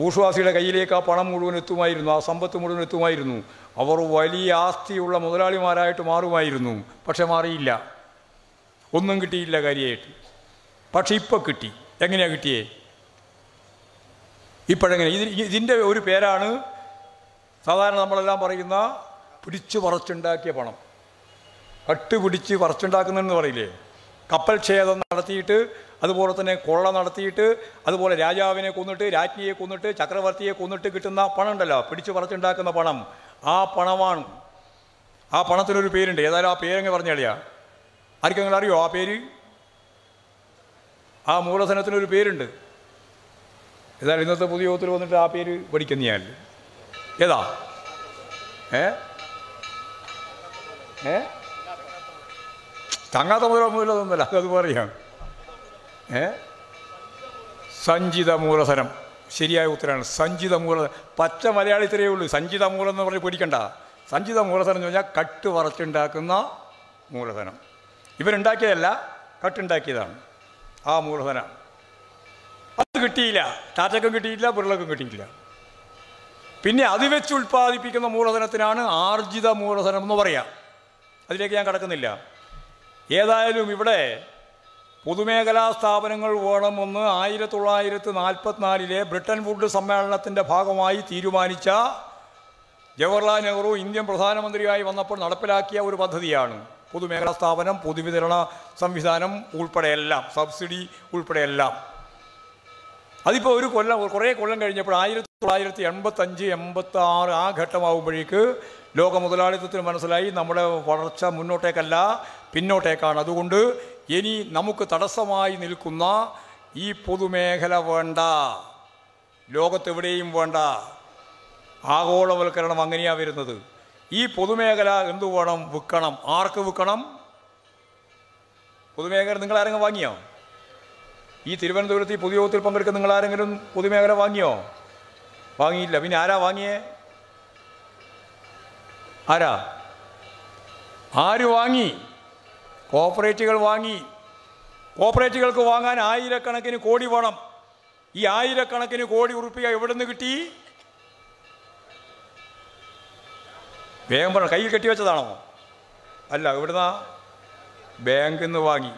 ഭൂഷ്വാസിയുടെ കയ്യിലേക്ക് ആ പണം മുഴുവൻ എത്തുമായിരുന്നു ആ സമ്പത്ത് മുഴുവൻ എത്തുമായിരുന്നു. അവർ വലിയ ആസ്തിയുള്ള മുതലാളിമാരായിട്ട് മാറുമായിരുന്നു പക്ഷെ മാറിയില്ല. ഒന്നും കിട്ടിയില്ല കാര്യമായിട്ട് പക്ഷെ ഇപ്പോൾ കിട്ടി. എങ്ങനെയാണ് കിട്ടിയേ? ഇപ്പോഴെങ്ങനെ? ഇതിന് ഇതിന്റെ ഒരു പേരാണ് സാധാരണ നമ്മളെല്ലാം പറയുന്ന പിടിച്ചു പറിച്ചുണ്ടാക്കിയ പണം. കട്ട് പിടിച്ച് പറിച്ചുണ്ടാക്കുന്നതെന്ന് പറയില്ലേ? കപ്പൽ ഛേദം നടത്തിയിട്ട് അതുപോലെ തന്നെ കൊള്ള നടത്തിയിട്ട് അതുപോലെ രാജാവിനെ കൊന്നിട്ട് രാജ്ഞിയെ കൊന്നിട്ട് ചക്രവർത്തിയെ കൊന്നിട്ട് കിട്ടുന്ന പണം ഉണ്ടല്ലോ പിടിച്ചു പറിച്ചുണ്ടാക്കുന്ന പണം. ആ പണമാണ്. ആ പണത്തിനൊരു പേരുണ്ട്. ഏതായാലും ആ പേരങ്ങ് പറഞ്ഞളിയാ ആർക്കെങ്കിലും അറിയോ ആ പേര്? ആ മൂലധനത്തിനൊരു പേരുണ്ട്. ഏതായാലും ഇന്നത്തെ പുതിയ യോഗത്തിൽ വന്നിട്ട് ആ പേര് പഠിക്കുന്ന ഏതാ? ഏ? ഏ? തങ്ങാത്ത മുതലൊന്നുമില്ല അതൊന്നുമല്ല. അത് പറയാം. സഞ്ചിത മൂലധനം ശരിയായ ഉത്തരമാണ് സഞ്ചിത മൂലധനം പച്ച മലയാളി ഇത്രയേ ഉള്ളൂ. സഞ്ചിത മൂലം എന്ന് പറഞ്ഞ് പേടിക്കണ്ട. സഞ്ചിത മൂലധനം എന്ന് പറഞ്ഞാൽ കട്ട് വറച്ചുണ്ടാക്കുന്ന മൂലധനം. ഇവരുണ്ടാക്കിയതല്ല കട്ടുണ്ടാക്കിയതാണ് ആ മൂലധനം. അത് കിട്ടിയില്ല. ടാറ്റക്കും കിട്ടിയില്ല ബിർളക്കും കിട്ടിയില്ല പിന്നെ അത് വെച്ച് ഉൽപ്പാദിപ്പിക്കുന്ന മൂലധനത്തിനാണ് ആർജിത മൂലധനം എന്ന് പറയാം. അതിലേക്ക് ഞാൻ കടക്കുന്നില്ല. ഏതായാലും ഇവിടെ പൊതുമേഖലാ സ്ഥാപനങ്ങൾ വേണമെന്ന് ആയിരത്തി തൊള്ളായിരത്തി നാൽപ്പത്തിനാലിലെ ബ്രിട്ടൻ വുഡ് സമ്മേളനത്തിന്റെ ഭാഗമായി തീരുമാനിച്ച ജവഹർലാൽ നെഹ്റു ഇന്ത്യൻ പ്രധാനമന്ത്രിയായി വന്നപ്പോൾ നടപ്പിലാക്കിയ ഒരു പദ്ധതിയാണ്. പൊതുമേഖലാ സ്ഥാപനം പൊതുവിതരണ സംവിധാനം ഉൾപ്പെടെയെല്ലാം സബ്സിഡി ഉൾപ്പെടെയെല്ലാം അതിപ്പോൾ ഒരു കൊല്ലം കുറേ കൊല്ലം കഴിഞ്ഞപ്പോൾ ആയിരത്തി തൊള്ളായിരത്തി എൺപത്തഞ്ച് എൺപത്തി ആറ് ആ ഘട്ടമാകുമ്പോഴേക്ക് ലോക മുതലാളിത്തത്തിന് മനസ്സിലായി നമ്മുടെ വളർച്ച മുന്നോട്ടേക്കല്ല പിന്നോട്ടേക്കാണ്. അതുകൊണ്ട് ഇനി നമുക്ക് തടസ്സമായി നിൽക്കുന്ന ഈ പൊതുമേഖല വേണ്ട. ലോകത്തെവിടെയും വേണ്ട. ആഗോളവൽക്കരണം അങ്ങനെയാണ് വരുന്നത്. ഈ പൊതുമേഖല എന്തു വേണം? വിൽക്കണം. ആർക്ക് വിൽക്കണം? പൊതുമേഖല നിങ്ങൾ ആരെങ്കിലും വാങ്ങിയോ? ഈ തിരുവനന്തപുരത്ത് ഈ പൊതുയോഗത്തിൽ പങ്കെടുക്കുന്ന നിങ്ങൾ ആരെങ്കിലും പൊതുമേഖല വാങ്ങിയോ? വാങ്ങിയില്ല. പിന്നെ ആരാ വാങ്ങിയേ? ആരാ? ആര് വാങ്ങി? കോപ്പറേറ്റുകൾ വാങ്ങി. കോപ്പറേറ്റുകൾക്ക് വാങ്ങാൻ ആയിരക്കണക്കിന് കോടി വേണം. ഈ ആയിരക്കണക്കിന് കോടി ഉറുപ്പിക എവിടെ നിന്ന് കിട്ടി? വേഗം പറഞ്ഞു കയ്യിൽ കെട്ടിവെച്ചതാണോ അല്ല എവിടുന്നാ? ബാങ്കിൽ നിന്ന് വാങ്ങി.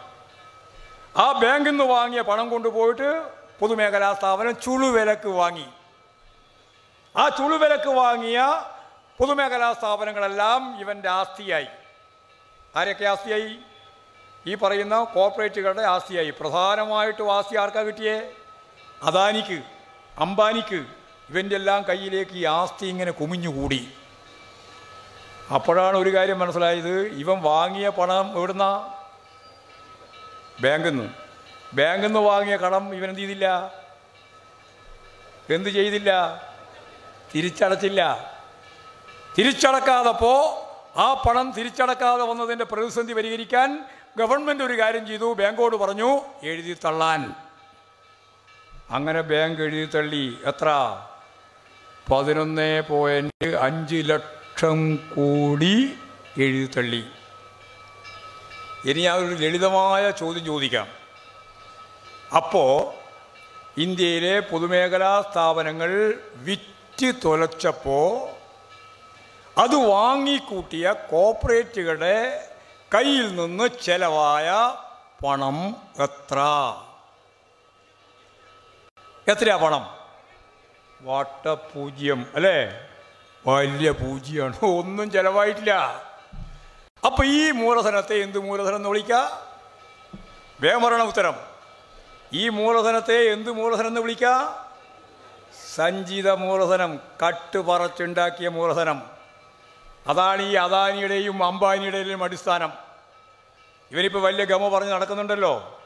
ആ ബാങ്കിൽ നിന്ന് വാങ്ങിയ പണം കൊണ്ടുപോയിട്ട് പൊതുമേഖലാ സ്ഥാപനം ചുളുവിലക്ക് വാങ്ങി. ആ ചുളുവിലക്ക് വാങ്ങിയ പൊതുമേഖലാ സ്ഥാപനങ്ങളെല്ലാം ഇവന്റെ ആസ്തിയായി. ആരൊക്കെ ആസ്തിയായി? ഈ പറയുന്ന കോർപ്പറേറ്റുകളുടെ ആസ്തിയായി. പ്രധാനമായിട്ടും ആസ്തി ആർക്കാ കിട്ടിയേ? അദാനിക്ക് അംബാനിക്ക്. ഇവന്റെ എല്ലാം കയ്യിലേക്ക് ഈ ആസ്തി ഇങ്ങനെ കുമിഞ്ഞുകൂടി. അപ്പോഴാണ് ഒരു കാര്യം മനസ്സിലായത്. ഇവൻ വാങ്ങിയ പണം എവിടുന്ന? ബാങ്കിൽ നിന്ന് ബാങ്കിൽ നിന്ന് വാങ്ങിയ കടം ഇവൻ എന്ത് ചെയ്തില്ല? എന്ത് ചെയ്തില്ല? തിരിച്ചടച്ചില്ല. തിരിച്ചടക്കാതപ്പോൾ ആ പണം തിരിച്ചടക്കാതെ വന്നതിന്റെ പ്രതിസന്ധി പരിഹരിക്കാൻ ഗവൺമെന്റ് ഒരു കാര്യം ചെയ്തു ബാങ്കോട് പറഞ്ഞു എഴുതി തള്ളാൻ. അങ്ങനെ ബാങ്ക് എഴുതി തള്ളി. എത്ര? പതിനൊന്ന് പോയിന്റ് അഞ്ച് ലക്ഷം കൂടി എഴുതി തള്ളി. ഇനി ഞാൻ ഒരു ലളിതമായ ചോദ്യം ചോദിക്കാം. അപ്പോൾ ഇന്ത്യയിലെ പൊതുമേഖലാ സ്ഥാപനങ്ങൾ വിറ്റ് തൊലച്ചപ്പോൾ അത് വാങ്ങിക്കൂട്ടിയ കോർപ്പറേറ്റുകളുടെ കയ്യിൽ നിന്ന് ചെലവായ പണം എത്ര? എത്രയാ പണം? വാട്ട പൂജ്യം അല്ലേ? വലിയ പൂജ്യമാണ് ഒന്നും ചെലവായിട്ടില്ല. അപ്പൊ ഈ മൂലധനത്തെ എന്ത് മൂലധനം എന്ന് വിളിക്ക? വേമരണ ഉത്തരം. ഈ മൂലധനത്തെ എന്ത് മൂലധനം എന്ന് വിളിക്ക? സഞ്ചിത മൂലധനം കട്ട് പറച്ചുണ്ടാക്കിയ മൂലധനം. അതാണ് ഈ അദാനിയുടെയും അംബാനിയുടെയും അടിസ്ഥാനം. ഇവരിപ്പോൾ വലിയ ഗമ പറഞ്ഞ് നടക്കുന്നുണ്ടല്ലോ.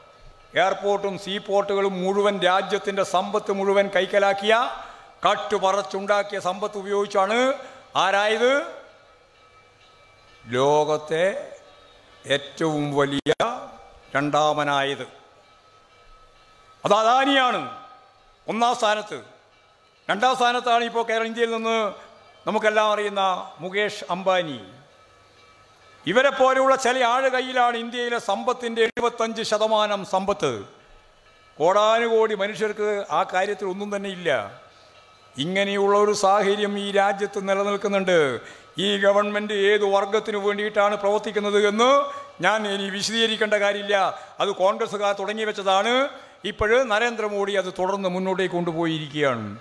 എയർപോർട്ടും സീ പോർട്ടുകളും മുഴുവൻ രാജ്യത്തിന്റെ സമ്പത്ത് മുഴുവൻ കൈക്കലാക്കിയ കട്ടുപറച്ചുണ്ടാക്കിയ സമ്പത്ത് ഉപയോഗിച്ചാണ് ആരായത്? ലോകത്തെ ഏറ്റവും വലിയ രണ്ടാമനായത്. അത് അദാനിയാണ്. ഒന്നാം സ്ഥാനത്ത്. രണ്ടാം സ്ഥാനത്താണ് ഇപ്പോൾ കേരള ഇന്ത്യയിൽ നിന്ന് നമുക്കെല്ലാം അറിയുന്ന മുകേഷ് അംബാനി. ഇവരെ പോലെയുള്ള ചില ആഴ് കയ്യിലാണ് ഇന്ത്യയിലെ സമ്പത്തിന്റെ എഴുപത്തഞ്ച് ശതമാനം സമ്പത്ത്. കോടാനുകോടി മനുഷ്യർക്ക് ആ കാര്യത്തിൽ ഒന്നും തന്നെ ഇല്ല. ഇങ്ങനെയുള്ള ഒരു സാഹചര്യം ഈ രാജ്യത്ത് നിലനിൽക്കുന്നുണ്ട്. ഈ ഗവൺമെന്റ് ഏത് വർഗത്തിനു വേണ്ടിയിട്ടാണ് പ്രവർത്തിക്കുന്നത് എന്ന് ഞാൻ ഇനി വിശദീകരിക്കേണ്ട കാര്യമില്ല. അത് കോൺഗ്രസ്സുകാർ തുടങ്ങി വെച്ചതാണ്. ഇപ്പോഴ് നരേന്ദ്രമോദി അത് തുടർന്ന് മുന്നോട്ടേക്ക് കൊണ്ടുപോയിരിക്കുകയാണ്.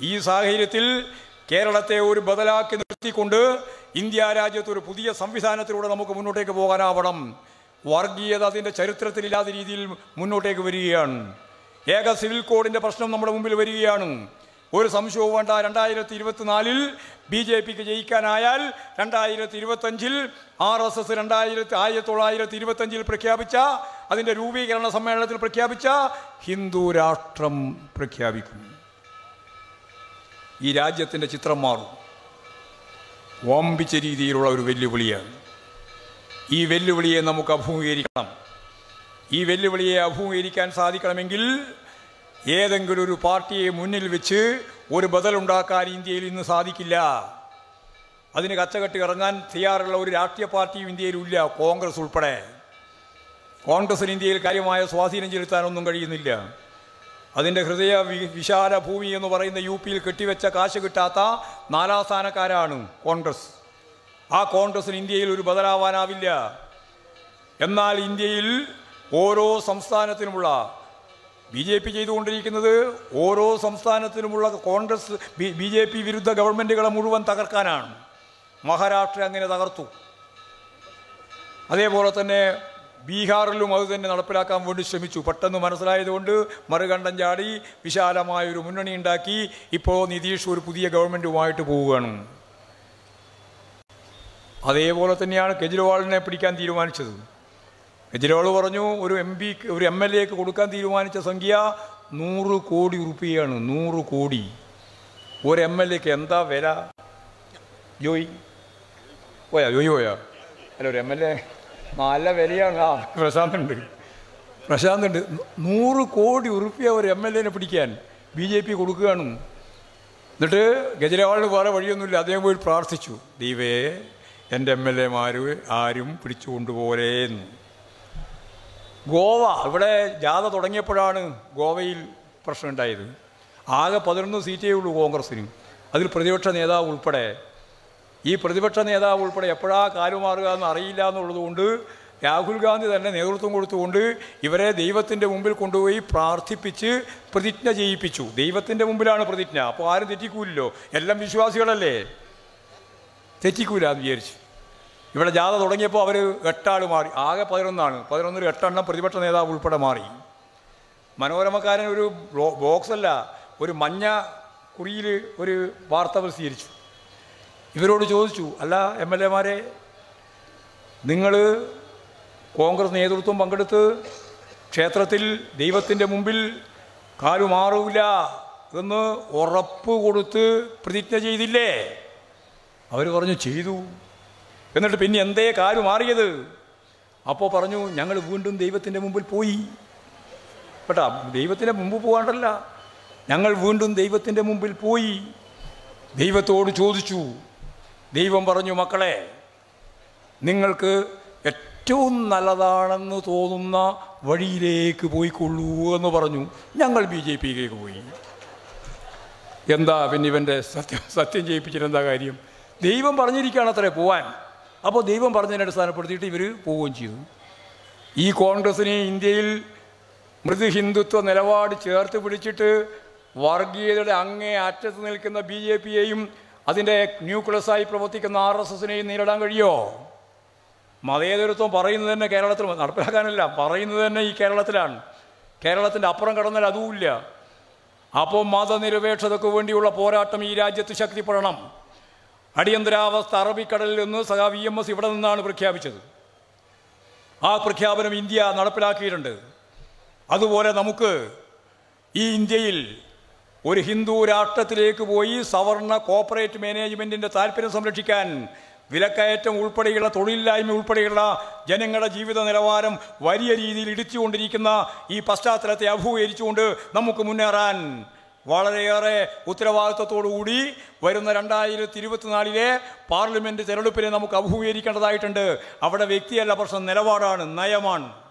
ഈ സാഹചര്യത്തിൽ കേരളത്തെ ഒരു ബദലാക്കി നിർത്തിക്കൊണ്ട് ഇന്ത്യ രാജ്യത്ത് ഒരു പുതിയ സംവിധാനത്തിലൂടെ നമുക്ക് മുന്നോട്ടേക്ക് പോകാനാവണം. വർഗീയത അതിന്റെ ചരിത്രത്തിലില്ലാത്ത രീതിയിൽ മുന്നോട്ടേക്ക് വരികയാണ്. ഏക സിവിൽ കോഡിന്റെ പ്രശ്നം നമ്മുടെ മുമ്പിൽ വരികയാണ്. ഒരു സംശയവും വേണ്ട. രണ്ടായിരത്തി ഇരുപത്തിനാലിൽ ബി ജെ പിക്ക് ജയിക്കാനായാൽ രണ്ടായിരത്തി ഇരുപത്തഞ്ചിൽ ആർ എസ് എസ് രണ്ടായിരത്തി ആയിരത്തി തൊള്ളായിരത്തി ഇരുപത്തഞ്ചിൽ പ്രഖ്യാപിച്ച അതിന്റെ രൂപീകരണ സമ്മേളനത്തിൽ പ്രഖ്യാപിച്ച ഹിന്ദു രാഷ്ട്രം പ്രഖ്യാപിക്കും. ഈ രാജ്യത്തിന്റെ ചിത്രം മാറും. വമ്പിച്ച രീതിയിലുള്ള ഒരു വെല്ലുവിളിയാണ്. ഈ വെല്ലുവിളിയെ നമുക്ക് അഭിമുഖീകരിക്കണം. ഈ വെല്ലുവിളിയെ അഭിമുഖീകരിക്കാൻ സാധിക്കണമെങ്കിൽ ഏതെങ്കിലും ഒരു പാർട്ടിയെ മുന്നിൽ വെച്ച് ഒരു ബദലുണ്ടാക്കാൻ ഇന്ത്യയിൽ ഇന്ന് സാധിക്കില്ല. അതിന് കച്ചകെട്ട് ഇറങ്ങാൻ തയ്യാറുള്ള ഒരു രാഷ്ട്രീയ പാർട്ടിയും ഇന്ത്യയിലില്ല കോൺഗ്രസ് ഉൾപ്പെടെ. കോൺഗ്രസിന് ഇന്ത്യയിൽ കാര്യമായ സ്വാധീനം ചെലുത്താനൊന്നും കഴിയുന്നില്ല. അതിന്റെ ഹൃദയ വിശാല ഭൂമി എന്ന് പറയുന്ന യു പിയിൽ കെട്ടിവെച്ച കാശ് കിട്ടാത്ത നാലാം സ്ഥാനക്കാരാണ് കോൺഗ്രസ്. ആ കോൺഗ്രസ്സിന് ഇന്ത്യയിൽ ഒരു ബദലാവാനാവില്ല. എന്നാൽ ഇന്ത്യയിൽ ഓരോ സംസ്ഥാനത്തിനുമുള്ള ബി ജെ പി ചെയ്തുകൊണ്ടിരിക്കുന്നത് ഓരോ സംസ്ഥാനത്തിനുമുള്ള കോൺഗ്രസ് ബി ജെ പി വിരുദ്ധ ഗവൺമെന്റുകളെ മുഴുവൻ തകർക്കാനാണ്. മഹാരാഷ്ട്ര അങ്ങനെ തകർത്തു. അതേപോലെ തന്നെ ബീഹാറിലും അത് തന്നെ നടപ്പിലാക്കാൻ വേണ്ടി ശ്രമിച്ചു. പെട്ടെന്ന് മനസ്സിലായതുകൊണ്ട് മറുകണ്ഠം ചാടി വിശാലമായൊരു മുന്നണി ഉണ്ടാക്കി ഇപ്പോൾ നിതീഷ് ഒരു പുതിയ ഗവൺമെന്റുമായിട്ട് പോവുകയാണ്. അതേപോലെ തന്നെയാണ് കെജ്രിവാളിനെ പിടിക്കാൻ തീരുമാനിച്ചത്. കെജ്രിവാൾ പറഞ്ഞു ഒരു എം പി ഒരു എം എൽ എക്ക് കൊടുക്കാൻ തീരുമാനിച്ച സംഖ്യ നൂറ് കോടി ഉറുപ്പിയാണ് നൂറ് കോടി. ഒരു എം എൽ എക്ക് എന്താ വില? ജോയി. പോയാ ജോയി പോയാ. അല്ല ഒരു എം എൽ എ നല്ല വിലയാണ് ആ പ്രശാന്ത് ഉണ്ട് പ്രശാന്ത് ഉണ്ട് നൂറ് കോടി ഉറുപ്പിയ ഒരു എം എൽ എനെ പിടിക്കാൻ ബി ജെ പി കൊടുക്കുകയാണ്. എന്നിട്ട് ഗജരാവാളിന് വേറെ വഴിയൊന്നുമില്ല. അദ്ദേഹം പോയി പ്രാർത്ഥിച്ചു. ദൈവേ എന്റെ എം എൽ എമാർ ആരും പിടിച്ചു കൊണ്ടുപോരേന്ന് ഗോവ ഇവിടെ ജാഥ തുടങ്ങിയപ്പോഴാണ് ഗോവയിൽ പ്രശ്നമുണ്ടായത് ആകെ പതിനൊന്ന് സീറ്റേ ഉള്ളൂ കോൺഗ്രസ്സിന്. അതിൽ പ്രതിപക്ഷ നേതാവ് ഉൾപ്പെടെ ഈ പ്രതിപക്ഷ നേതാവ് ഉൾപ്പെടെ എപ്പോഴാ കാലുമാറുക എന്ന് അറിയില്ല എന്നുള്ളതുകൊണ്ട് രാഹുൽ ഗാന്ധി തന്നെ നേതൃത്വം കൊടുത്തുകൊണ്ട് ഇവരെ ദൈവത്തിന്റെ മുമ്പിൽ കൊണ്ടുപോയി പ്രാർത്ഥിപ്പിച്ച് പ്രതിജ്ഞ ചെയ്യിപ്പിച്ചു. ദൈവത്തിന്റെ മുമ്പിലാണ് പ്രതിജ്ഞ. അപ്പോൾ ആരും തെറ്റിക്കൂലല്ലോ. എല്ലാം വിശ്വാസികളല്ലേ? തെറ്റിക്കൂല എന്ന് വിചാരിച്ചു. ഇവിടെ ജാഥ തുടങ്ങിയപ്പോൾ അവർ എട്ടാൾ മാറി. ആകെ പതിനൊന്നാണ്. പതിനൊന്നിൽ എട്ടെണ്ണം പ്രതിപക്ഷ നേതാവ് ഉൾപ്പെടെ മാറി. മനോരമക്കാരൻ ഒരു ബോക്സല്ല. ഒരു മഞ്ഞ കുറിയിൽ ഒരു വാർത്ത പ്രസിദ്ധീകരിച്ചു. ഇവരോട് ചോദിച്ചു അല്ല എം എൽ എമാരെ നിങ്ങൾ കോൺഗ്രസ് നേതൃത്വം പങ്കെടുത്ത് ക്ഷേത്രത്തിൽ ദൈവത്തിന്റെ മുമ്പിൽ കാലുമാറൂല എന്ന് ഉറപ്പ് കൊടുത്ത് പ്രതിജ്ഞ ചെയ്തില്ലേ? അവർ പറഞ്ഞു ചെയ്തു. എന്നിട്ട് പിന്നെ എന്തേ കാലു മാറിയത്? അപ്പോൾ പറഞ്ഞു ഞങ്ങൾ വീണ്ടും ദൈവത്തിന്റെ മുമ്പിൽ പോയി. കേട്ടാ ദൈവത്തിന്റെ മുമ്പ് പോകാണ്ടല്ല ഞങ്ങൾ വീണ്ടും ദൈവത്തിന്റെ മുമ്പിൽ പോയി. ദൈവത്തോട് ചോദിച്ചു ദൈവം പറഞ്ഞു മക്കളെ നിങ്ങൾക്ക് ഏറ്റവും നല്ലതാണെന്ന് തോന്നുന്ന വഴിയിലേക്ക് പോയിക്കൊള്ളൂ എന്ന് പറഞ്ഞു. ഞങ്ങൾ ബി ജെ പിയിലേക്ക് പോയി. എന്താ പിന്നെ ഇവന്റെ സത്യം? സത്യം ചെയ്യിപ്പിച്ചിട്ട് എന്താ കാര്യം? ദൈവം പറഞ്ഞിരിക്കുകയാണ് അത്രേ പോവാൻ. അപ്പോൾ ദൈവം പറഞ്ഞതിനെ അടിസ്ഥാനപ്പെടുത്തിയിട്ട് ഇവർ പോവുകയും ചെയ്തു. ഈ കോൺഗ്രസ്സിനെ ഇന്ത്യയിൽ മൃദു ഹിന്ദുത്വ നിലപാട് ചേർത്ത് പിടിച്ചിട്ട് വർഗീയതയുടെ അങ്ങേ അറ്റത്ത് നിൽക്കുന്ന ബി ജെ പിയെയും അതിന്റെ ന്യൂക്ലിയസായി പ്രവർത്തിക്കുന്ന ആർ എസ് എസിനെയും നേരിടാൻ കഴിയുമോ? മതേതരത്വം പറയുന്നത് തന്നെ കേരളത്തിൽ നടപ്പിലാക്കാനല്ല പറയുന്നത് തന്നെ ഈ കേരളത്തിലാണ്. കേരളത്തിന്റെ അപ്പുറം കടന്നാൽ അതുമില്ല. അപ്പോൾ മതനിരപേക്ഷതയ്ക്ക് വേണ്ടിയുള്ള പോരാട്ടം ഈ രാജ്യത്ത് ശക്തിപ്പെടണം. അടിയന്തരാവസ്ഥ അറബിക്കടലിൽ നിന്ന് സഖാ വി എം എസ് ഇവിടെ നിന്നാണ് പ്രഖ്യാപിച്ചത്. ആ പ്രഖ്യാപനം ഇന്ത്യ നടപ്പിലാക്കിയിട്ടുണ്ട്. അതുപോലെ നമുക്ക് ഈ ഇന്ത്യയിൽ ഒരു ഹിന്ദു രാഷ്ട്രത്തിലേക്ക് പോയി സവർണ കോപ്പറേറ്റ് മാനേജ്മെന്റിന്റെ താല്പര്യം സംരക്ഷിക്കാൻ വിലക്കയറ്റം ഉൾപ്പെടെയുള്ള തൊഴിലില്ലായ്മ ഉൾപ്പെടെയുള്ള ജനങ്ങളുടെ ജീവിത നിലവാരം വലിയ രീതിയിൽ ഇടിച്ചുകൊണ്ടിരിക്കുന്ന ഈ പശ്ചാത്തലത്തെ അഭിമുഖീകരിച്ചുകൊണ്ട് നമുക്ക് മുന്നേറാൻ വളരെയേറെ ഉത്തരവാദിത്വത്തോടുകൂടി വരുന്ന രണ്ടായിരത്തി ഇരുപത്തിനാലിലെ പാർലമെന്റ് തിരഞ്ഞെടുപ്പിനെ നമുക്ക് അഭിമുഖീകരിക്കേണ്ടതായിട്ടുണ്ട്. അവിടെ വ്യക്തിയല്ല പ്രശ്നം നിലപാടാണ് നയമാണ്.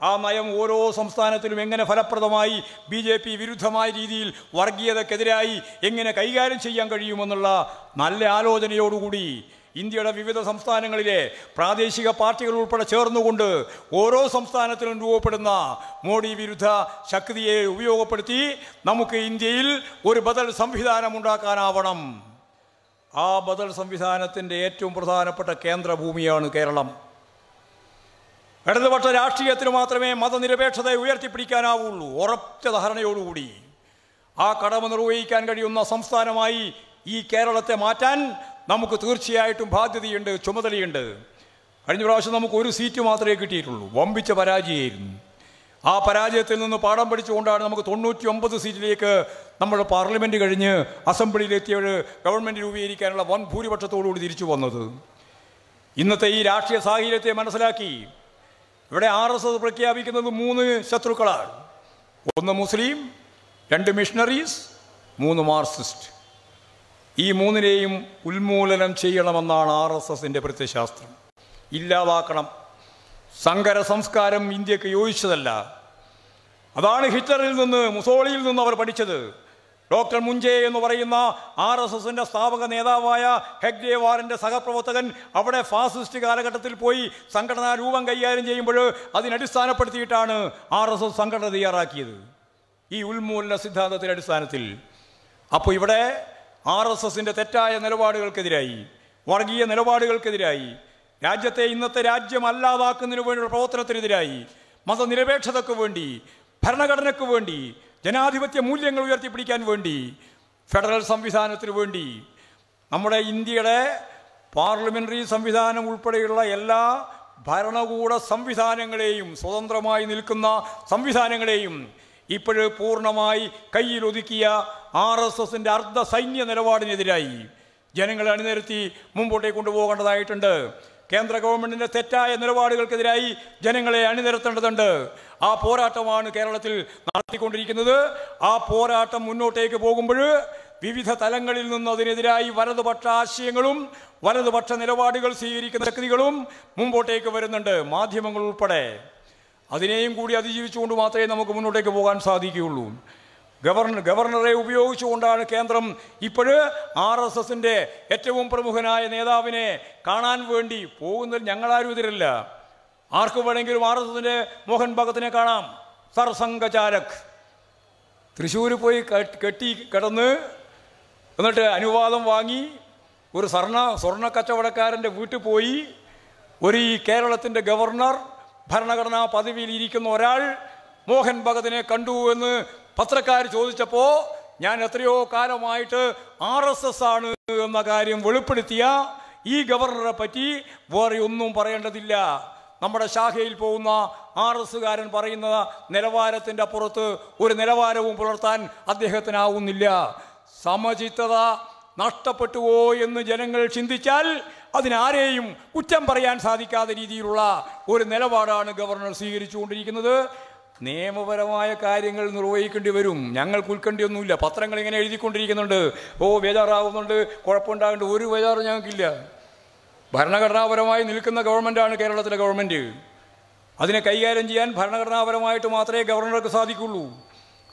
ആ നയം ഓരോ സംസ്ഥാനത്തിലും എങ്ങനെ ഫലപ്രദമായി ബി ജെ പി വിരുദ്ധമായ രീതിയിൽ വർഗീയതക്കെതിരായി എങ്ങനെ കൈകാര്യം ചെയ്യാൻ കഴിയുമെന്നുള്ള നല്ല ആലോചനയോടുകൂടി ഇന്ത്യയുടെ വിവിധ സംസ്ഥാനങ്ങളിലെ പ്രാദേശിക പാർട്ടികൾ ഉൾപ്പെടെ ചേർന്നുകൊണ്ട് ഓരോ സംസ്ഥാനത്തിലും രൂപപ്പെടുന്ന മോഡി വിരുദ്ധ ശക്തിയെ ഉപയോഗപ്പെടുത്തി നമുക്ക് ഇന്ത്യയിൽ ഒരു ബദൽ സംവിധാനം ഉണ്ടാക്കാനാവണം. ആ ബദൽ സംവിധാനത്തിന്റെ ഏറ്റവും പ്രധാനപ്പെട്ട കേന്ദ്രഭൂമിയാണ് കേരളം. ഇടതുപക്ഷ രാഷ്ട്രീയത്തിന് മാത്രമേ മതനിരപേക്ഷതയെ ഉയർത്തിപ്പിടിക്കാനാവുള്ളൂ. ഉറച്ച ധാരണയോടുകൂടി ആ കടമ നിർവഹിക്കാൻ കഴിയുന്ന സംസ്ഥാനമായി ഈ കേരളത്തെ മാറ്റാൻ നമുക്ക് തീർച്ചയായിട്ടും ബാധ്യതയുണ്ട് ചുമതലയുണ്ട്. കഴിഞ്ഞ പ്രാവശ്യം നമുക്ക് ഒരു സീറ്റ് മാത്രമേ കിട്ടിയിട്ടുള്ളൂ. വമ്പിച്ച പരാജയമായിരുന്നു. ആ പരാജയത്തിൽ നിന്ന് പാഠം പഠിച്ചുകൊണ്ടാണ് നമുക്ക് തൊണ്ണൂറ്റി ഒമ്പത് സീറ്റിലേക്ക് നമ്മൾ പാർലമെന്റ് കഴിഞ്ഞ് അസംബ്ലിയിലെത്തിയ ഗവൺമെന്റ് രൂപീകരിക്കാനുള്ള വൻ ഭൂരിപക്ഷത്തോടുകൂടി തിരിച്ചു വന്നത്. ഇന്നത്തെ ഈ രാഷ്ട്രീയ സാഹചര്യത്തെ മനസ്സിലാക്കി ഇവിടെ ആർ എസ് എസ് പ്രഖ്യാപിക്കുന്നത് മൂന്ന് ശത്രുക്കളാണ്. ഒന്ന് മുസ്ലിം രണ്ട് മിഷണറീസ് മൂന്ന് മാർക്സിസ്റ്റ്. ഈ മൂന്നിനെയും ഉന്മൂലനം ചെയ്യണമെന്നാണ് ആർ എസ് എസിന്റെ പ്രത്യശാസ്ത്രം ഇല്ലാതാക്കണം. സങ്കര സംസ്കാരം ഇന്ത്യയ്ക്ക് യോജിച്ചതല്ല. അതാണ് ഹിറ്റ്ലറിൽ നിന്ന് മുസോളിയിൽ നിന്ന് അവർ പഠിച്ചത്. ഡോക്ടർ മുഞ്ചേ എന്ന് പറയുന്ന ആർ എസ് എസിന്റെ സ്ഥാപക നേതാവായ ഹെഗ്ഡേവാറിന്റെ സഹപ്രവർത്തകൻ അവിടെ ഫാസിസ്റ്റ് കാലഘട്ടത്തിൽ പോയി സംഘടനാ രൂപം കൈകാര്യം ചെയ്യുമ്പോൾ അതിനടിസ്ഥാനപ്പെടുത്തിയിട്ടാണ് ആർ എസ് എസ് സംഘടന തയ്യാറാക്കിയത്. ഈ ഉന്മൂലന സിദ്ധാന്തത്തിന്റെ അടിസ്ഥാനത്തിൽ. അപ്പോൾ ഇവിടെ ആർ എസ് എസിന്റെ തെറ്റായ നിലപാടുകൾക്കെതിരായി വർഗീയ നിലപാടുകൾക്കെതിരായി രാജ്യത്തെ ഇന്നത്തെ രാജ്യം അല്ലാതാക്കുന്നതിന് വേണ്ടിയുള്ള പ്രവർത്തനത്തിനെതിരായി മതനിരപേക്ഷതയ്ക്ക് വേണ്ടി ഭരണഘടനയ്ക്ക് വേണ്ടി ജനാധിപത്യ മൂല്യങ്ങൾ ഉയർത്തിപ്പിടിക്കാൻ വേണ്ടി ഫെഡറൽ സംവിധാനത്തിന് വേണ്ടി നമ്മുടെ ഇന്ത്യയുടെ പാർലമെന്ററി സംവിധാനം ഉൾപ്പെടെയുള്ള എല്ലാ ഭരണകൂട സംവിധാനങ്ങളെയും സ്വതന്ത്രമായി നിൽക്കുന്ന സംവിധാനങ്ങളെയും ഇപ്പോഴ് പൂർണമായി കയ്യിലൊതുക്കിയ ആർ എസ് എസിന്റെ അർദ്ധ സൈന്യ നിലപാടിനെതിരായി ജനങ്ങളെ അണിനിരത്തി മുമ്പോട്ടേക്ക് കൊണ്ടുപോകേണ്ടതായിട്ടുണ്ട്. കേന്ദ്ര ഗവൺമെന്റിന്റെ തെറ്റായ നിലപാടുകൾക്കെതിരായി ജനങ്ങളെ അണിനിരത്തേണ്ടതുണ്ട്. ആ പോരാട്ടമാണ് കേരളത്തിൽ നടത്തിക്കൊണ്ടിരിക്കുന്നത്. ആ പോരാട്ടം മുന്നോട്ടേക്ക് പോകുമ്പോൾ വിവിധ തലങ്ങളിൽ നിന്ന് അതിനെതിരായി വലതുപക്ഷ ആശയങ്ങളും വലതുപക്ഷ നിലപാടുകൾ സ്വീകരിക്കുന്ന ശക്തികളും മുമ്പോട്ടേക്ക് വരുന്നുണ്ട് മാധ്യമങ്ങൾ ഉൾപ്പെടെ. അതിനെയും കൂടി അതിജീവിച്ചുകൊണ്ട് മാത്രമേ നമുക്ക് മുന്നോട്ടേക്ക് പോകാൻ സാധിക്കുകയുള്ളൂ. ഗവർണർ ഗവർണറെ ഉപയോഗിച്ചുകൊണ്ടാണ് കേന്ദ്രം ഇപ്പോഴ് ആർ എസ് എസിന്റെ ഏറ്റവും പ്രമുഖനായ നേതാവിനെ കാണാൻ വേണ്ടി പോകുന്നതിൽ ഞങ്ങളാരും എതിരല്ല ആർക്ക് വേണമെങ്കിലും ആർ എസ് എസിന്റെ മോഹൻ ഭഗത്തിനെ കാണാം. സർസംഘചാലക് തൃശ്ശൂർ പോയി കെട്ടി- കിടന്ന് എന്നിട്ട് അനുവാദം വാങ്ങി ഒരു സ്വർണ സ്വർണ കച്ചവടക്കാരന്റെ വീട്ടിൽ പോയി. ഒരു ഈ കേരളത്തിന്റെ ഗവർണർ ഭരണഘടനാ പദവിയിൽ ഇരിക്കുന്ന ഒരാൾ മോഹൻ ഭഗതിനെ കണ്ടു എന്ന് പത്രക്കാർ ചോദിച്ചപ്പോൾ ഞാൻ എത്രയോ കാലമായിട്ട് ആർ എസ് എസ് ആണ് എന്ന കാര്യം വെളിപ്പെടുത്തിയ ഈ ഗവർണറെ പറ്റി വേറെ ഒന്നും പറയേണ്ടതില്ല. നമ്മുടെ ശാഖയിൽ പോകുന്ന ആർ എസ്സുകാരൻ പറയുന്ന നിലവാരത്തിന്റെ അപ്പുറത്ത് ഒരു നിലവാരവും പുലർത്താൻ അദ്ദേഹത്തിനാവുന്നില്ല. സമചിത്തത നഷ്ടപ്പെട്ടുവോ എന്ന് ജനങ്ങൾ ചിന്തിച്ചാൽ അതിനാരെയും കുറ്റം പറയാൻ സാധിക്കാത്ത രീതിയിലുള്ള ഒരു നിലപാടാണ് ഗവർണർ സ്വീകരിച്ചുകൊണ്ടിരിക്കുന്നത്. നിയമപരമായ കാര്യങ്ങൾ നിർവഹിക്കേണ്ടി വരും. ഞങ്ങൾക്ക് ഉൾക്കേണ്ടിയൊന്നുമില്ല. പത്രങ്ങൾ ഇങ്ങനെ എഴുതിക്കൊണ്ടിരിക്കുന്നുണ്ട്. ഓ ബേജാറാവുന്നുണ്ട്. കുഴപ്പമുണ്ടാകുന്നുണ്ട് ഒരു ബേജാറും ഞങ്ങൾക്കില്ല. ഭരണഘടനാപരമായി നിൽക്കുന്ന ഗവൺമെന്റാണ് കേരളത്തിലെ ഗവൺമെന്റ് അതിനെ കൈകാര്യം ചെയ്യാൻ ഭരണഘടനാപരമായിട്ട് മാത്രമേ ഗവർണർക്ക് സാധിക്കുള്ളൂ.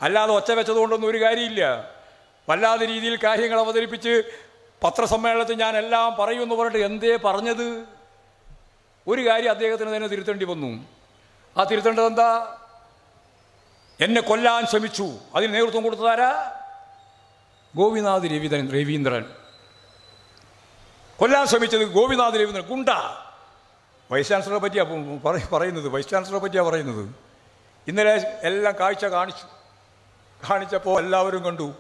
അല്ലാതെ ഒച്ച വെച്ചതുകൊണ്ടൊന്നും ഒരു കാര്യമില്ല. വല്ലാതെ രീതിയിൽ കാര്യങ്ങൾ അവതരിപ്പിച്ച് പത്രസമ്മേളനത്തിൽ ഞാൻ എല്ലാം പറയുമെന്ന് പറഞ്ഞിട്ട് എന്തേ പറഞ്ഞത്? ഒരു കാര്യം അദ്ദേഹത്തിന് തന്നെ തിരുത്തേണ്ടി വന്നു. ആ തിരുത്തേണ്ടത് എന്താ? എന്നെ കൊല്ലാൻ ശ്രമിച്ചു. അതിന് നേതൃത്വം കൊടുത്തതാരാ ഗോപിനാഥ് രവീന്ദ്രൻ രവീന്ദ്രൻ. കൊല്ലാൻ ശ്രമിച്ചത് ഗോപിനാഥ് രവീന്ദ്രൻ. ഗുണ്ട. വൈസ് ചാൻസലറെ പറ്റിയാണ് പറയുന്നത്. വൈസ് ചാൻസലറെ പറ്റിയാണ് പറയുന്നത്. ഇന്നലെ എല്ലാം കാഴ്ച കാണിച്ചു. കാണിച്ചപ്പോൾ എല്ലാവരും കണ്ടു.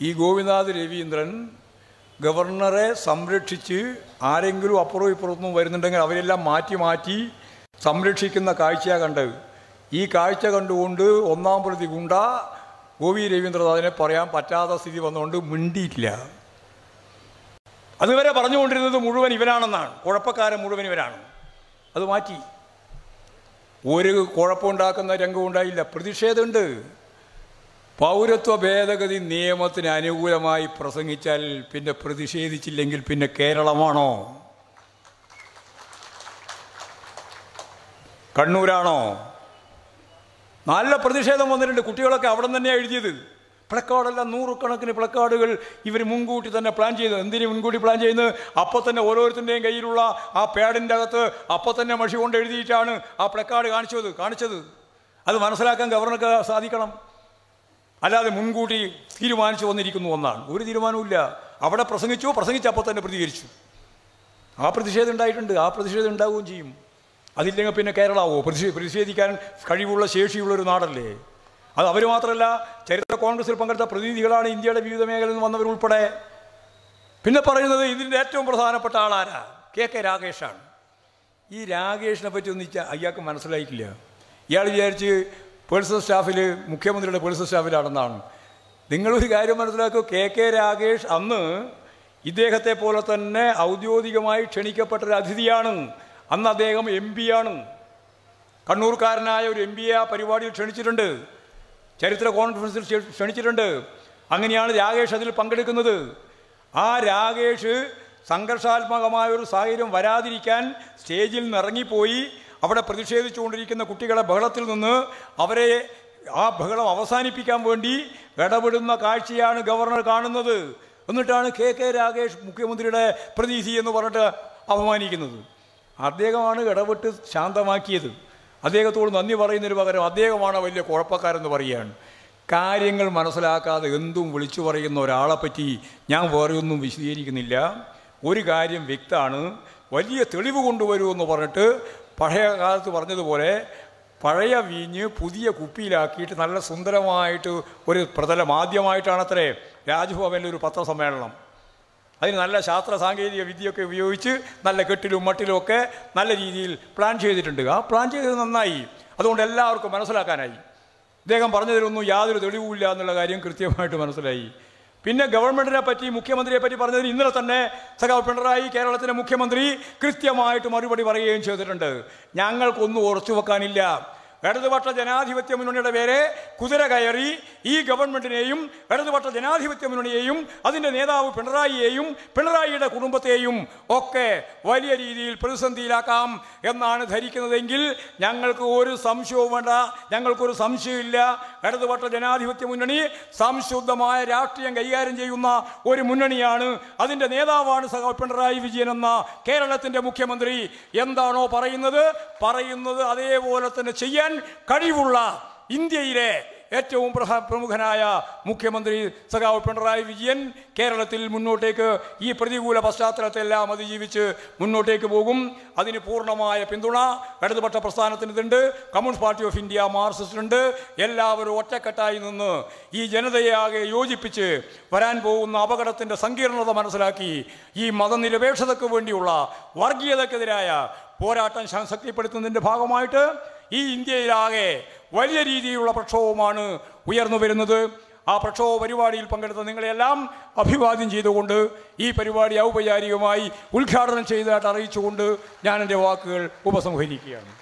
ഈ ഗോപിനാഥ് രവീന്ദ്രൻ ഗവർണറെ സംരക്ഷിച്ച് ആരെങ്കിലും അപ്പുറവും ഇപ്പുറത്തും വരുന്നുണ്ടെങ്കിൽ അവരെല്ലാം മാറ്റി മാറ്റി സംരക്ഷിക്കുന്ന കാഴ്ചയാണ് കണ്ടത്. ഈ കാഴ്ച കണ്ടുകൊണ്ട് ഒന്നാം പ്രതി ഗുണ്ട ഗോപി രവീന്ദ്രനാഥിനെ പറയാൻ പറ്റാത്ത സ്ഥിതി വന്നുകൊണ്ട് മിണ്ടിയിട്ടില്ല. അതുവരെ പറഞ്ഞുകൊണ്ടിരുന്നത് മുഴുവൻ ഇവനാണെന്നാണ്. കുഴപ്പക്കാരൻ മുഴുവൻ ഇവനാണ്. അത് മാറ്റി. ഒരു കുഴപ്പമുണ്ടാക്കുന്ന രംഗം ഉണ്ടായില്ല. പ്രതിഷേധമുണ്ട്. പൗരത്വ ഭേദഗതി നിയമത്തിന് അനുകൂലമായി പ്രസംഗിച്ചാൽ പിന്നെ പ്രതിഷേധിച്ചില്ലെങ്കിൽ പിന്നെ കേരളമാണോ? കണ്ണൂരാണോ? നല്ല പ്രതിഷേധം വന്നിട്ടുണ്ട്. കുട്ടികളൊക്കെ അവിടെ തന്നെയാണ് എഴുതിയത്. പ്ലക്കാർഡെല്ലാം നൂറുകണക്കിന് പ്ലക്കാർഡുകൾ ഇവർ മുൻകൂട്ടി തന്നെ പ്ലാൻ ചെയ്തു എന്തിനു മുൻകൂട്ടി പ്ലാൻ ചെയ്യുന്നത്? അപ്പോൾ തന്നെ ഓരോരുത്തരുടെയും കയ്യിലുള്ള ആ പാഡിന്റെ അകത്ത് അപ്പോൾ തന്നെ മഷി കൊണ്ട് എഴുതിയിട്ടാണ് ആ പ്ലക്കാർഡ് കാണിച്ചത് കാണിച്ചത്. അത് മനസ്സിലാക്കാൻ ഗവർണർക്ക് സാധിക്കണം. അല്ലാതെ മുൻകൂട്ടി തീരുമാനിച്ചു വന്നിരിക്കുന്നു ഒന്നാണ് ഒരു തീരുമാനവുമില്ല അവിടെ പ്രസംഗിച്ചു പ്രസംഗിച്ചപ്പോൾ തന്നെ പ്രതികരിച്ചു. ആ പ്രതിഷേധം ഉണ്ടായിട്ടുണ്ട്. ആ പ്രതിഷേധം ഉണ്ടാവുകയും ചെയ്യും. അതില്ലെങ്കിൽ പിന്നെ കേരളാവോ? പ്രതിഷേ പ്രതിഷേധിക്കാൻ കഴിവുള്ള ശേഷിയുള്ള ഒരു നാടല്ലേ? അത് അവർ മാത്രമല്ല ചരിത്ര കോൺഗ്രസിൽ പങ്കെടുത്ത പ്രതിനിധികളാണ് ഇന്ത്യയുടെ വിവിധ മേഖലയിൽ നിന്ന് വന്നവരുൾപ്പെടെ. പിന്നെ പറയുന്നത് ഇതിന്റെ ഏറ്റവും പ്രധാനപ്പെട്ട ആളാരാ? കെ കെ രാകേഷാണ്. ഈ രാകേഷിനെ പറ്റി ഒന്നും അയാൾക്ക് മനസ്സിലായിട്ടില്ല. ഇയാൾ വിചാരിച്ച് പേഴ്സണൽ സ്റ്റാഫിൽ മുഖ്യമന്ത്രിയുടെ പേഴ്സണൽ സ്റ്റാഫിലാണെന്നാണ്. നിങ്ങളൊരു കാര്യം മനസ്സിലാക്കുക കെ കെ രാകേഷ് അന്ന് ഇദ്ദേഹത്തെ പോലെ തന്നെ ഔദ്യോഗികമായി ക്ഷണിക്കപ്പെട്ട ഒരു അതിഥിയാണ്. അന്ന് അദ്ദേഹം എം ആണ്. കണ്ണൂർക്കാരനായ ഒരു എം പിയെ ആ പരിപാടിയിൽ ക്ഷണിച്ചിട്ടുണ്ട്. ചരിത്ര കോൺഫറൻസിൽ ക്ഷണിച്ചിട്ടുണ്ട്. അങ്ങനെയാണ് രാകേഷ് അതിൽ പങ്കെടുക്കുന്നത്. ആ രാകേഷ് സംഘർഷാത്മകമായ ഒരു സാഹചര്യം വരാതിരിക്കാൻ സ്റ്റേജിൽ നിന്ന് ഇറങ്ങിപ്പോയി അവിടെ പ്രതിഷേധിച്ചുകൊണ്ടിരിക്കുന്ന കുട്ടികളെ ബഹളത്തിൽ നിന്ന് അവരെ ആ ബഹളം അവസാനിപ്പിക്കാൻ വേണ്ടി ഇടപെടുന്ന കാഴ്ചയാണ് ഗവർണർ കാണുന്നത്. എന്നിട്ടാണ് കെ കെ രാകേഷ് മുഖ്യമന്ത്രിയുടെ പ്രതിനിധി എന്ന് പറഞ്ഞിട്ട് അപമാനിക്കുന്നത്. അദ്ദേഹമാണ് ഇടപെട്ട് ശാന്തമാക്കിയത്. അദ്ദേഹത്തോട് നന്ദി പറയുന്നതിന് പകരം അദ്ദേഹമാണ് വലിയ കുഴപ്പക്കാരെന്ന് പറയുകയാണ്. കാര്യങ്ങൾ മനസ്സിലാക്കാതെ എന്തും വിളിച്ചു പറയുന്ന ഒരാളെപ്പറ്റി ഞാൻ വേറെ ഒന്നും വിശദീകരിക്കുന്നില്ല. ഒരു കാര്യം വ്യക്തമാണ്. വലിയ തെളിവ് കൊണ്ടുവരൂ എന്ന് പറഞ്ഞിട്ട് പഴയ കാലത്ത് പറഞ്ഞതുപോലെ പഴയ വീഞ്ഞ് പുതിയ കുപ്പിയിലാക്കിയിട്ട് നല്ല സുന്ദരമായിട്ട് ഒരു പ്രതലം ആദ്യമായിട്ടാണത്രേ രാജ്ഭവനിൽ ഒരു പത്രസമ്മേളനം. അതിന് നല്ല ശാസ്ത്ര സാങ്കേതിക വിദ്യയൊക്കെ ഉപയോഗിച്ച് നല്ല കെട്ടിലും മട്ടിലും ഒക്കെ നല്ല രീതിയിൽ പ്ലാൻ ചെയ്തിട്ടുണ്ട്. ആ പ്ലാൻ ചെയ്തത് നന്നായി. അതുകൊണ്ട് എല്ലാവർക്കും മനസ്സിലാക്കാനായി. ഇദ്ദേഹം പറഞ്ഞതിലൊന്നും യാതൊരു തെളിവുമില്ല എന്നുള്ള കാര്യം കൃത്യമായിട്ട് മനസ്സിലായി. പിന്നെ ഗവൺമെന്റിനെ പറ്റി മുഖ്യമന്ത്രിയെ പറ്റി പറഞ്ഞതിന് ഇന്നലെ തന്നെ സഖാവ് പിണറായി കേരളത്തിലെ മുഖ്യമന്ത്രി കൃത്യമായിട്ട് മറുപടി പറയുകയും ചെയ്തിട്ടുണ്ട്. ഞങ്ങൾക്കൊന്നും ഉറച്ചു വെക്കാനില്ല. ഇടതുപക്ഷ ജനാധിപത്യ മുന്നണിയുടെ പേരെ കുതിര കയറി ഈ ഗവൺമെന്റിനെയും ഇടതുപക്ഷ ജനാധിപത്യ മുന്നണിയെയും അതിന്റെ നേതാവ് പിണറായിയെയും പിണറായിയുടെ കുടുംബത്തെയും ഒക്കെ വലിയ രീതിയിൽ പ്രതിസന്ധിയിലാക്കാം എന്നാണ് ധരിക്കുന്നതെങ്കിൽ ഞങ്ങൾക്ക് ഒരു സംശയവും വേണ്ട. ഞങ്ങൾക്കൊരു സംശയമില്ല. ഇടതുപക്ഷ ജനാധിപത്യ മുന്നണി സംശുദ്ധമായ രാഷ്ട്രീയം കൈകാര്യം ചെയ്യുന്ന ഒരു മുന്നണിയാണ്. അതിന്റെ നേതാവാണ് സഹ പിണറായി വിജയൻ എന്ന കേരളത്തിന്റെ മുഖ്യമന്ത്രി. എന്താണോ പറയുന്നത്? പറയുന്നത് അതേപോലെ തന്നെ ചെയ്യാൻ കഴിവുള്ള ഇന്ത്യയിലെ ഏറ്റവും പ്രമുഖനായ മുഖ്യമന്ത്രി സഖാവ് പിണറായി വിജയൻ കേരളത്തിൽ മുന്നോട്ടേക്ക് ഈ പ്രതികൂല പശ്ചാത്തലത്തെല്ലാം അതിജീവിച്ച് മുന്നോട്ടേക്ക് പോകും. അതിന് പൂർണമായ പിന്തുണ ഇടതുപക്ഷ പ്രസ്ഥാനത്തിനുണ്ട്. കമ്മ്യൂണിസ്റ്റ് പാർട്ടി ഓഫ് ഇന്ത്യ മാർക്സിസ്റ്റുണ്ട് എല്ലാവരും ഒറ്റക്കെട്ടായി നിന്ന് ഈ ജനതയെ ആകെ യോജിപ്പിച്ച് വരാൻ പോകുന്ന അപകടത്തിന്റെ സങ്കീർണത മനസ്സിലാക്കി ഈ മതനിരപേക്ഷതയ്ക്ക് വേണ്ടിയുള്ള വർഗീയതക്കെതിരായ പോരാട്ടം ശക്തിപ്പെടുത്തുന്നതിന്റെ ഭാഗമായിട്ട് ഈ ഇന്ത്യയിലാകെ വലിയ രീതിയിലുള്ള പ്രക്ഷോഭമാണ് ഉയർന്നു വരുന്നത്. ആ പ്രക്ഷോഭ പരിപാടിയിൽ പങ്കെടുത്ത നിങ്ങളെല്ലാം അഭിവാദ്യം ചെയ്തുകൊണ്ട് ഈ പരിപാടി ഔപചാരികമായി ഉദ്ഘാടനം ചെയ്തതായിട്ട് അറിയിച്ചുകൊണ്ട് ഞാൻ എന്റെ വാക്കുകൾ ഉപസംഹരിക്കുകയാണ്.